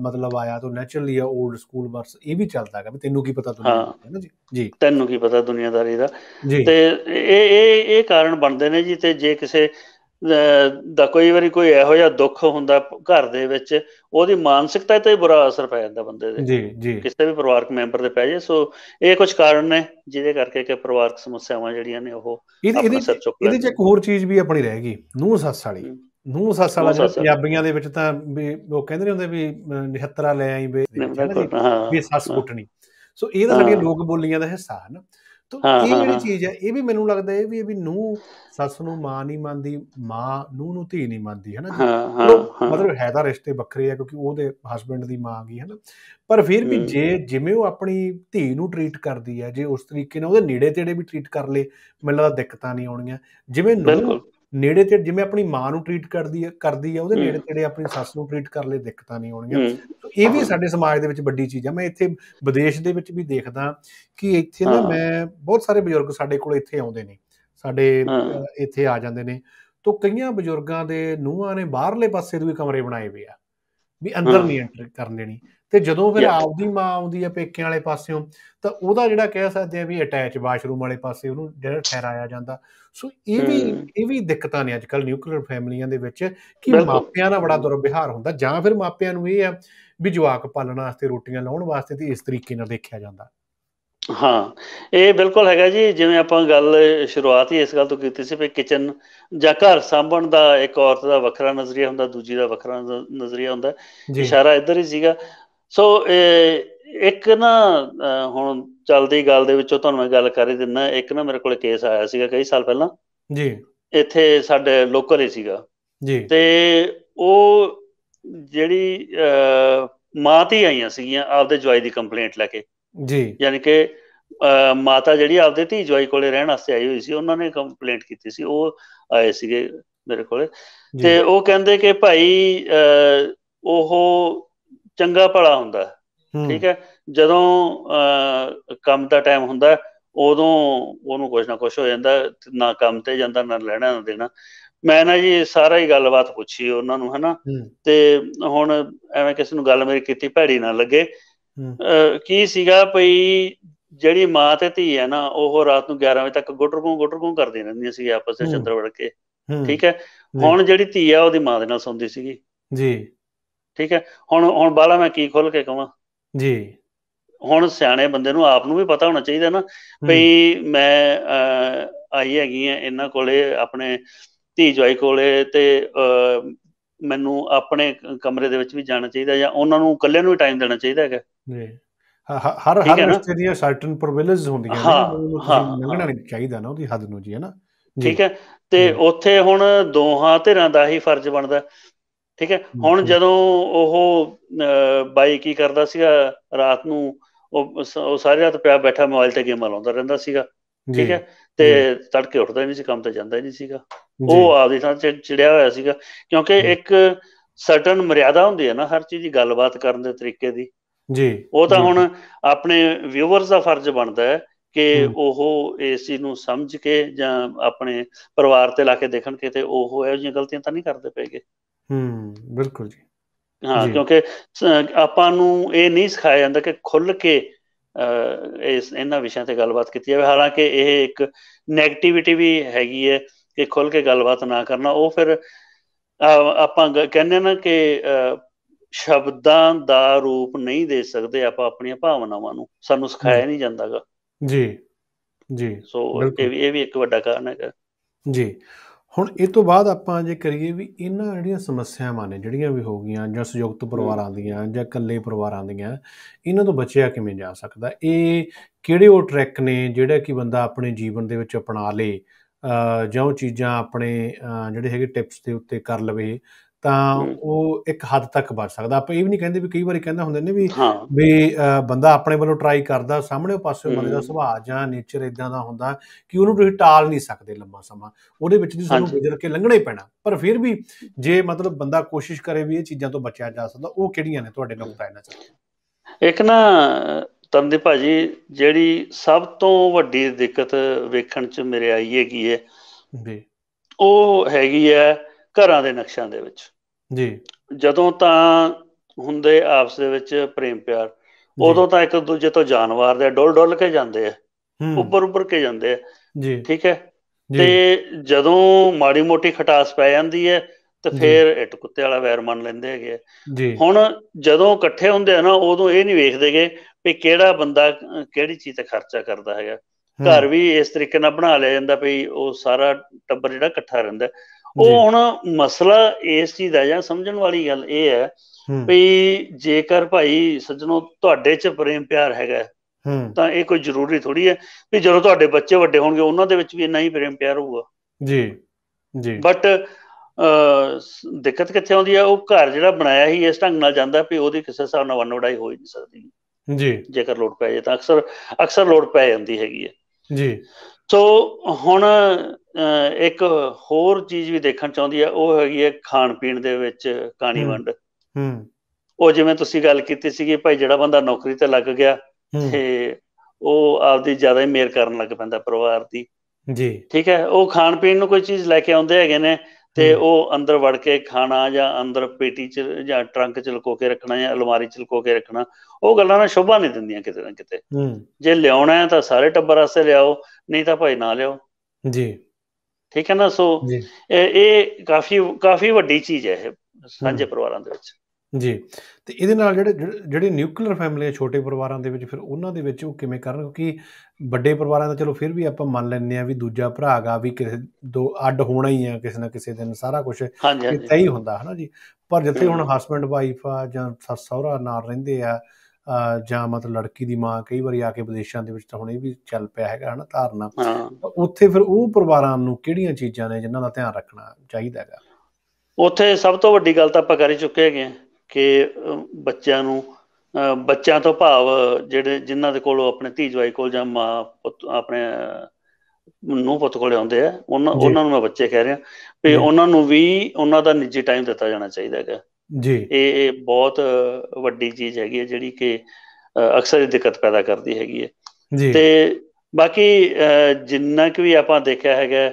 B: ਮਤਲਬ ਆਇਆ ਤਾਂ ਨੈਚੁਰਲੀ ਆ 올ਡ ਸਕੂਲ ਵਰਸ ਇਹ ਵੀ ਚੱਲਦਾ ਹੈਗਾ ਵੀ ਤੈਨੂੰ ਕੀ ਪਤਾ ਦੁਨੀਆ
A: ਹੈ।
B: ਨਾ ਜੀ? ਜੀ।
A: ਤੈਨੂੰ ਕੀ ਪਤਾ ਦੁਨੀਆਦਾਰੀ ਦਾ। ਤੇ ਇਹ ਇਹ ਇਹ ਕਾਰਨ ਬਣਦੇ ਨੇ ਜੀ ਤੇ ਜੇ ਕਿਸੇ ਦਾ ਕੋਈ ਵਾਰੀ ਕੋਈ ਇਹੋ ਜਿਹਾ ਦੁੱਖ ਹੁੰਦਾ ਘਰ ਦੇ ਵਿੱਚ ਉਹਦੀ ਮਾਨਸਿਕਤਾ ਤੇ ਬੁਰਾ ਅਸਰ ਪੈ ਜਾਂਦਾ ਬੰਦੇ ਦੇ
B: ਜੀ ਜੀ
A: ਕਿਸੇ ਵੀ ਪਰਿਵਾਰਕ ਮੈਂਬਰ ਦੇ ਪੈ ਜਾਏ ਸੋ ਇਹ ਕੁਝ ਕਾਰਨ ਨੇ ਜਿਹਦੇ ਕਰਕੇ ਕਿ ਪਰਿਵਾਰਕ ਸਮੱਸਿਆਵਾਂ ਜਿਹੜੀਆਂ ਨੇ ਉਹ
B: ਇਹਦੇ ਚ ਇੱਕ ਹੋਰ ਚੀਜ਼ ਵੀ ਆਪਣੀ ਰਹਿ ਗਈ ਨੂੰਹ ਸੱਸ ਵਾਲੀ। ਨੂੰਹ ਸੱਸ ਵਾਲਾ ਜਿਹੜਾ। ਪੰਜਾਬੀਆਂ ਦੇ ਵਿੱਚ ਤਾਂ ਵੀ ਉਹ ਕਹਿੰਦੇ ਨੇ ਹੁੰਦੇ ਵੀ ਅਹ, ਨਿਹੱਤਰਾ ਲੈ ਆਈ ਜੀ,
A: ਹਾਂ
B: ਵੀ ਸੱਸ। ਕੁੱਟਣੀ ਸੋ ਇਹ ਤਾਂ ਸਾਡੀਆਂ। ਲੋਕ ਬੋਲੀਆਂ ਦਾ ਹਿੱਸਾ ਹੈ ਨਾ ਤਾਂ
A: ਹਾਂ,
B: ਇਹ
A: ਹਾਂ,
B: ਜਿਹੜੀ
A: ਹਾਂ।
B: ਚੀਜ਼ ਹੈ ਇਹ ਵੀ ਮੈਨੂੰ ਲੱਗਦਾ ਇਹ ਵੀ ਇਹ ਵੀ ਨੂੰਹ ਸੱਸ ਨੂੰ ਮਾਂ ਨਹੀਂ ਮੰਨਦੀ ਮਾਂ ਨੂੰਹ ਨੂੰ ਧੀ ਨਹੀਂ ਮੰਨਦੀ ਹੈ ਨਾ
A: ਹਾਂ ਹਾਂ ਹਾਂ।
B: ਮਤਲਬ ਹੈ ਤਾਂ ਰਿਸ਼ਤੇ ਵੱਖਰੇ ਆ ਕਿਉਂਕਿ ਉਹਦੇ ਹਸਬੰਡ ਦੀ ਮਾਂ ਗਈ ਹੈ ਨਾ ਪਰ ਫਿਰ ਵੀ। ਜੇ ਜਿਵੇਂ ਉਹ ਆਪਣੀ ਧੀ ਨੂੰ ਟਰੀਟ ਕਰਦੀ ਹੈ ਜੇ ਉਸ ਤਰੀਕੇ ਨਾਲ ਉਹਦੇ ਨੇੜੇ ਤੇੜੇ ਵੀ ਟਰੀਟ ਕਰ ਲੇ ਮੈਨੂੰ ਲੱਗਦਾ ਦਿੱਕਤਾਂ ਨਹੀਂ ਆਉਣੀਆਂ। ਜਿਵੇਂ
A: ਬਿਲਕੁਲ।
B: ਨੇੜੇ ਤੇ ਜਿਵੇਂ ਆਪਣੀ ਮਾਂ ਨੂੰ ਟਰੀਟ ਕਰਦੀ ਹੈ ਕਰਦੀ ਹੈ ਉਹਦੇ। ਨੇੜੇ ਤੇੜੇ ਆਪਣੀ ਸੱਸ ਨੂੰ ਟਰੀਟ ਕਰ ਲੇ ਦਿੱਕਤਾਂ ਨਹੀਂ ਆਉਣਗੀਆਂ
A: ਹੂੰ
B: ਤੋ ਇਹ ਵੀ ਸਾਡੇ ਸਮਾਜ ਦੇ ਵਿੱਚ ਵੱਡੀ ਚੀਜ਼ ਆ ਮੈਂ ਇੱਥੇ ਵਿਦੇਸ਼ ਦੇ ਵਿੱਚ ਵੀ ਦੇਖਦਾ ਕਿ ਇੱਥੇ ਨਾ
A: ਹਾਂ।
B: ਮੈਂ ਬਹੁਤ ਸਾਰੇ ਬਜ਼ੁਰਗ ਸਾਡੇ ਕੋਲ ਇੱਥੇ ਆਉਂਦੇ ਨੇ ਸਾਡੇ
A: ਹਾਂ।
B: ਇੱਥੇ ਆ ਜਾਂਦੇ ਨੇ ਤੋ ਕਈਆਂ ਬਜ਼ੁਰਗਾਂ ਦੇ ਨੂੰਹਾਂ ਨੇ ਬਾਹਰਲੇ ਪਾਸੇ ਦੇ ਵੀ ਕਮਰੇ ਬਣਾਏ ਹੋਏ ਆ ਵੀ ਅੰਦਰ
A: ਹਾਂ।
B: ਨਹੀਂ ਐਂਟਰ ਕਰਨ ਦੇਣੀ ਤੇ ਜਦੋਂ ਫਿਰ. ਆਪਦੀ ਮਾਂ ਆਉਂਦੀ ਆ ਪੇਕਿਆਂ ਵਾਲੇ ਪਾਸਿਓਂ ਤਾਂ ਉਹਦਾ ਜਿਹੜਾ ਕਹਿ ਸਕਦੇ ਆ ਵੀ ਅਟੈਚ ਵਾਸ਼ਰੂਮ ਵਾਲੇ ਪਾਸੇ ਉਹਨੂੰ ਜਿਹੜਾ ਠਹਿਰਾਇਆ ਜਾਂਦਾ। ਸੋ ਇਹ ਵੀ। ਇਹ ਵੀ ਦਿੱਕਤਾਂ ਨੇ ਅੱਜ ਕੱਲ ਨਿਊਕਲੀਅਰ ਫੈਮਲੀਆਂ ਦੇ ਵਿੱਚ ਕਿ। ਮਾਪਿਆਂ ਦਾ ਬੜਾ ਦੁਰਵਿਹਾਰ ਹੁੰਦਾ। ਜਾਂ ਫਿਰ ਮਾਪਿਆਂ ਨੂੰ ਇਹ ਆ ਵੀ ਜਵਾਕ ਪਾਲਣ ਵਾਸਤੇ ਰੋਟੀਆਂ ਲਾਉਣ ਵਾਸਤੇ ਤੇ ਇਸ ਤਰੀਕੇ ਨਾਲ ਦੇਖਿਆ ਜਾਂਦਾ।
A: ਹਾਂ ਇਹ ਬਿਲਕੁਲ ਹੈਗਾ ਜੀ। ਜਿਵੇਂ ਆਪਾਂ ਗੱਲ ਸ਼ੁਰੂਆਤ ਹੀ ਇਸ ਗੱਲ ਤੋਂ ਕੀਤੀ ਸੀ ਵੀ ਕਿਚਨ ਜਾਂ ਘਰ ਸਾਂਭਣ ਦਾ ਇੱਕ ਔਰਤ ਦਾ ਵੱਖਰਾ ਨਜ਼ਰੀਆ ਹੁੰਦਾ ਦੂਜੀ ਦਾ ਵੱਖਰਾ ਨਜ਼ਰੀਆ ਹੁੰਦਾ। ਇਸ਼ਾਰਾ ਇੱਧਰ ਹੀ ਸੀਗਾ। ਸੋ ਇੱਕ ਨਾ ਹੁਣ ਚੱਲਦੀ ਗੱਲ ਦੇ ਵਿੱਚੋਂ ਤੁਹਾਨੂੰ ਮੈਂ ਗੱਲ ਕਰ ਹੀ ਦਿੰਦਾ ਇੱਕ ਨਾ ਮੇਰੇ ਕੋਲ ਕੇਸ ਆਇਆ ਸੀਗਾ ਕਈ ਸਾਲ ਪਹਿਲਾਂ।
B: ਜੀ।
A: ਇੱਥੇ ਸਾਡੇ ਲੋਕਲ ਹੀ ਸੀਗਾ।
B: ਜੀ।
A: ਤੇ ਉਹ ਜਿਹੜੀ ਮਾਂ ਧੀ ਆਈਆਂ ਸੀਗੀਆਂ ਆਪਦੇ ਜਵਾਈ ਦੀ ਕੰਪਲੇਂਟ ਲੈ ਕੇ।
B: ਜੀ।
A: ਯਾਨੀ ਕਿ ਮਾਤਾ ਜਿਹੜੀ ਆਪਦੇ ਧੀ ਜਵਾਈ ਕੋਲੇ ਰਹਿਣ ਵਾਸਤੇ ਆਈ ਹੋਈ ਸੀ ਉਹਨਾਂ ਨੇ ਕੰਪਲੇਂਟ ਕੀਤੀ ਸੀ। ਉਹ ਆਏ ਸੀਗੇ ਮੇਰੇ ਕੋਲੇ। ਤੇ ਉਹ ਕਹਿੰਦੇ ਕਿ ਭਾਈ ਉਹ ਚੰਗਾ ਭਲਾ ਹੁੰਦਾ ਠੀਕ ਹੈ? ਜਦੋਂ ਕੰਮ ਦਾ ਟਾਈਮ ਹੁੰਦਾ ਉਦੋਂ ਉਹਨੂੰ ਕੁਝ ਨਾ ਕੁਝ ਹੋ ਜਾਂਦਾ ਨਾ ਕੰਮ ਤੇ ਜਾਂਦਾ ਨਾ ਲੈਣਾ ਨਾ ਦੇਣਾ। ਮੈਂ ਨਾ ਜੀ ਸਾਰਾ ਹੀ ਗੱਲਬਾਤ ਪੁੱਛੀ ਉਹਨਾਂ ਨੂੰ ਹਨਾ? ਤੇ ਹੁਣ ਐਵੇਂ ਕਿਸੇ ਨੂੰ ਗੱਲ ਮੇਰੀ ਕੀਤੀ ਭੈੜੀ ਨਾ ਲੱਗੇ। ਕੀ ਸੀਗਾ ਭਈ ਜਿਹੜੀ ਮਾਂ ਤੇ ਧੀ ਹੈ ਨਾ ਉਹ ਰਾਤ ਨੂੰ 11 ਵਜੇ ਤੱਕ ਗੁੱਟਰਗੂ ਗੁੱਟਰਗੂ ਕਰਦੀਆਂ ਰਹਿੰਦੀਆਂ ਸੀ ਆਪਸ ਵਿੱਚ
B: ਹੂੰ।
A: ਅੰਦਰ ਵੜ ਕੇ। ਠੀਕ ਹੈ? ਹੁਣ ਜਿਹੜੀ ਧੀ ਆ ਉਹਦੀ ਮਾਂ ਦੇ ਨਾਲ ਸੌਂਦੀ ਸੀਗੀ।
B: ਜੀ।
A: ਠੀਕ ਹੈ? ਹੁਣ ਹੁਣ ਬਾਲਾ ਮੈਂ ਕੀ ਖੋਲ ਕੇ ਕਹਾਂ
B: ਜੀ।
A: ਹੁਣ ਸਿਆਣੇ ਬੰਦੇ ਨੂੰ ਆਪ ਨੂੰ ਵੀ ਪਤਾ ਹੋਣਾ ਚਾਹੀਦਾ ਨਾ ਭਈ ਮੈਂ ਆਈ ਹੈਗੀ ਆ ਇਹਨਾਂ ਕੋਲੇ ਆਪਣੇ ਧੀ ਜਵਾਈ ਕੋਲੇ ਤੇ ਮੈਨੂੰ ਆਪਣੇ ਕਮਰੇ ਦੇ ਵਿੱਚ ਵੀ ਜਾਣਾ ਚਾਹੀਦਾ ਜਾਂ ਉਹਨਾਂ ਨੂੰ ਇਕੱਲੇ ਨੂੰ ਵੀ ਟਾਈਮ ਦੇਣਾ ਚਾਹੀਦਾ ਹੈਗਾ।
B: ਜੀ। ਹਰ ਹਰ? ਰਿਸ਼ਤੇ ਦੀਆਂ ਸਰਟਨ ਪ੍ਰਿਵਿਲੇਜਸ ਹੁੰਦੀਆਂ ਨੇ
A: ਹਾਂ,
B: ਉਹਨੂੰ ਲੰਘਣਾ। ਨਹੀਂ ਚਾਹੀਦਾ ਨਾ ਉਹਦੀ ਹੱਦ ਨੂੰ ਜੀ ਹੈ ਨਾ?
A: ਠੀਕ ਹੈ? ਤੇ। ਉੱਥੇ ਹੁਣ ਦੋਹਾਂ ਧਿਰਾਂ ਦਾ ਹੀ ਫਰਜ਼ ਬਣਦਾ। ਠੀਕ ਹੈ? ਹੁਣ। ਜਦੋਂ ਉਹ ਬਾਈ ਕੀ ਕਰਦਾ ਸੀਗਾ ਰਾਤ ਨੂੰ ਉਹ ਸਾਰੀ ਰਾਤ ਪਿਆ ਬੈਠਾ ਮੋਬਾਈਲ ਤੇ ਗੇਮਾਂ ਲਾਉਂਦਾ ਰਹਿੰਦਾ ਸੀਗਾ। ਠੀਕ ਹੈ? ਤੇ ਤੜਕੇ ਉੱਠਦਾ ਨਹੀਂ ਸੀ ਕੰਮ ਤੇ ਜਾਂਦਾ ਨਹੀਂ ਸੀਗਾ। ਉਹ ਆਪਦੀ ਥਾਂ ਚਿੜਿਆ ਹੋਇਆ ਸੀਗਾ। ਕਿਉਂਕਿ। ਇੱਕ ਸਰਟਨ ਮਰਿਆਦਾ ਹੁੰਦੀ ਹੈ ਨਾ ਹਰ ਚੀਜ਼ ਦੀ ਗੱਲਬਾਤ ਕਰਨ ਦੇ ਤਰੀਕੇ ਦੀ।
B: ਜੀ
A: ਉਹ ਤਾਂ ਹੁਣ ਆਪਣੇ ਵਿਊਅਰਸ ਦਾ ਫਰਜ਼ ਬਣਦਾ ਹੈ ਕਿ। ਉਹ ਇਸ ਚੀਜ਼ ਨੂੰ ਸਮਝ ਕੇ ਜਾਂ ਆਪਣੇ ਪਰਿਵਾਰ ਤੇ ਲਾ ਕੇ ਦੇਖਣ ਕਿ ਤੇ ਉਹ ਇਹੋ ਜਿਹੀਆਂ ਗਲਤੀਆਂ ਤਾਂ ਨਹੀਂ ਕਰਦੇ ਪਏਗੇ।
B: ਹੂੰ ਬਿਲਕੁਲ ਜੀ।
A: ਹਾਂ। ਕਿਉਂਕਿ ਆਪਾਂ ਨੂੰ ਇਹ ਨਹੀਂ ਸਿਖਾਇਆ ਜਾਂਦਾ ਕਿ ਖੁੱਲ ਕੇ ਇਸ ਇਹਨਾਂ ਵਿਸ਼ਿਆਂ ਤੇ ਗੱਲਬਾਤ ਕੀਤੀ ਜਾਵੇ। ਹਾਲਾਂਕਿ ਇਹ ਇੱਕ 네ਗੇਟਿਵਿਟੀ ਵੀ ਹੈਗੀ ਹੈ ਕਿ ਖੁੱਲ ਕੇ ਗੱਲਬਾਤ ਨਾ ਕਰਨਾ। ਉਹ ਫਿਰ ਆਪਾਂ ਕਹਿੰਦੇ ਨਾ ਕਿ ਸ਼ਬਦਾਂ ਦਾ ਰੂਪ ਨਹੀਂ ਦੇ ਸਕਦੇ ਆਪਾਂ ਆਪਣੀਆਂ ਭਾਵਨਾਵਾਂ ਨੂੰ। ਸਾਨੂੰ ਸਿਖਾਇਆ ਨਹੀਂ ਜਾਂਦਾਗਾ।
B: ਜੀ। ਜੀ।
A: ਸੋ
B: ਬਿਲਕੁਲ।
A: ਇਹ ਵੀ ਇਹ ਵੀ ਇੱਕ ਵੱਡਾ ਕਾਰਨ ਹੈਗਾ।
B: ਜੀ। ਹੁਣ ਇਹ ਤੋਂ ਬਾਅਦ ਆਪਾਂ ਜੇ ਕਰੀਏ ਵੀ ਇਹਨਾਂ ਜਿਹੜੀਆਂ ਸਮੱਸਿਆਵਾਂ ਨੇ ਜਿਹੜੀਆਂ ਵੀ ਹੋ ਗਈਆਂ ਜਾਂ ਸੰਯੁਕਤ ਪਰਿਵਾਰਾਂ ਦੀਆਂ ਜਾਂ ਇਕੱਲੇ ਪਰਿਵਾਰਾਂ ਦੀਆਂ ਇਹਨਾਂ ਤੋਂ ਬਚਿਆ ਕਿਵੇਂ ਜਾ ਸਕਦਾ? ਇਹ ਕਿਹੜੇ ਉਹ ਟਰੈਕ ਨੇ ਜਿਹੜਾ ਕਿ ਬੰਦਾ ਆਪਣੇ ਜੀਵਨ ਦੇ ਵਿੱਚ ਅਪਣਾ ਲੇ ਜਾਂ ਉਹ ਚੀਜ਼ਾਂ ਆਪਣੇ ਜਿਹੜੇ ਹੈਗੇ ਟਿਪਸ ਦੇ ਉੱਤੇ ਕਰ ਲਵੇ ਤਾਂ ਉਹ ਇੱਕ ਹੱਦ ਤੱਕ ਬਚ ਸਕਦਾ। ਆਪਾਂ ਇਹ ਵੀ ਨਹੀਂ ਕਹਿੰਦੇ ਵੀ ਕਈ ਵਾਰੀ ਕਹਿੰਦਾ ਹੁੰਦੇ ਨੇ ਵੀ ਵੀ ਬੰਦਾ ਆਪਣੇ ਵੱਲੋਂ ਟਰਾਈ ਕਰਦਾ ਸਾਹਮਣੇ ਪਾਸੇ ਬੰਦੇ ਦਾ ਸੁਭਾਅ ਜਾਂ ਨੇਚਰ ਇਦਾਂ ਦਾ ਹੁੰਦਾ ਕਿ ਉਹਨੂੰ ਤੁਸੀਂ ਟਾਲ ਨਹੀਂ ਸਕਦੇ ਲੰਮਾ ਸਮਾਂ। ਉਹਦੇ ਵਿੱਚ ਦੀ ਸਾਨੂੰ ਗੁਜ਼ਰ ਕੇ ਲੰਘਣਾ ਹੀ ਪੈਣਾ। ਪਰ ਫਿਰ ਵੀ ਜੇ ਮਤਲਬ ਬੰਦਾ ਕੋਸ਼ਿਸ਼ ਕਰੇ ਵੀ ਇਹ ਚੀਜ਼ਾਂ ਤੋਂ ਬਚਿਆ ਜਾ ਸਕਦਾ ਉਹ ਕਿਹੜੀਆਂ ਨੇ ਤੁਹਾਡੇ ਨਾਲ ਕਹਿਣਾ ਚਾਹੁੰਦੇ
A: ਇੱਕ ਨਾ ਤੰਦੇ ਭਾਜੀ ਜਿਹੜੀ ਸਭ ਤੋਂ ਵੱਡੀ ਦਿੱਕਤ ਵੇਖਣ ਚ ਮੇਰੇ ਆਈ ਹੈਗੀ ਹੈ ਜੀ। ਉਹ ਹੈਗੀ ਹੈ ਘਰਾਂ ਦੇ ਨਕਸ਼ਿਆਂ ਦੇ ਵਿੱਚ।
B: ਜੀ।
A: ਜਦੋਂ ਤਾਂ ਹੁੰਦੇ ਆਪਸ ਦੇ ਵਿੱਚ ਪ੍ਰੇਮ ਪਿਆਰ ਉਦੋਂ ਤਾਂ ਇੱਕ ਦੂਜੇ ਤੋਂ ਜਾਨਵਰ ਦੇ ਡੋਲ ਡੋਲ ਕੇ ਜਾਂਦੇ ਆ। ਉੱਪਰ ਉੱਪਰ ਕੇ ਜਾਂਦੇ ਆ।
B: ਜੀ।
A: ਠੀਕ ਹੈ? ਤੇ ਜਦੋਂ ਮਾੜੀ ਮੋਟੀ ਖਟਾਸ ਪੈ ਜਾਂਦੀ ਹੈ ਤੇ ਫਿਰ ਇੱਟ ਕੁੱਤੇ ਵਾਲਾ ਵੈਰ ਮੰਨ ਲੈਂਦੇ ਹੈਗੇ
B: ਜੀ।
A: ਹੁਣ ਜਦੋਂ ਇਕੱਠੇ ਹੁੰਦੇ ਆ ਨਾ ਉਦੋਂ ਇਹ ਨਹੀਂ ਵੇਖਦੇਗੇ ਵੀ ਕਿਹੜਾ ਬੰਦਾ ਕਿਹੜੀ ਚੀਜ਼ ਤੇ ਖਰਚਾ ਕਰਦਾ ਹੈਗਾ। ਘਰ ਵੀ ਇਸ ਤਰੀਕੇ ਨਾਲ ਬਣਾ ਲਿਆ ਜਾਂਦਾ ਵੀ ਉਹ ਸਾਰਾ ਟੱਬਰ ਜਿਹੜਾ ਇਕੱਠਾ ਰਹਿੰਦਾ। ਉਹ ਹੁਣ ਮਸਲਾ ਇਸ ਚੀਜ਼ ਦਾ ਜਾਂ ਸਮਝਣ ਵਾਲੀ ਗੱਲ ਇਹ ਹੈ ਵੀ ਜੇਕਰ ਭਾਈ ਸੱਜਣੋ ਤੁਹਾਡੇ 'ਚ ਪ੍ਰੇਮ ਪਿਆਰ ਹੈਗਾ ਤਾਂ ਇਹ ਕੋਈ ਜ਼ਰੂਰੀ ਥੋੜੀ ਹੈ ਵੀ ਜਦੋਂ ਤੁਹਾਡੇ ਬੱਚੇ ਵੱਡੇ ਹੋਣਗੇ ਉਹਨਾਂ ਦੇ ਵਿੱਚ ਵੀ ਇੰਨਾ ਹੀ ਪ੍ਰੇਮ ਪਿਆਰ ਹੋਊਗਾ।
B: ਜੀ ਜੀ।
A: ਬਟ ਦਿੱਕਤ ਕਿੱਥੇ ਆਉਂਦੀ ਹੈ? ਉਹ ਘਰ ਜਿਹੜਾ ਬਣਾਇਆ ਹੀ ਇਸ ਢੰਗ ਨਾਲ ਜਾਂਦਾ ਵੀ ਉਹਦੀ ਕਿਸੇ ਹਿਸਾਬ ਨਾਲ ਵਨਵੜਾਈ ਹੋ ਹੀ ਨਹੀਂ ਸਕਦੀ।
B: ਜੀ।
A: ਜੇਕਰ ਲੋਡ ਪੈ ਜਾਏ ਤਾਂ ਅਕਸਰ ਅਕਸਰ ਲੋਡ ਪੈ ਜਾਂਦੀ ਹੈਗੀ ਹੈ।
B: ਜੀ।
A: ਸੋ ਹੁਣ ਇੱਕ ਹੋਰ ਚੀਜ਼ ਵੀ ਦੇਖਣ ਚਾਹੁੰਦੀ ਹੈ ਉਹ ਹੈਗੀ ਹੈ ਖਾਣ ਪੀਣ ਦੇ ਵਿੱਚ ਕਾਣੀ ਵੰਡ।
B: ਹੂੰ।
A: ਉਹ ਜਿਵੇਂ ਤੁਸੀਂ ਗੱਲ ਕੀਤੀ ਸੀਗੀ ਭਾਈ ਜਿਹੜਾ ਬੰਦਾ ਨੌਕਰੀ ਤੇ ਲੱਗ ਗਿਆ ਤੇ ਉਹ ਆਪਦੀ ਜ਼ਿਆਦਾ ਹੀ ਮੇਰ ਕਰਨ ਲੱਗ ਪੈਂਦਾ ਪਰਿਵਾਰ ਦੀ।
B: ਜੀ।
A: ਠੀਕ ਹੈ ਉਹ ਖਾਣ ਪੀਣ ਨੂੰ ਕੋਈ ਚੀਜ਼ ਲੈ ਕੇ ਆਉਂਦੇ ਹੈਗੇ ਨੇ ਤੇ ਉਹ ਅੰਦਰ ਵੜ ਕੇ ਖਾਣਾ ਜਾਂ ਅੰਦਰ ਪੇਟੀ 'ਚ ਜਾਂ ਟਰੰਕ 'ਚ ਲੁਕੋ ਕੇ ਰੱਖਣਾ ਜਾਂ ਅਲਮਾਰੀ 'ਚ ਲੁਕੋ ਕੇ ਰੱਖਣਾ ਉਹ ਗੱਲਾਂ ਨਾ ਸ਼ੋਭਾ ਨਹੀਂ ਦਿੰਦੀਆਂ ਕਿਤੇ ਨਾ ਕਿਤੇ। ਜੇ ਲਿਆਉਣਾ ਹੈ ਤਾਂ ਸਾਰੇ ਟੱਬਰ ਵਾਸਤੇ ਲਿਆਓ ਨਹੀਂ ਤਾਂ ਭਾਈ ਨਾ ਲਿਆਓ।
B: ਜੀ।
A: ਠੀਕ ਹੈ ਨਾ? ਸੋ ਇਹ ਕਾਫੀ ਕਾਫੀ ਵੱਡੀ ਚੀਜ਼ ਹੈ ਇਹ ਸਾਂਝੇ ਪਰਿਵਾਰਾਂ ਦੇ ਵਿੱਚ।
B: ਜੀ। ਤੇ ਇਹਦੇ ਨਾਲ ਜਿਹੜੇ ਜਿਹੜੇ ਨਿਊਕਲੀਅਰ ਫੈਮਲੀਆਂ ਛੋਟੇ ਪਰਿਵਾਰਾਂ ਦੇ ਵਿੱਚ ਫਿਰ ਉਹਨਾਂ ਦੇ ਵਿੱਚ ਉਹ ਕਿਵੇਂ ਕਰਨ ਕਿਉਂਕਿ ਵੱਡੇ ਪਰਿਵਾਰਾਂ ਦਾ ਚਲੋ ਫਿਰ ਵੀ ਆਪਾਂ ਮੰਨ ਲੈਂਦੇ ਆ ਵੀ ਦੂਜਾ ਭਰਾ ਗਾ ਵੀ ਕਿਸੇ ਦੋ ਅੱਡ ਹੋਣਾ ਹੀ ਆ ਕਿਸੇ ਨਾ ਕਿਸੇ ਦਿਨ ਸਾਰਾ ਕੁਝ
A: ਇੱਥੇ
B: ਹੀ ਹੁੰਦਾ ਹਨਾ ਜੀ? ਪਰ ਜਿੱਥੇ ਹੁਣ ਹਸਬੰਡ ਵਾਈਫ ਆ ਜਾਂ ਸੱਸ ਸਹੁਰਾ ਨਾਲ ਰਹਿੰਦੇ ਆ ਜਾਂ ਮਤਲਬ ਲੜਕੀ ਦੀ ਮਾਂ ਕਈ ਵਾਰੀ ਆ ਕੇ ਵਿਦੇਸ਼ਾਂ ਦੇ ਵਿੱਚ ਤਾਂ ਹੁਣ ਇਹ ਵੀ ਚੱਲ ਪਿਆ ਹੈਗਾ ਹਨਾ ਧਾਰਨਾ। ਉੱਥੇ ਫਿਰ ਉਹ ਪਰਿਵਾਰਾਂ ਨੂੰ ਕਿਹੜੀਆਂ ਚੀਜ਼ਾਂ ਨੇ ਜਿਨ੍ਹਾਂ ਦਾ ਧਿਆਨ ਰੱਖਣਾ ਚਾਹੀਦਾ ਹੈਗਾ?
A: ਉੱਥੇ ਸਭ ਤੋਂ ਵੱਡੀ ਗੱਲ ਤਾਂ ਆਪਾਂ ਕਰ ਹੀ ਚੁੱਕੇ ਹੈਗੇ ਆ। ਕਿ ਬੱਚਿਆਂ ਨੂੰ ਬੱਚਿਆਂ ਤੋਂ ਭਾਵ ਜਿਹੜੇ ਜਿਨ੍ਹਾਂ ਦੇ ਕੋਲ ਆਪਣੇ ਧੀ ਜਵਾਈ ਕੋਲ ਜਾਂ ਮਾਂ ਆਪਣੇ ਨੂੰ ਪੁੱਤ ਕੋਲੇ ਆਉਂਦੇ ਆ ਉਹਨਾਂ ਉਹਨਾਂ ਨੂੰ ਮੈਂ ਬੱਚੇ ਕਹਿ ਰਿਹਾ ਵੀ ਉਹਨਾਂ ਨੂੰ ਵੀ ਉਹਨਾਂ ਦਾ ਨਿੱਜੀ ਟਾਈਮ ਦਿੱਤਾ ਜਾਣਾ ਚਾਹੀਦਾ ਹੈਗਾ।
B: ਜੀ।
A: ਇਹ ਇਹ ਬਹੁਤ ਵੱਡੀ ਚੀਜ਼ ਹੈਗੀ ਹੈ ਜਿਹੜੀ ਕਿ ਅਕਸਰ ਇਹ ਦਿੱਕਤ ਪੈਦਾ ਕਰਦੀ ਹੈਗੀ ਹੈ।
B: ਜੀ।
A: ਤੇ ਬਾਕੀ ਜਿੰਨਾ ਕਿ ਵੀ ਆਪਾਂ ਦੇਖਿਆ ਹੈਗਾ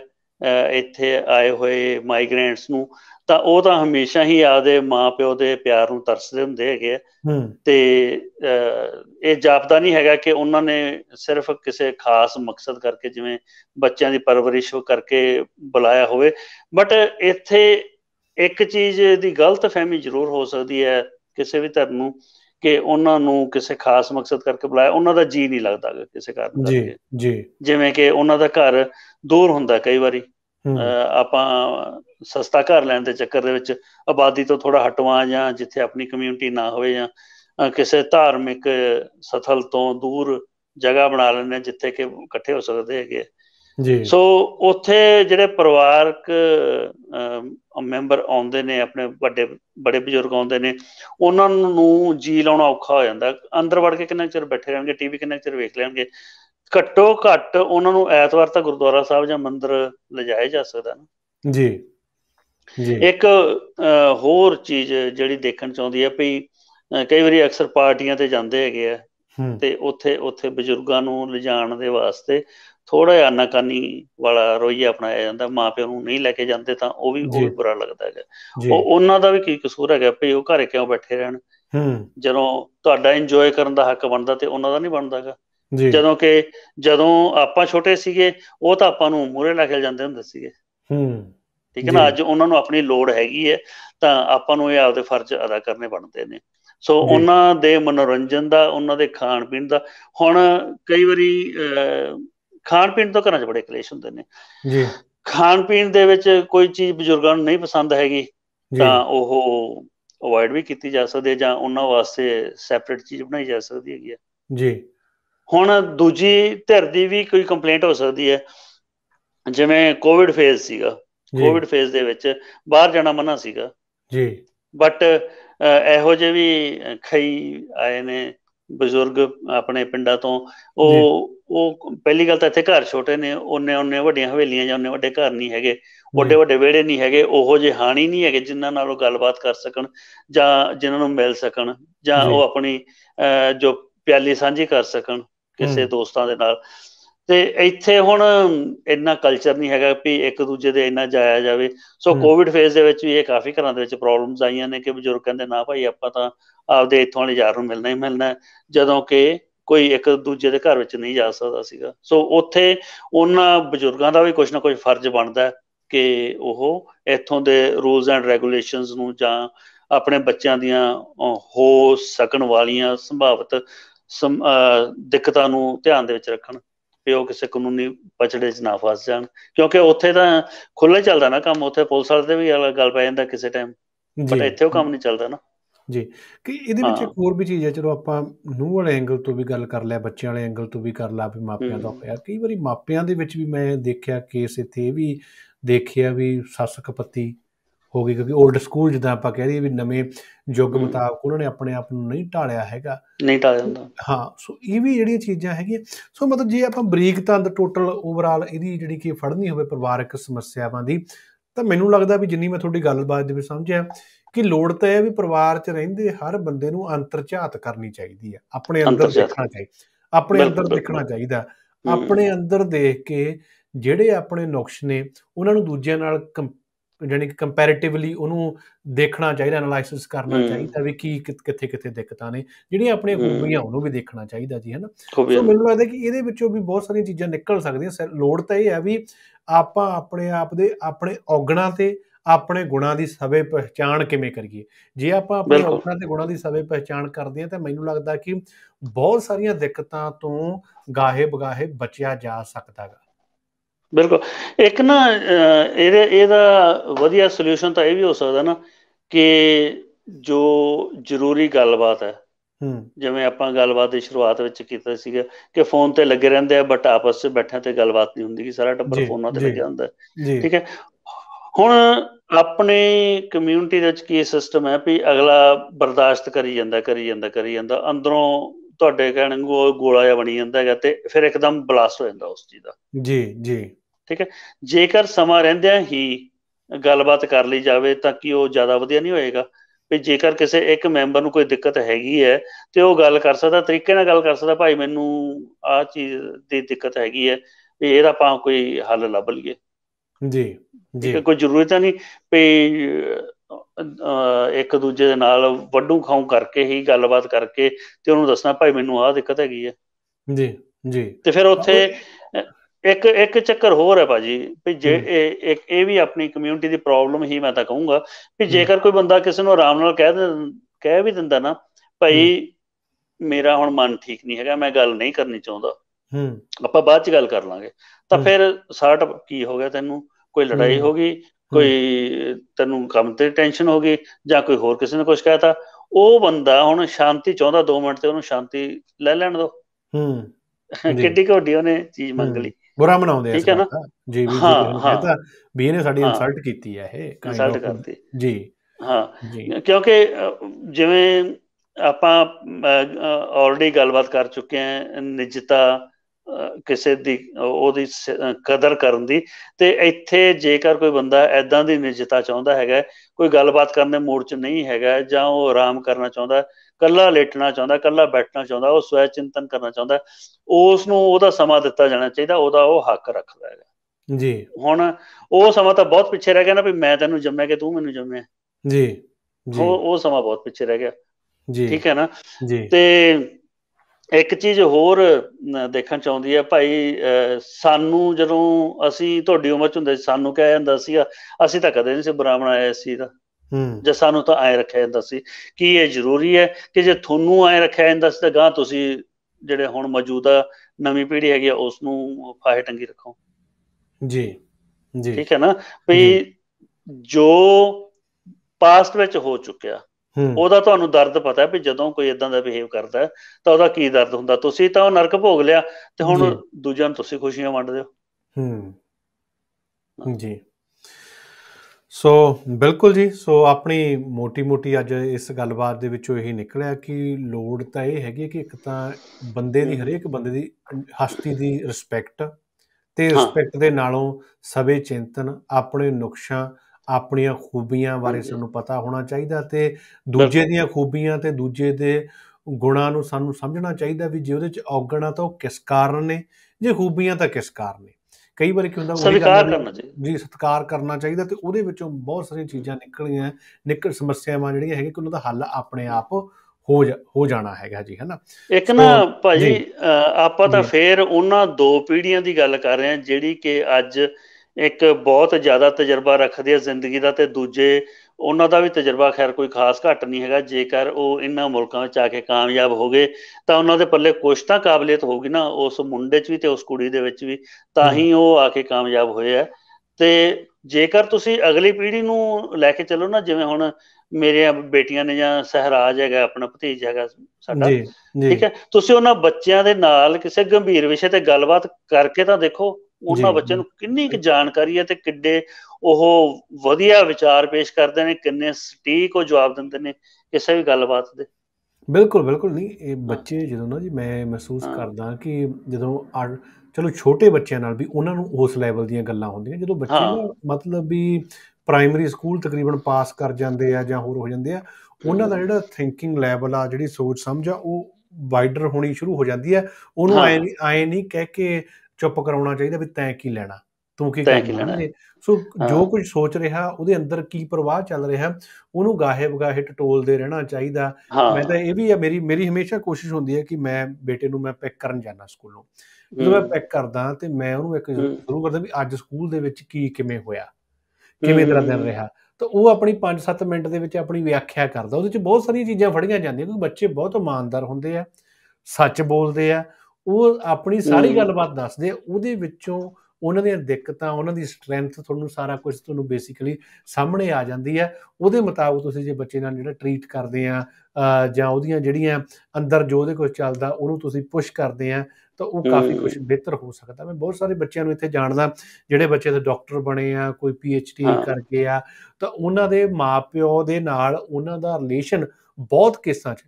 A: ਇੱਥੇ ਆਏ ਹੋਏ ਮਾਈਗ੍ਰੈਂਟਸ ਨੂੰ ਤਾਂ ਉਹ ਤਾਂ ਹਮੇਸ਼ਾ ਹੀ ਆਦੇ ਮਾਪਿਓ ਦੇ ਪਿਆਰ ਨੂੰ ਤਰਸਦੇ ਹੁੰਦੇ ਹੈਗੇ ਆ। ਤੇ ਇਹ ਜਾਪਦਾ ਨਹੀਂ ਹੈਗਾ ਕਿ ਉਹਨਾਂ ਨੇ ਸਿਰਫ ਕਿਸੇ ਖਾਸ ਮਕਸਦ ਕਰਕੇ ਜਿਵੇਂ ਬੱਚਿਆਂ ਦੀ ਪਰਵਰਿਸ਼ ਕਰਕੇ ਬੁਲਾਇਆ ਹੋਵੇ। ਬਟ ਇੱਥੇ ਇੱਕ ਚੀਜ਼ ਦੀ ਗਲਤ ਫਹਿਮੀ ਜ਼ਰੂਰ ਹੋ ਸਕਦੀ ਹੈ ਕਿਸੇ ਵੀ ਧਰਮ ਨੂੰ ਕਿ ਉਹਨਾਂ ਨੂੰ ਕਿਸੇ ਖਾਸ ਮਕਸਦ ਕਰਕੇ ਬੁਲਾਇਆ ਉਹਨਾਂ ਦਾ ਜੀ ਨਹੀਂ ਲੱਗਦਾ ਕਿਸੇ ਕਾਰਨ
B: ਕਰਕੇ। ਜੀ। ਜੀ
A: ਜਿਵੇਂ ਕਿ ਉਹਨਾਂ ਦਾ ਘਰ ਦੂਰ ਹੁੰਦਾ ਕਈ ਵਾਰੀ। ਆਪਾਂ ਸਸਤਾ ਘਰ ਲੈਣ ਦੇ ਚੱਕਰ ਦੇ ਵਿੱਚ ਆਬਾਦੀ ਤੋਂ ਥੋੜਾ ਹਟਵਾ ਜਾਂ ਜਿੱਥੇ ਆਪਣੀ ਕਮਿਊਨਿਟੀ ਨਾ ਹੋਵੇ ਜਾਂ ਕਿਸੇ ਧਾਰਮਿਕ ਸਥਲ ਤੋਂ ਦੂਰ ਜਗ੍ਹਾ ਬਣਾ ਲੈਣੇ ਜਿੱਥੇ ਕਿ ਇਕੱਠੇ ਹੋ ਸਕਦੇ ਹੈਗੇ
B: ਜੀ।
A: ਸੋ ਉੱਥੇ ਜਿਹੜੇ ਪਰਿਵਾਰਕ ਮੈਂਬਰ ਆਉਂਦੇ ਨੇ ਆਪਣੇ ਵੱਡੇ ਬੜੇ ਬਜ਼ੁਰਗ ਆਉਂਦੇ ਨੇ ਉਹਨਾਂ ਨੂੰ ਜੀ ਲਾਉਣਾ ਔਖਾ ਹੋ ਜਾਂਦਾ। ਅੰਦਰ ਵੜ ਕੇ ਕਿੰਨਾ ਚਿਰ ਬੈਠੇ ਰਹਿਣਗੇ ਟੀਵੀ ਕਿੰਨਾ ਚਿਰ ਵੇਖ ਲੈਣਗੇ। ਘੱਟੋ ਘੱਟ ਉਹਨਾਂ ਨੂੰ ਐਤਵਾਰ ਤਾਂ ਗੁਰਦੁਆਰਾ ਸਾਹਿਬ ਜਾਂ ਮੰਦਿਰ ਲਿਜਾਇਆ ਜਾ ਸਕਦਾ ਨਾ।
B: ਜੀ। ਜੀ।
A: ਇੱਕ ਹੋਰ ਚੀਜ਼ ਜਿਹੜੀ ਦੇਖਣ ਚਾਹੁੰਦੀ ਹੈ ਵੀ ਕਈ ਵਾਰੀ ਅਕਸਰ ਪਾਰਟੀਆਂ ਤੇ ਜਾਂਦੇ ਹੈਗੇ ਆ ਤੇ ਉੱਥੇ ਉੱਥੇ ਬਜ਼ੁਰਗਾਂ ਨੂੰ ਲਿਜਾਣ ਦੇ ਵਾਸਤੇ ਥੋੜਾ ਜਿਹਾ ਨਾਕਾਨੀ ਵਾਲਾ ਰੋਈਆ ਅਪਣਾਇਆ ਜਾਂਦਾ ਮਾਪਿਆਂ ਨੂੰ ਨਹੀਂ ਲੈ ਕੇ ਜਾਂਦੇ ਤਾਂ ਉਹ ਵੀ ਬਹੁਤ ਬੁਰਾ ਲੱਗਦਾ ਹੈਗਾ। ਉਹ ਉਹਨਾਂ ਦਾ ਵੀ ਕੀ ਕਸੂਰ ਹੈਗਾ ਭਈ ਉਹ ਘਰੇ ਕਿਉਂ ਬੈਠੇ ਰਹਿਣ?
B: ਹੂੰ।
A: ਜਦੋਂ ਤੁਹਾਡਾ ਇੰਜੋਏ ਕਰਨ ਦਾ ਹੱਕ ਬਣਦਾ ਤੇ ਉਹਨਾਂ ਦਾ ਨਹੀਂ ਬਣਦਾਗਾ
B: ਜਦੋਂ
A: ਕਿ ਜਦੋਂ ਆਪਾਂ ਛੋਟੇ ਸੀਗੇ ਉਹ ਤਾਂ ਆਪਾਂ ਨੂੰ ਮੂਰੇ ਲੈ ਕੇ ਜਾਂਦੇ ਹੁੰਦੇ ਸੀਗੇ।
B: ਹੂੰ।
A: ਠੀਕ ਹੈ ਨਾ? ਅੱਜ ਉਹਨਾਂ ਨੂੰ ਆਪਣੀ ਲੋੜ ਹੈਗੀ ਹੈ ਤਾਂ ਆਪਾਂ ਨੂੰ ਇਹ ਆਪਦੇ ਫਰਜ਼ ਅਦਾ ਕਰਨੇ ਬਣਦੇ ਨੇ। ਸੋ ਉਹਨਾਂ ਦੇ ਮਨੋਰੰਜਨ ਦਾ ਉਹਨਾਂ ਦੇ ਖਾਣ ਪੀਣ ਦਾ ਹੁਣ ਕਈ ਵਾਰੀ ਖਾਣ ਪੀਣ ਤੋਂ ਘਰਾਂ 'ਚ ਬੜੇ ਕਲੇਸ਼ ਹੁੰਦੇ ਨੇ।
B: ਜੀ।
A: ਖਾਣ ਪੀਣ ਦੇ ਵਿੱਚ ਕੋਈ ਚੀਜ਼ ਬਜ਼ੁਰਗਾਂ ਨੂੰ ਨਹੀਂ ਪਸੰਦ ਹੈਗੀ ਤਾਂ ਉਹ ਅਵੋਇਡ ਵੀ ਕੀਤੀ ਜਾ ਸਕਦੀ ਹੈ ਜਾਂ ਉਹਨਾਂ ਵਾਸਤੇ ਸੈਪਰੇਟ ਚੀਜ਼ ਬਣਾਈ ਜਾ ਸਕਦੀ ਹੈਗੀ ਹੈ।
B: ਜੀ।
A: ਹੁਣ ਦੂਜੀ ਧਿਰ ਦੀ ਵੀ ਕੋਈ ਕੰਪਲੇਂਟ ਹੋ ਸਕਦੀ ਹੈ ਜਿਵੇਂ ਕੋਵਿਡ ਫੇਜ਼ ਸੀਗਾ। ਕੋਵਿਡ ਫੇਜ਼ ਦੇ ਵਿੱਚ ਬਾਹਰ ਜਾਣਾ ਮਨਾ ਸੀਗਾ।
B: ਜੀ।
A: ਬਟ ਇਹੋ ਜਿਹੇ ਵੀ ਕਈ ਆਏ ਨੇ ਬਜ਼ੁਰਗ ਆਪਣੇ ਪਿੰਡਾਂ ਤੋਂ ਉਹ ਉਹ ਪਹਿਲੀ ਗੱਲ ਤਾਂ ਇੱਥੇ ਘਰ ਛੋਟੇ ਨੇ ਉਹਨੇ ਉਹਨੇ ਵੱਡੀਆਂ ਹਵੇਲੀਆਂ ਜਾਂ ਉਹਨੇ ਵੱਡੇ ਘਰ ਨਹੀਂ ਹੈਗੇ ਵੱਡੇ ਵੱਡੇ ਵਿਹੜੇ ਨਹੀਂ ਹੈਗੇ ਉਹੋ ਜਿਹੇ ਹਾਣੀ ਨਹੀਂ ਹੈਗੇ ਜਿਨ੍ਹਾਂ ਨਾਲ ਉਹ ਗੱਲਬਾਤ ਕਰ ਸਕਣ ਜਾਂ ਜਿਨ੍ਹਾਂ ਨੂੰ ਮਿਲ ਸਕਣ ਜਾਂ
B: ਜੀ।
A: ਉਹ ਆਪਣੀ ਅਹ, ਜੋ ਪਿਆਲੀ ਸਾਂਝੀ ਕਰ ਸਕਣ ਕਿਸੇ। ਦੋਸਤਾਂ ਦੇ ਨਾਲ ਤੇ ਇੱਥੇ ਹੁਣ ਇੰਨਾ ਕਲਚਰ ਨਹੀਂ ਹੈਗਾ ਵੀ ਇੱਕ ਦੂਜੇ ਦੇ ਇੰਨਾ ਜਾਇਆ ਜਾਵੇ। ਸੋ। ਕੋਵਿਡ ਫੇਜ਼ ਦੇ ਵਿੱਚ ਵੀ ਇਹ ਕਾਫੀ ਘਰਾਂ ਦੇ ਵਿੱਚ ਪ੍ਰੋਬਲਮਸ ਆਈਆਂ ਨੇ ਕਿ ਬਜ਼ੁਰਗ ਕਹਿੰਦੇ ਨਾ ਭਾਈ ਆਪਾਂ ਤਾਂ ਆਪਦੇ ਇੱਥੋਂ ਵਾਲੇ ਯਾਰ ਨੂੰ ਮਿਲਣਾ ਹੀ ਮਿਲਣਾ ਜਦੋਂ ਕਿ ਕੋਈ ਇੱਕ ਦੂਜੇ ਦੇ ਘਰ ਵਿੱਚ ਨਹੀਂ ਜਾ ਸਕਦਾ ਸੀਗਾ। ਸੋ ਉੱਥੇ ਉਹਨਾਂ ਬਜ਼ੁਰਗਾਂ ਦਾ ਵੀ ਕੁਝ ਨਾ ਕੁਝ ਫਰਜ਼ ਬਣਦਾ ਕਿ ਉਹ ਇੱਥੋਂ ਦੇ ਰੂਲਸ ਐਂਡ ਰੈਗੂਲੇਸ਼ਨਸ ਨੂੰ ਜਾਂ ਆਪਣੇ ਬੱਚਿਆਂ ਦੀਆਂ ਹੋ ਸਕਣ ਵਾਲੀਆਂ ਸੰਭਾਵਿਤ ਸਮ- ਦਿੱਕਤਾਂ ਨੂੰ ਧਿਆਨ ਦੇ ਵਿੱਚ ਰੱਖਣ। ਕਿ ਉਹ ਕਿਸੇ ਕਾਨੂੰਨੀ ਪਛੜੇ 'ਚ ਨਾ ਫਸ ਜਾਣ। ਕਿਉਂਕਿ ਉੱਥੇ ਤਾਂ ਖੁੱਲ੍ਹਾ ਹੀ ਚੱਲਦਾ ਨਾ ਕੰਮ ਉੱਥੇ ਪੁਲਿਸ ਵਾਲੇ ਤੇ ਵੀ ਗੱਲ ਪੈ ਜਾਂਦਾ ਕਿਸੇ ਟਾਈਮ ਬਟ ਇੱਥੇ ਉਹ ਕੰਮ ਨਹੀਂ ਚੱਲਦਾ ਨਾ।
B: ਜੀ। ਕਿ ਇਹਦੇ ਵਿੱਚ। ਇੱਕ ਹੋਰ ਵੀ ਚੀਜ਼ ਹੈ ਚਲੋ ਆਪਾਂ ਨੂੰਹ ਵਾਲੇ ਐਂਗਲ ਤੋਂ ਵੀ ਗੱਲ ਕਰ ਲਿਆ ਬੱਚਿਆਂ ਵਾਲੇ ਐਂਗਲ ਤੋਂ ਵੀ ਕਰ ਲਾ ਵੀ ਮਾਪਿਆਂ ਦਾ। ਹੋਇਆ ਕਈ ਵਾਰੀ ਮਾਪਿਆਂ ਦੇ ਵਿੱਚ ਵੀ ਮੈਂ ਦੇਖਿਆ ਕੇਸ ਇੱਥੇ ਵੀ ਦੇਖਿਆ ਵੀ ਸੱਸ ਕਪੱਤੀ ਹੋ ਗਈ ਕਿਉਂਕਿ 올ਡ ਸਕੂਲ ਜਿੱਦਾਂ ਆਪਾਂ ਕਹਿ ਦਈਏ ਵੀ ਨਵੇਂ ਯੁੱਗ। ਮੁਤਾਬਕ ਉਹਨਾਂ ਨੇ ਆਪਣੇ ਆਪ ਨੂੰ ਨਹੀਂ ਢਾਲਿਆ ਹੈਗਾ
A: ਨਹੀਂ ਟਾਲਿਆ ਜਾਂਦਾ
B: ਹਾਂ ਸੋ ਇਹ ਵੀ ਜਿਹੜੀਆਂ ਚੀਜ਼ਾਂ ਹੈਗੀਆਂ ਸੋ ਮਤਲਬ ਜੇ ਆਪਾਂ ਬਰੀਕ ਤੰਦ ਟੋਟਲ ਓਵਰਆਲ ਇਹਦੀ ਜਿਹੜੀ ਕਿ ਫੜਨੀ ਹੋਵੇ ਪਰਿਵਾਰਕ ਸਮੱਸਿਆਵਾਂ ਦੀ ਤਾਂ ਮੈਨੂੰ ਲੱਗਦਾ ਵੀ ਜਿੰਨੀ ਮੈਂ ਤੁਹਾਡੀ ਗੱਲਬਾਤ ਦੇ ਵਿੱਚ ਸਮਝਿਆ ਕਿ ਲੋੜ ਤਾਂ ਇਹ ਹੈ ਵੀ ਪਰਿਵਾਰ 'ਚ ਰਹਿੰਦੇ ਹਰ ਬੰਦੇ ਨੂੰ ਅੰਤਰਝਾਤ ਕਰਨੀ ਚਾਹੀਦੀ ਹੈ ਆਪਣੇ ਅੰਦਰ। ਦੇਖਣਾ ਚਾਹੀਦਾ ਆਪਣੇ ਅੰਦਰ। ਦੇਖਣਾ ਚਾਹੀਦਾ ਆਪਣੇ ਅੰਦਰ ਦੇਖ ਕੇ ਜਿਹੜੇ ਆਪਣੇ ਨੁਕਸ ਨੇ ਉਹਨਾਂ ਨੂੰ ਦੂਜਿਆਂ ਨਾਲ ਜਾਣੀ ਕਿ ਕੰਪੈਰੀਟਿਵਲੀ ਉਹਨੂੰ ਦੇਖਣਾ ਚਾਹੀਦਾ ਐਨਾਲਾਈਸਿਸ ਕਰਨਾ। ਚਾਹੀਦਾ ਵੀ ਕੀ ਕਿੱਥੇ ਕਿੱਥੇ ਦਿੱਕਤਾਂ ਨੇ ਜਿਹੜੀਆਂ ਆਪਣੀਆਂ। ਖੂਬੀਆਂ ਉਹਨੂੰ ਵੀ ਦੇਖਣਾ ਚਾਹੀਦਾ ਜੀ ਹਨਾ ਸੋ ਮੈਨੂੰ ਲੱਗਦਾ ਕਿ ਇਹਦੇ ਵਿੱਚੋਂ ਵੀ ਬਹੁਤ ਸਾਰੀਆਂ ਚੀਜ਼ਾਂ ਨਿਕਲ ਸਕਦੀਆਂ ਲੋੜ ਤਾਂ ਇਹ ਹੈ ਵੀ ਆਪਾਂ ਆਪਣੇ ਆਪ ਦੇ ਆਪਣੇ ਔਗਣਾਂ ਤੇ ਆਪਣੇ ਗੁਣਾਂ ਦੀ ਸਵੇ ਪਹਿਚਾਣ ਕਿਵੇਂ ਕਰੀਏ ਜੇ ਆਪਾਂ ਆਪਣੇ। ਔਗਣਾਂ ਤੇ ਗੁਣਾਂ ਦੀ ਸਵੇ ਪਹਿਚਾਣ ਕਰਦੇ ਹਾਂ ਤਾਂ ਮੈਨੂੰ ਲੱਗਦਾ ਕਿ ਬਹੁਤ ਸਾਰੀਆਂ ਦਿੱਕਤਾਂ ਤੋਂ ਗਾਹੇ ਬਗਾਹੇ ਬਚਿਆ ਜਾ ਸਕਦਾ ਗਾ
A: ਬਿਲਕੁਲ। ਇੱਕ ਨਾ ਇਹਦੇ ਇਹਦਾ ਵਧੀਆ ਸੋਲੂਸ਼ਨ ਤਾਂ ਇਹ ਵੀ ਹੋ ਸਕਦਾ ਨਾ ਕਿ ਜੋ ਜ਼ਰੂਰੀ ਗੱਲਬਾਤ ਹੈ
B: ਹੂੰ।
A: ਜਿਵੇਂ ਆਪਾਂ ਗੱਲਬਾਤ ਦੀ ਸ਼ੁਰੂਆਤ ਵਿੱਚ ਕੀਤਾ ਸੀਗਾ ਕਿ ਫੋਨ ਤੇ ਲੱਗੇ ਰਹਿੰਦੇ ਆ ਬਟ ਆਪਸ 'ਚ ਬੈਠਿਆਂ ਤੇ ਗੱਲਬਾਤ ਨਹੀਂ ਹੁੰਦੀ ਗੀ, ਸਾਰਾ ਟੱਬਰ ਫੋਨਾਂ ਤੇ। ਲੱਗਿਆ ਹੁੰਦਾ ਠੀਕ ਹੈ। ਹੁਣ ਆਪਣੇ ਕਮਿਊਨਿਟੀ ਦੇ ਵਿੱਚ ਕੀ ਸਿਸਟਮ ਹੈ ਵੀ ਅਗਲਾ ਬਰਦਾਸ਼ਤ ਕਰੀ ਜਾਂਦਾ ਕਰੀ ਜਾਂਦਾ ਕਰੀ ਜਾਂਦਾ ਅੰਦਰੋਂ ਤੁਹਾਡੇ ਕਹਿਣ ਨੂੰ ਉਹ ਗੋਲਾ ਜਿਹਾ ਬਣੀ ਜਾਂਦਾ ਹੈਗਾ ਤੇ ਫਿਰ ਇੱਕਦਮ ਬਲਾਸਟ ਹੋ ਜਾਂਦਾ ਉਸ ਚੀਜ਼ ਦਾ।
B: ਜੀ ਜੀ।
A: ਜੇਕਰ ਸਮਾਂ ਰਹਿੰਦਿਆਂ ਹੀ ਗੱਲਬਾਤ ਕਰ ਲਈ ਜਾਵੇ ਤਾਂ ਕਿ ਉਹ ਜ਼ਿਆਦਾ ਵਧੀਆ ਨਹੀਂ ਹੋਏਗਾ? ਵੀ ਜੇਕਰ ਕਿਸੇ ਇੱਕ ਮੈਂਬਰ ਨੂੰ ਕੋਈ ਦਿੱਕਤ ਹੈਗੀ ਹੈ ਤੇ ਉਹ ਗੱਲ ਕਰ ਸਕਦਾ ਤਰੀਕੇ ਨਾਲ ਗੱਲ ਕਰ ਸਕਦਾ ਭਾਈ ਮੈਨੂੰ ਆਹ ਚੀਜ਼ ਦੀ ਦਿੱਕਤ ਹੈਗੀ ਹੈ ਵੀ ਇਹਦਾ ਆਪਾਂ ਕੋਈ ਹੱਲ ਲੱਭ ਲਈਏ।
B: ਜੀ
A: ਠੀਕ
B: ਜੀ
A: ਹੈ? ਕੋਈ ਜ਼ਰੂਰੀ ਤਾਂ ਨਹੀਂ ਵੀ ਇੱਕ ਦੂਜੇ ਦੇ ਨਾਲ ਵੱਡੂ ਖਾਉ ਕਰਕੇ ਹੀ ਗੱਲਬਾਤ ਕਰਕੇ ਤੇ ਉਹਨੂੰ ਦੱਸਣਾ ਭਾਈ ਮੈਨੂੰ ਆਹ ਦਿੱਕਤ ਹੈਗੀ ਹੈ
B: ਜੀ ਜੀ।
A: ਤੇ ਫਿਰ ਉੱਥੇ ਇੱਕ ਇੱਕ ਚੱਕਰ ਹੋਰ ਹੈ ਭਾਜੀ ਵੀ ਜੇ ਇੱਕ ਇਹ ਵੀ ਆਪਣੀ ਕਮਿਊਨਿਟੀ ਦੀ ਪ੍ਰੋਬਲਮ ਹੀ ਮੈਂ ਤਾਂ ਕਹੂੰਗਾ ਵੀ ਜੇਕਰ ਕੋਈ ਬੰਦਾ ਕਿਸੇ ਨੂੰ ਆਰਾਮ ਨਾਲ ਕਹਿ ਕਹਿ ਵੀ ਦਿੰਦਾ ਨਾ ਭਾਈ ਮੇਰਾ ਹੁਣ ਮਨ ਠੀਕ ਨਹੀਂ ਹੈਗਾ ਮੈਂ ਗੱਲ ਨਹੀਂ ਕਰਨੀ ਚਾਹੁੰਦਾ।
B: ਹੂੰ।
A: ਆਪਾਂ ਬਾਅਦ ਚ ਗੱਲ ਕਰ ਲਾਂਗੇ। ਤਾਂ। ਫਿਰ ਸਾਰਟ ਕੀ ਹੋ ਗਿਆ ਤੈਨੂੰ? ਕੋਈ ਲੜਾਈ। ਹੋ ਗਈ ਕੋਈ ਤੈਨੂੰ ਕੰਮ ਤੇ ਟੈਨਸ਼ਨ ਹੋ ਗਈ ਜਾਂ ਕੋਈ ਹੋਰ ਕਿਸੇ ਨੇ ਕੁਝ ਕਹਿਤਾ ਉਹ ਬੰਦਾ ਹੁਣ ਸ਼ਾਂਤੀ ਚਾਹੁੰਦਾ 2 ਮਿੰਟ ਤੇ ਉਹਨੂੰ ਸ਼ਾਂਤੀ ਲੈ ਲੈਣ ਦੋ
B: ਹੂੰ।
A: ਕਿੱਡੀ ਵੱਡੀ ਉਹਨੇ ਚੀਜ਼ ਮੰਗ। ਲਈ
B: ਬੁਰਾ ਮਨਾਉਂਦੇ ਆ
A: ਠੀਕ ਹੈ ਨਾ?
B: ਜੀ ਵੀ ਜੀ
A: ਹਾਂ,
B: ਕਿਸੇ ਨੂੰ
A: ਹਾਂ।
B: ਕਹਿਤਾ ਵੀ ਇਹਨੇ ਸਾਡੀ। ਇਨਸਲਟ ਕੀਤੀ ਹੈ ਇਹ
A: ਇਨਸਲਟ ਕਰਤੀ
B: ਜੀ
A: ਹਾਂ ਕਿਉਂਕਿ ਜਿਵੇਂ ਆਪਾਂ ਆਲਰੇਡੀ ਗੱਲਬਾਤ ਕਰ ਚੁੱਕੇ ਹਾਂ ਨਿਜਤਾ ਕਿਸੇ ਦੀ ਉਹਦੀ ਕਦਰ ਕਰਨ ਦੀ। ਤੇ ਇੱਥੇ ਜੇਕਰ ਕੋਈ ਬੰਦਾ ਐਦਾਂ ਦੀ ਨਿਜਤਾ ਚਾਹੁੰਦਾ ਹੈਗਾ ਕੋਈ ਗੱਲਬਾਤ ਕਰਨ ਦੇ ਮੂਡ 'ਚ ਨਹੀਂ ਹੈਗਾ ਜਾਂ ਉਹ ਆਰਾਮ ਕਰਨਾ ਚਾਹੁੰਦਾ ਕੱਲਾ ਲੇਟਣਾ ਚਾਹੁੰਦਾ ਕੱਲਾ ਬੈਠਣਾ ਚਾਹੁੰਦਾ ਉਹ ਸਵੈ ਚਿੰਤਨ ਕਰਨਾ ਚਾਹੁੰਦਾ ਉਸ ਨੂੰ ਉਹਦਾ ਸਮਾਂ ਦਿੱਤਾ ਜਾਣਾ ਚਾਹੀਦਾ ਉਹਦਾ ਉਹ ਹੱਕ ਰੱਖਦਾ ਹੈਗਾ।
B: ਜੀ।
A: ਹੁਣ ਉਹ ਸਮਾਂ ਤਾਂ ਬਹੁਤ ਪਿੱਛੇ ਰਹਿ ਗਿਆ ਨਾ ਵੀ ਮੈਂ ਤੈਨੂੰ ਜੰਮਿਆ ਕਿ ਤੂੰ ਮੈਨੂੰ ਜੰਮਿਆ।
B: ਜੀ ਜੀ।
A: ਉਹ ਉਹ ਸਮਾਂ ਬਹੁਤ ਪਿੱਛੇ ਰਹਿ ਗਿਆ।
B: ਜੀ।
A: ਠੀਕ ਹੈ ਨਾ?
B: ਜੀ।
A: ਤੇ ਇੱਕ ਚੀਜ਼ ਹੋਰ ਦੇਖਣ ਚ ਆਉਂਦੀ ਹੈ ਭਾਈ ਸਾਨੂੰ ਜਦੋਂ ਅਸੀਂ ਤੁਹਾਡੀ ਉਮਰ ਚ ਹੁੰਦੇ ਸੀ ਸਾਨੂੰ ਕਿਹਾ ਜਾਂਦਾ ਸੀਗਾ ਅਸੀਂ ਤਾਂ ਕਦੇ ਨਹੀਂ ਸੀ ਬੁਰਾ ਬਣਾਇਆ ਇਸ ਚੀਜ਼ ਦਾ।
B: ਹੂੰ।
A: ਜੇ ਸਾਨੂੰ ਤਾਂ ਐ ਰੱਖਿਆ ਜਾਂਦਾ ਸੀ ਕੀ ਇਹ ਜ਼ਰੂਰੀ ਹੈ ਕਿ ਜੇ ਤੁਹਾਨੂੰ ਐ ਰੱਖਿਆ ਜਾਂਦਾ ਸੀ ਤਾਂ ਗਾਂ ਤੁਸੀਂ ਜਿਹੜੇ ਹੁਣ ਮੌਜੂਦਾ ਨਵੀਂ ਪੀੜ੍ਹੀ ਹੈਗੀ ਆ ਉਸ ਨੂੰ ਫਾਹੇ ਟੰਗੀ ਰੱਖੋ।
B: ਜੀ ਜੀ।
A: ਠੀਕ ਹੈ ਨਾ? ਵੀ ਜੋ ਪਾਸਟ ਵਿੱਚ ਹੋ ਚੁੱਕਿਆ ਉਹਦਾ ਤੁਹਾਨੂੰ ਦਰਦ ਪਤਾ ਹੈ ਵੀ ਜਦੋਂ ਕੋਈ ਇਦਾਂ ਦਾ ਬਿਹੇਵ ਕਰਦਾ ਹੈ, ਤਾਂ ਉਹਦਾ ਕੀ ਦਰਦ ਹੁੰਦਾ ਤੁਸੀਂ ਤਾਂ ਉਹ ਨਰਕ ਭੋਗ ਲਿਆ ਤੇ ਹੁਣ। ਦੂਜਿਆਂ ਨੂੰ ਤੁਸੀਂ ਖੁਸ਼ੀਆਂ ਵੰਡਦੇ ਹੋ
B: ਹੂੰ ਜੀ ਸੋ ਬਿਲਕੁਲ ਜੀ ਸੋ ਆਪਣੀ ਮੋਟੀ-ਮੋਟੀ ਅੱਜ ਇਸ ਗੱਲਬਾਤ ਦੇ ਵਿੱਚੋਂ ਇਹੀ ਨਿਕਲਿਆ ਕਿ ਲੋੜ ਤਾਂ ਇਹ ਹੈਗੀ ਕਿ ਇੱਕ ਤਾਂ ਬੰਦੇ ਦੀ। ਹਰੇਕ ਬੰਦੇ ਦੀ ਹਸਤੀ ਦੀ ਰਿਸਪੈਕਟ ਤੇ। ਰਿਸਪੈਕਟ ਦੇ ਨਾਲੋਂ ਸਵੇ ਚਿੰਤਨ ਆਪਣੇ ਨੁਕਸ਼ਾਂ ਆਪਣੀਆਂ ਖੂਬੀਆਂ ਬਾਰੇ। ਸਾਨੂੰ ਪਤਾ ਹੋਣਾ ਚਾਹੀਦਾ ਤੇ ਦੂਜੇ ਦੀਆਂ ਖੂਬੀਆਂ ਤੇ ਦੂਜੇ ਦੇ ਗੁਣਾਂ ਨੂੰ ਸਾਨੂੰ ਸਮਝਣਾ ਚਾਹੀਦਾ ਵੀ ਜੇ ਉਹਦੇ ਚ ਔਗਣ ਆ ਤਾਂ ਉਹ ਕਿਸ ਕਾਰਨ ਨੇ ਜੇ ਖੂਬੀਆਂ ਤਾਂ ਕਿਸ ਕਾਰਨ ਨੇ। ਕਈ ਵਾਰੀ ਕੀ ਹੁੰਦਾ ਵੀ-
A: ਕਰਨਾ ਚਾਹੀਦਾ।
B: ਜੀ ਸਤਿਕਾਰ ਕਰਨਾ ਚਾਹੀਦਾ ਤੇ ਉਹਦੇ ਵਿੱਚੋਂ ਬਹੁਤ ਸਾਰੀਆਂ ਚੀਜ਼ਾਂ ਨਿਕਲੀਆਂ ਨਿਕਲ ਸਮੱਸਿਆਵਾਂ ਜਿਹੜੀਆਂ ਹੈਗੀਆਂ ਕਿ ਉਹਨਾਂ ਦਾ ਹੱਲ ਆਪਣੇ ਆਪ ਹੋ ਹੋ ਜਾਣਾ ਹੈਗਾ ਜੀ ਹੈਨਾ?
A: ਇੱਕ ਨਾ ਭਾਜੀ ਆਪਾਂ ਤਾਂ। ਫੇਰ ਉਹਨਾਂ ਦੋ ਪੀੜ੍ਹੀਆਂ ਦੀ ਗੱਲ ਕਰ ਰਹੇ ਹਾਂ ਜਿਹੜੀ ਕਿ ਅੱਜ ਇੱਕ ਬਹੁਤ ਜ਼ਿਆਦਾ ਤਜਰਬਾ ਰੱਖਦੇ ਆ ਜ਼ਿੰਦਗੀ ਦਾ ਤੇ ਦੂਜੇ ਉਹਨਾਂ ਦਾ ਵੀ ਤਜਰਬਾ ਖੈਰ ਕੋਈ ਖਾਸ ਘੱਟ ਨਹੀਂ ਹੈਗਾ ਜੇਕਰ ਉਹ ਇਹਨਾਂ ਮੁਲਕਾਂ ਵਿੱਚ ਆ ਕੇ ਕਾਮਯਾਬ ਹੋ ਗਏ ਤਾਂ ਉਹਨਾਂ ਦੇ ਪੱਲੇ ਕੁਛ ਤਾਂ ਕਾਬਲੀਅਤ ਹੋਊਗੀ ਨਾ ਉਸ ਮੁੰਡੇ 'ਚ ਵੀ ਤੇ ਉਸ ਕੁੜੀ ਦੇ ਵਿੱਚ ਵੀ ਤਾਂ ਹੀ ਉਹ ਆ ਕੇ ਕਾਮਯਾਬ ਹੋਏ ਆ। ਤੇ ਜੇਕਰ ਤੁਸੀਂ ਅਗਲੀ ਪੀੜ੍ਹੀ ਨੂੰ ਲੈ ਕੇ ਚੱਲੋ ਨਾ ਜਿਵੇਂ ਹੁਣ ਮੇਰੀਆਂ ਬੇਟੀਆਂ ਨੇ ਜਾਂ ਸਹਿਰਾਜ ਹੈਗਾ ਆਪਣਾ ਭਤੀਜ ਹੈਗਾ ਸਾਡਾ ਠੀਕ ਹੈ ਤੁਸੀਂ ਉਹਨਾਂ ਬੱਚਿਆਂ ਦੇ ਨਾਲ ਕਿਸੇ ਗੰਭੀਰ ਵਿਸ਼ੇ ਤੇ ਗੱਲਬਾਤ ਕਰਕੇ ਤਾਂ ਦੇਖੋ ਉਹਨਾਂ ਬੱਚਿਆਂ ਨੂੰ ਕਿੰਨੀ ਕੁ ਜਾਣਕਾਰੀ ਹੈ ਤੇ ਕਿੱਡੇ ਉਹ ਵਧੀਆ ਵਿਚਾਰ ਪੇਸ਼ ਕਰਦੇ ਨੇ ਕਿੰਨੇ ਸਟੀਕ ਉਹ ਜਵਾਬ ਦਿੰਦੇ ਨੇ ਕਿਸੇ ਵੀ ਗੱਲਬਾਤ ਦੇ।
B: ਬਿਲਕੁਲ ਬਿਲਕੁਲ ਨਹੀਂ ਇਹ ਬੱਚੇ ਜਦੋਂ ਨਾ ਜੀ ਮੈਂ ਮਹਿਸੂਸ। ਕਰਦਾ ਕਿ ਜਦੋਂ ਚਲੋ ਛੋਟੇ ਬੱਚਿਆਂ ਨਾਲ ਵੀ ਉਹਨਾਂ ਨੂੰ ਉਸ ਲੈਵਲ ਦੀਆਂ ਗੱਲਾਂ ਹੁੰਦੀਆਂ ਜਦੋਂ ਬੱਚੇ। ਨਾ ਮਤਲਬ ਵੀ ਪ੍ਰਾਇਮਰੀ ਸਕੂਲ ਤਕਰੀਬਨ ਪਾਸ ਕਰ ਜਾਂਦੇ ਆ ਜਾਂ ਹੋਰ ਹੋ ਜਾਂਦੇ ਆ ਉਹਨਾਂ ਦਾ ਜਿਹੜਾ ਥਿੰਕਿੰਗ ਲੈਵਲ ਆ ਜਿਹੜੀ ਸੋਚ ਸਮਝ ਆ ਉਹ ਵਾਈਡਰ ਹੋਣੀ ਸ਼ੁਰੂ ਹੋ ਜਾਂਦੀ ਹੈ। ਉਹਨੂੰ ਐ ਨਹੀਂ ਕਹਿ ਕੇ ਚੁੱਪ ਕਰਾਉਣਾ ਚਾਹੀਦਾ ਵੀ ਤੈਂ ਕੀ ਲੈਣਾ ਤੂੰ ਕੀ ਕਰਨਾ। ਸੋ ਜੋ। ਕੁਝ ਸੋਚ ਰਿਹਾ ਉਹਦੇ ਅੰਦਰ ਕੀ ਪ੍ਰਵਾਹ ਚੱਲ ਰਿਹਾ ਉਹਨੂੰ ਗਾਹੇ ਬਗਾਹੇ ਟਟੋਲਦੇ ਰਹਿਣਾ ਚਾਹੀਦਾ ਮੈਂ ਤਾਂ ਇਹ ਵੀ ਆ ਮੇਰੀ ਮੇਰੀ ਹਮੇਸ਼ਾ ਕੋਸ਼ਿਸ਼ ਹੁੰਦੀ ਹੈ ਕਿ ਮੈਂ ਬੇਟੇ ਨੂੰ ਮੈਂ ਪਿਕ ਕਰਨ ਜਾਂਦਾ ਸਕੂਲੋਂ ਜਦੋਂ ਮੈਂ ਪਿਕ ਕਰਦਾ ਤੇ ਮੈਂ ਉਹਨੂੰ ਇੱਕ। ਸ਼ੁਰੂ ਕਰਦਾ ਵੀ ਅੱਜ ਸਕੂਲ ਦੇ ਵਿੱਚ ਕੀ ਕਿਵੇਂ ਹੋਇਆ ਕਿਵੇਂ ਤੇਰਾ ਦਿਨ ਰਿਹਾ ਤਾਂ ਉਹ ਆਪਣੀ 5-7 ਮਿੰਟ ਦੇ ਵਿੱਚ ਆਪਣੀ ਵਿਆਖਿਆ ਕਰਦਾ ਉਹਦੇ ਵਿੱਚ ਬਹੁਤ ਸਾਰੀਆਂ ਚੀਜ਼ਾਂ ਫੜੀਆਂ ਜਾਂਦੀਆਂ ਕਿਉਂਕਿ ਬੱਚੇ ਬਹੁਤ ਇਮਾਨਦਾਰ ਹੁੰਦੇ ਆ ਸੱਚ ਬੋਲਦੇ ਆ ਉਹ ਆਪਣੀ ਸਾਰੀ। ਗੱਲਬਾਤ ਦੱਸਦੇ ਉਹਦੇ ਵਿੱਚੋਂ ਉਹਨਾਂ ਦੀਆਂ ਦਿੱਕਤਾਂ ਉਹਨਾਂ ਦੀ ਸਟਰੈਂਥ ਤੁਹਾਨੂੰ ਸਾਰਾ ਕੁਝ ਤੁਹਾਨੂੰ ਬੇਸਿਕਲੀ ਸਾਹਮਣੇ ਆ ਜਾਂਦੀ ਹੈ ਉਹਦੇ ਮੁਤਾਬਕ ਤੁਸੀਂ ਜੇ ਬੱਚੇ ਨਾਲ ਜਿਹੜਾ ਟਰੀਟ ਕਰਦੇ ਆ ਜਾਂ ਉਹਦੀਆਂ ਜਿਹੜੀਆਂ ਅੰਦਰ ਜੋ ਉਹਦੇ ਕੋਲ ਚੱਲਦਾ ਉਹਨੂੰ ਤੁਸੀਂ ਪੁਸ਼ ਕਰਦੇ ਆ ਤਾਂ ਉਹ ਕਾਫੀ। ਕੁਝ ਬਿਹਤਰ ਹੋ ਸਕਦਾ ਮੈਂ ਬਹੁਤ ਸਾਰੇ ਬੱਚਿਆਂ ਨੂੰ ਇੱਥੇ ਜਾਣਦਾ ਜਿਹੜੇ ਬੱਚੇ ਤੇ ਡਾਕਟਰ ਬਣੇ ਆ ਕੋਈ ਡੀ
A: ਹਾਂ।
B: ਕਰਕੇ ਆ ਤਾਂ ਉਹਨਾਂ ਦੇ ਮਾਪਿਓ ਦੇ ਨਾਲ ਉਹਨਾਂ ਦਾ ਰਿਲੇਸ਼ਨ ਬਹੁਤ ਕੇਸਾਂ 'ਚ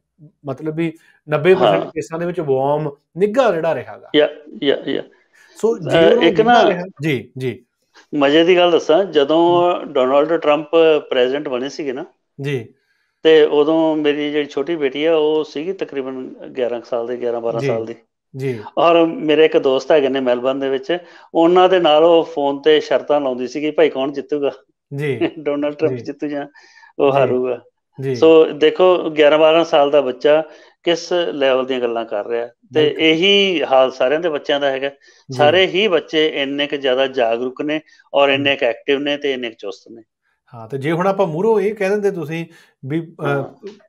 B: ਮਤਲਬ ਵੀ 90%
A: ਹਾਂ।
B: ਕੇਸਾਂ ਦੇ ਵਿੱਚ ਵਾਰਮ ਨਿੱਘਾ ਜਿਹੜਾ ਰਿਹਾਗਾ
A: ਯਾ ਯਾ ਯਾ
B: ਸੋ
A: ਇੱਕ ਨਾ-
B: ਜੀ ਜੀ
A: ਮਜ਼ੇ ਦੀ ਗੱਲ ਦੱਸਾਂ ਜਦੋਂ ਡੋਨਾਲਡ ਟਰੰਪ ਪ੍ਰੈਜ਼ੀਡੈਂਟ ਬਣੇ ਸੀਗੇ ਨਾ
B: ਜੀ
A: ਤੇ ਉਦੋਂ ਮੇਰੀ ਜਿਹੜੀ ਛੋਟੀ ਬੇਟੀ ਆ ਉਹ ਸੀਗੀ ਤਕਰੀਬਨ 11 ਕੁ ਸਾਲ ਦੀ 11 12
B: ਜੀ।
A: ਸਾਲ ਦੀ
B: ਜੀ
A: ਔਰ ਮੇਰੇ ਇੱਕ ਦੋਸਤ ਹੈਗੇ ਨੇ ਮੈਲਬਨ ਦੇ ਵਿੱਚ ਉਹਨਾਂ ਦੇ ਨਾਲ ਉਹ ਫੋਨ ਤੇ ਸ਼ਰਤਾਂ ਲਾਉਂਦੀ ਸੀਗੀ ਭਾਈ ਕੌਣ ਜਿੱਤੂਗਾ
B: ਜੀ
A: ਡੋਨਾਲਡ ਟਰੰਪ। ਜਿੱਤੂ ਜਾਂ ਉਹ। ਹਾਰੂਗਾ
B: ਜੀ
A: ਸੋ ਦੇਖੋ 11 12 ਸਾਲ ਦਾ ਬੱਚਾ ਕਿਸ ਲੈਵਲ ਦੀਆਂ ਗੱਲਾਂ ਕਰ ਰਿਹਾ ਤੇ। ਇਹੀ ਹਾਲ ਸਾਰਿਆਂ ਦੇ ਬੱਚਿਆਂ ਦਾ ਹੈਗਾ। ਸਾਰੇ ਹੀ ਬੱਚੇ ਇੰਨੇ ਕੁ ਜ਼ਿਆਦਾ ਜਾਗਰੂਕ ਨੇ ਔਰ ਇੰਨੇ ਕੁ ਐਕਟਿਵ ਨੇ ਤੇ ਇੰਨੇ ਕੁ ਚੁਸਤ ਨੇ
B: ਹਾਂ ਤੇ ਜੇ ਹੁਣ ਆਪਾਂ ਮੂਹਰੋਂ ਇਹ ਕਹਿ ਦਿੰਦੇ ਤੁਸੀਂ ਵੀ
A: ਹਾਂ।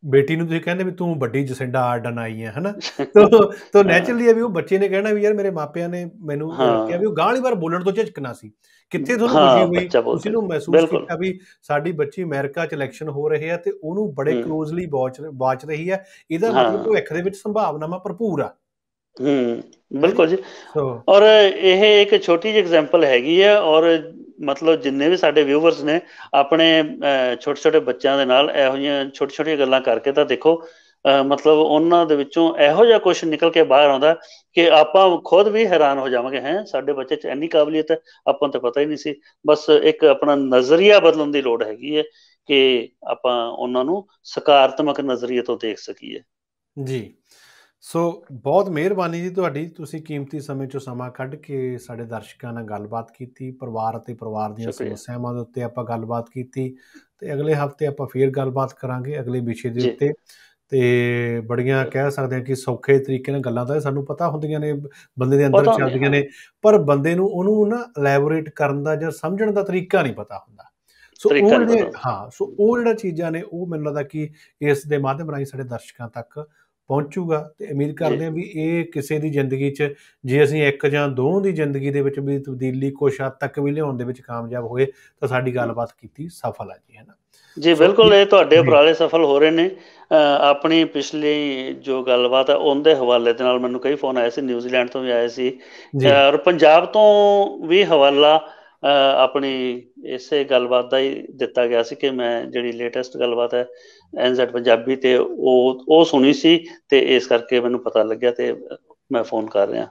B: ਬੇਟੀ ਨੂੰ ਤੁਸੀਂ ਕਹਿੰਦੇ ਵੀ ਤੂੰ ਵੱਡੀ ਜਸਿੰਡਾ ਆਰਡਨ ਆਈ ਹੈ ਹਨਾ ਤੋ ਤੋ ਨੈਚੁਰਲੀ ਹੈ ਵੀ ਉਹ ਬੱਚੇ ਨੇ ਕਹਿਣਾ ਵੀ ਯਾਰ ਮੇਰੇ ਮਾਪਿਆਂ ਨੇ ਮੈਨੂੰ
A: ਹਾਂ।
B: ਰੱਖਿਆ ਵੀ ਉਹ ਗਾਲੀ ਵਾਰ ਬੋਲਣ ਤੋਂ ਝਿਜਕਣਾ ਸੀ ਕਿੱਥੇ ਤੁਹਾਨੂੰ
A: ਹਾਂ,
B: ਖੁਸ਼ੀ ਹੋਈ ਤੁਸੀਂ ਨੂੰ ਮਹਿਸੂਸ। ਕੀਤਾ ਵੀ ਸਾਡੀ ਬੱਚੀ ਅਮਰੀਕਾ 'ਚ ਇਲੈਕਸ਼ਨ ਹੋ ਰਹੇ ਆ ਤੇ ਉਹਨੂੰ ਬੜੇ
A: ਹੂੰ।
B: ਕਲੋਜ਼ਲੀ ਵਾਚ ਵਾਚ ਰਹੀ ਹੈ ਇਹਦਾ
A: ਹਾਂ।
B: ਮਤਲਬ ਭਵਿੱਖ ਦੇ ਵਿੱਚ ਸੰਭਾਵਨਾਵਾਂ ਭਰਪੂਰ ਆ
A: ਹੂੰ ਬਿਲਕੁਲ ਜੀ ਔਰ ਇਹ ਇੱਕ ਛੋਟੀ ਜਿਹੀ ਐਗਜ਼ਾਮਪਲ ਹੈਗੀ ਹੈ ਔਰ ਮਤਲਬ ਜਿੰਨੇ ਵੀ ਸਾਡੇ ਵਿਊਵਰਸ ਨੇ ਆਪਣੇ ਛੋਟੇ ਛੋਟੇ ਬੱਚਿਆਂ ਦੇ ਨਾਲ ਇਹੋ ਜਿਹੀਆਂ ਛੋਟੀ ਛੋਟੀਆਂ ਗੱਲਾਂ ਕਰਕੇ ਤਾਂ ਦੇਖੋ ਅਹ, ਮਤਲਬ ਉਹਨਾਂ ਦੇ ਵਿੱਚੋਂ ਇਹੋ ਜਿਹਾ ਕੁਝ ਨਿਕਲ ਕੇ ਬਾਹਰ ਆਉਂਦਾ ਕਿ ਆਪਾਂ ਖੁਦ ਵੀ ਹੈਰਾਨ ਹੋ ਜਾਵਾਂਗੇ ਹੈ ਸਾਡੇ ਬੱਚੇ 'ਚ ਇੰਨੀ ਕਾਬਲੀਅਤ ਹੈ ਆਪਾਂ ਨੂੰ ਤਾਂ ਪਤਾ ਹੀ ਨਹੀਂ ਸੀ। ਬਸ ਇੱਕ ਆਪਣਾ ਨਜ਼ਰੀਆ ਬਦਲਣ ਦੀ ਲੋੜ ਹੈਗੀ ਹੈ ਕਿ ਆਪਾਂ ਉਹਨਾਂ ਨੂੰ ਸਕਾਰਾਤਮਕ ਨਜ਼ਰੀਏ ਤੋਂ ਦੇਖ ਸਕੀਏ।
B: ਜੀ। ਸੋ ਬਹੁਤ ਮਿਹਰਬਾਨੀ ਜੀ ਤੁਹਾਡੀ ਤੁਸੀਂ ਕੀਮਤੀ ਸਮੇਂ ਚੋਂ ਸਮਾਂ ਕੱਢ ਕੇ ਸਾਡੇ ਦਰਸ਼ਕਾਂ ਨਾਲ ਗੱਲਬਾਤ ਕੀਤੀ ਪਰਿਵਾਰ ਅਤੇ ਪਰਿਵਾਰ ਦੀਆਂ। ਸਮੱਸਿਆਵਾਂ ਦੇ ਉੱਤੇ ਆਪਾਂ ਗੱਲਬਾਤ ਕੀਤੀ ਤੇ ਅਗਲੇ ਹਫ਼ਤੇ ਆਪਾਂ ਫੇਰ ਗੱਲਬਾਤ ਕਰਾਂਗੇ ਅਗਲੇ ਵਿਸ਼ੇ ਦੇ। ਉੱਤੇ ਤੇ ਬੜੀਆਂ ਕਹਿ ਸਕਦੇ ਹਾਂ ਕਿ ਸੌਖੇ ਤਰੀਕੇ ਨਾਲ ਗੱਲਾਂ ਤਾਂ ਸਾਨੂੰ ਪਤਾ ਹੁੰਦੀਆਂ ਨੇ ਬੰਦੇ ਦੇ ਅੰਦਰ ਚੱਲਦੀਆਂ ਨੇ ਪਰ ਬੰਦੇ ਨੂੰ ਉਹਨੂੰ ਨਾ ਇਲੈਬੋਰੇਟ ਕਰਨ ਦਾ ਜਾਂ ਸਮਝਣ ਦਾ ਤਰੀਕਾ ਨਹੀਂ ਪਤਾ ਹੁੰਦਾ ਸੋ ਉਹ ਜਿਹੜੇ। ਹਾਂ ਸੋ ਉਹ ਜਿਹੜਾ ਚੀਜ਼ਾਂ ਨੇ ਉਹ ਮੈਨੂੰ ਲੱਗਦਾ ਕਿ ਇਸ ਦੇ ਮਾਧਿਅਮ ਰਾਹੀਂ ਸਾਡੇ ਦਰਸ਼ਕਾਂ ਤੱਕ ਪਹੁੰਚੂਗਾ ਤੇ ਉਮੀਦ ਕਰਦੇ ਹਾਂ ਵੀ ਇਹ ਕਿਸੇ ਦੀ ਜ਼ਿੰਦਗੀ 'ਚ ਜੇ ਅਸੀਂ ਇੱਕ ਜਾਂ ਦੋ ਦੀ ਜ਼ਿੰਦਗੀ ਦੇ ਵਿੱਚ ਵੀ ਤਬਦੀਲੀ ਕੁਛ ਹੱਦ ਤੱਕ ਵੀ ਲਿਆਉਣ ਦੇ ਵਿੱਚ ਕਾਮਯਾਬ ਹੋਏ ਤਾਂ ਸਾਡੀ ਗੱਲਬਾਤ ਕੀਤੀ ਸਫਲ ਆ ਜੀ ਹੈ ਨਾ
A: ਜੀ ਬਿਲਕੁਲ ਇਹ ਤੁਹਾਡੇ ਉਪਰਾਲੇ ਸਫਲ ਹੋ ਰਹੇ ਨੇ। ਆਪਣੀ ਪਿਛਲੀ ਜੋ ਗੱਲਬਾਤ ਹੈ ਉਹਦੇ ਹਵਾਲੇ ਦੇ ਨਾਲ ਮੈਨੂੰ ਕਈ ਫੋਨ ਆਏ ਸੀ ਨਿਊਜ਼ੀਲੈਂਡ ਤੋਂ ਵੀ ਆਏ ਸੀ। ਔਰ ਪੰਜਾਬ ਤੋਂ ਵੀ ਹਵਾਲਾ ਆਪਣੀ ਇਸੇ ਗੱਲਬਾਤ ਦਾ ਹੀ ਦਿੱਤਾ ਗਿਆ ਸੀ ਕਿ ਮੈਂ ਜਿਹੜੀ ਲੇਟੈਸਟ ਗੱਲਬਾਤ ਹੈ ਐਨਜ਼ੈਡ ਪੰਜਾਬੀ ਤੇ ਉਹ ਉਹ ਸੁਣੀ ਸੀ ਤੇ ਇਸ ਕਰਕੇ ਮੈਨੂੰ ਪਤਾ ਲੱਗਿਆ ਤੇ ਮੈਂ ਫੋਨ ਕਰ ਰਿਹਾ।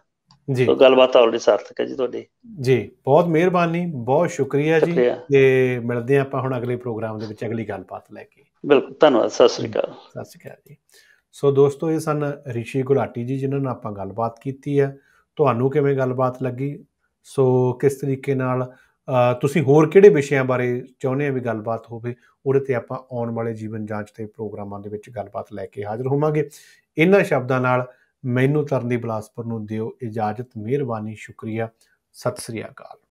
B: ਜੀ।
A: ਸੋ ਗੱਲਬਾਤ ਆਲਰੇਡੀ ਸਾਰਥਕ ਹੈ ਜੀ ਤੁਹਾਡੀ।
B: ਜੀ ਬਹੁਤ ਮਿਹਰਬਾਨੀ ਬਹੁਤ ਸ਼ੁਕਰੀਆ ਜੀ ਤੇ ਮਿਲਦੇ ਆ ਆਪਾਂ ਹੁਣ ਅਗਲੇ ਪ੍ਰੋਗਰਾਮ ਦੇ ਵਿੱਚ ਅਗਲੀ ਗੱਲਬਾਤ ਲੈ ਕੇ।
A: ਬਿਲਕੁਲ ਧੰਨਵਾਦ ਸਤਿ ਸ੍ਰੀ ਅਕਾਲ।
B: ਸਤਿ ਸ੍ਰੀ ਅਕਾਲ ਜੀ। ਸੋ ਦੋਸਤੋ ਇਹ ਸਨ ਰਿਸ਼ੀ ਗੁਲਾਟੀ ਜੀ ਜਿਨ੍ਹਾਂ ਨਾਲ ਆਪਾਂ ਗੱਲਬਾਤ ਕੀਤੀ ਹੈ। ਤੁਹਾਨੂੰ ਕਿਵੇਂ ਗੱਲਬਾਤ ਲੱਗੀ? ਸੋ ਕਿਸ ਤਰੀਕੇ ਨਾਲ ਤੁਸੀਂ ਹੋਰ ਕਿਹੜੇ ਵਿਸ਼ਿਆਂ ਬਾਰੇ ਚਾਹੁੰਦੇ ਆ ਵੀ ਗੱਲਬਾਤ ਹੋਵੇ? ਉਹਦੇ ਤੇ ਆਪਾਂ ਆਉਣ ਵਾਲੇ ਜੀਵਨ ਜਾਂਚ ਤੇ ਪ੍ਰੋਗਰਾਮਾਂ ਦੇ ਵਿੱਚ ਗੱਲਬਾਤ ਲੈ ਕੇ ਹਾਜ਼ਰ ਹੋਵਾਂਗੇ। ਇਹਨਾਂ ਸ਼ਬਦਾਂ ਨਾਲ ਮੈਨੂੰ ਤਰਨਦੀ ਬਲਾਸਪੁਰ ਨੂੰ ਦਿਓ ਇਜਾਜ਼ਤ, ਮਿਹਰਬਾਨੀ, ਸ਼ੁਕਰੀਆ। ਸਤਿ ਸ੍ਰੀ ਅਕਾਲ।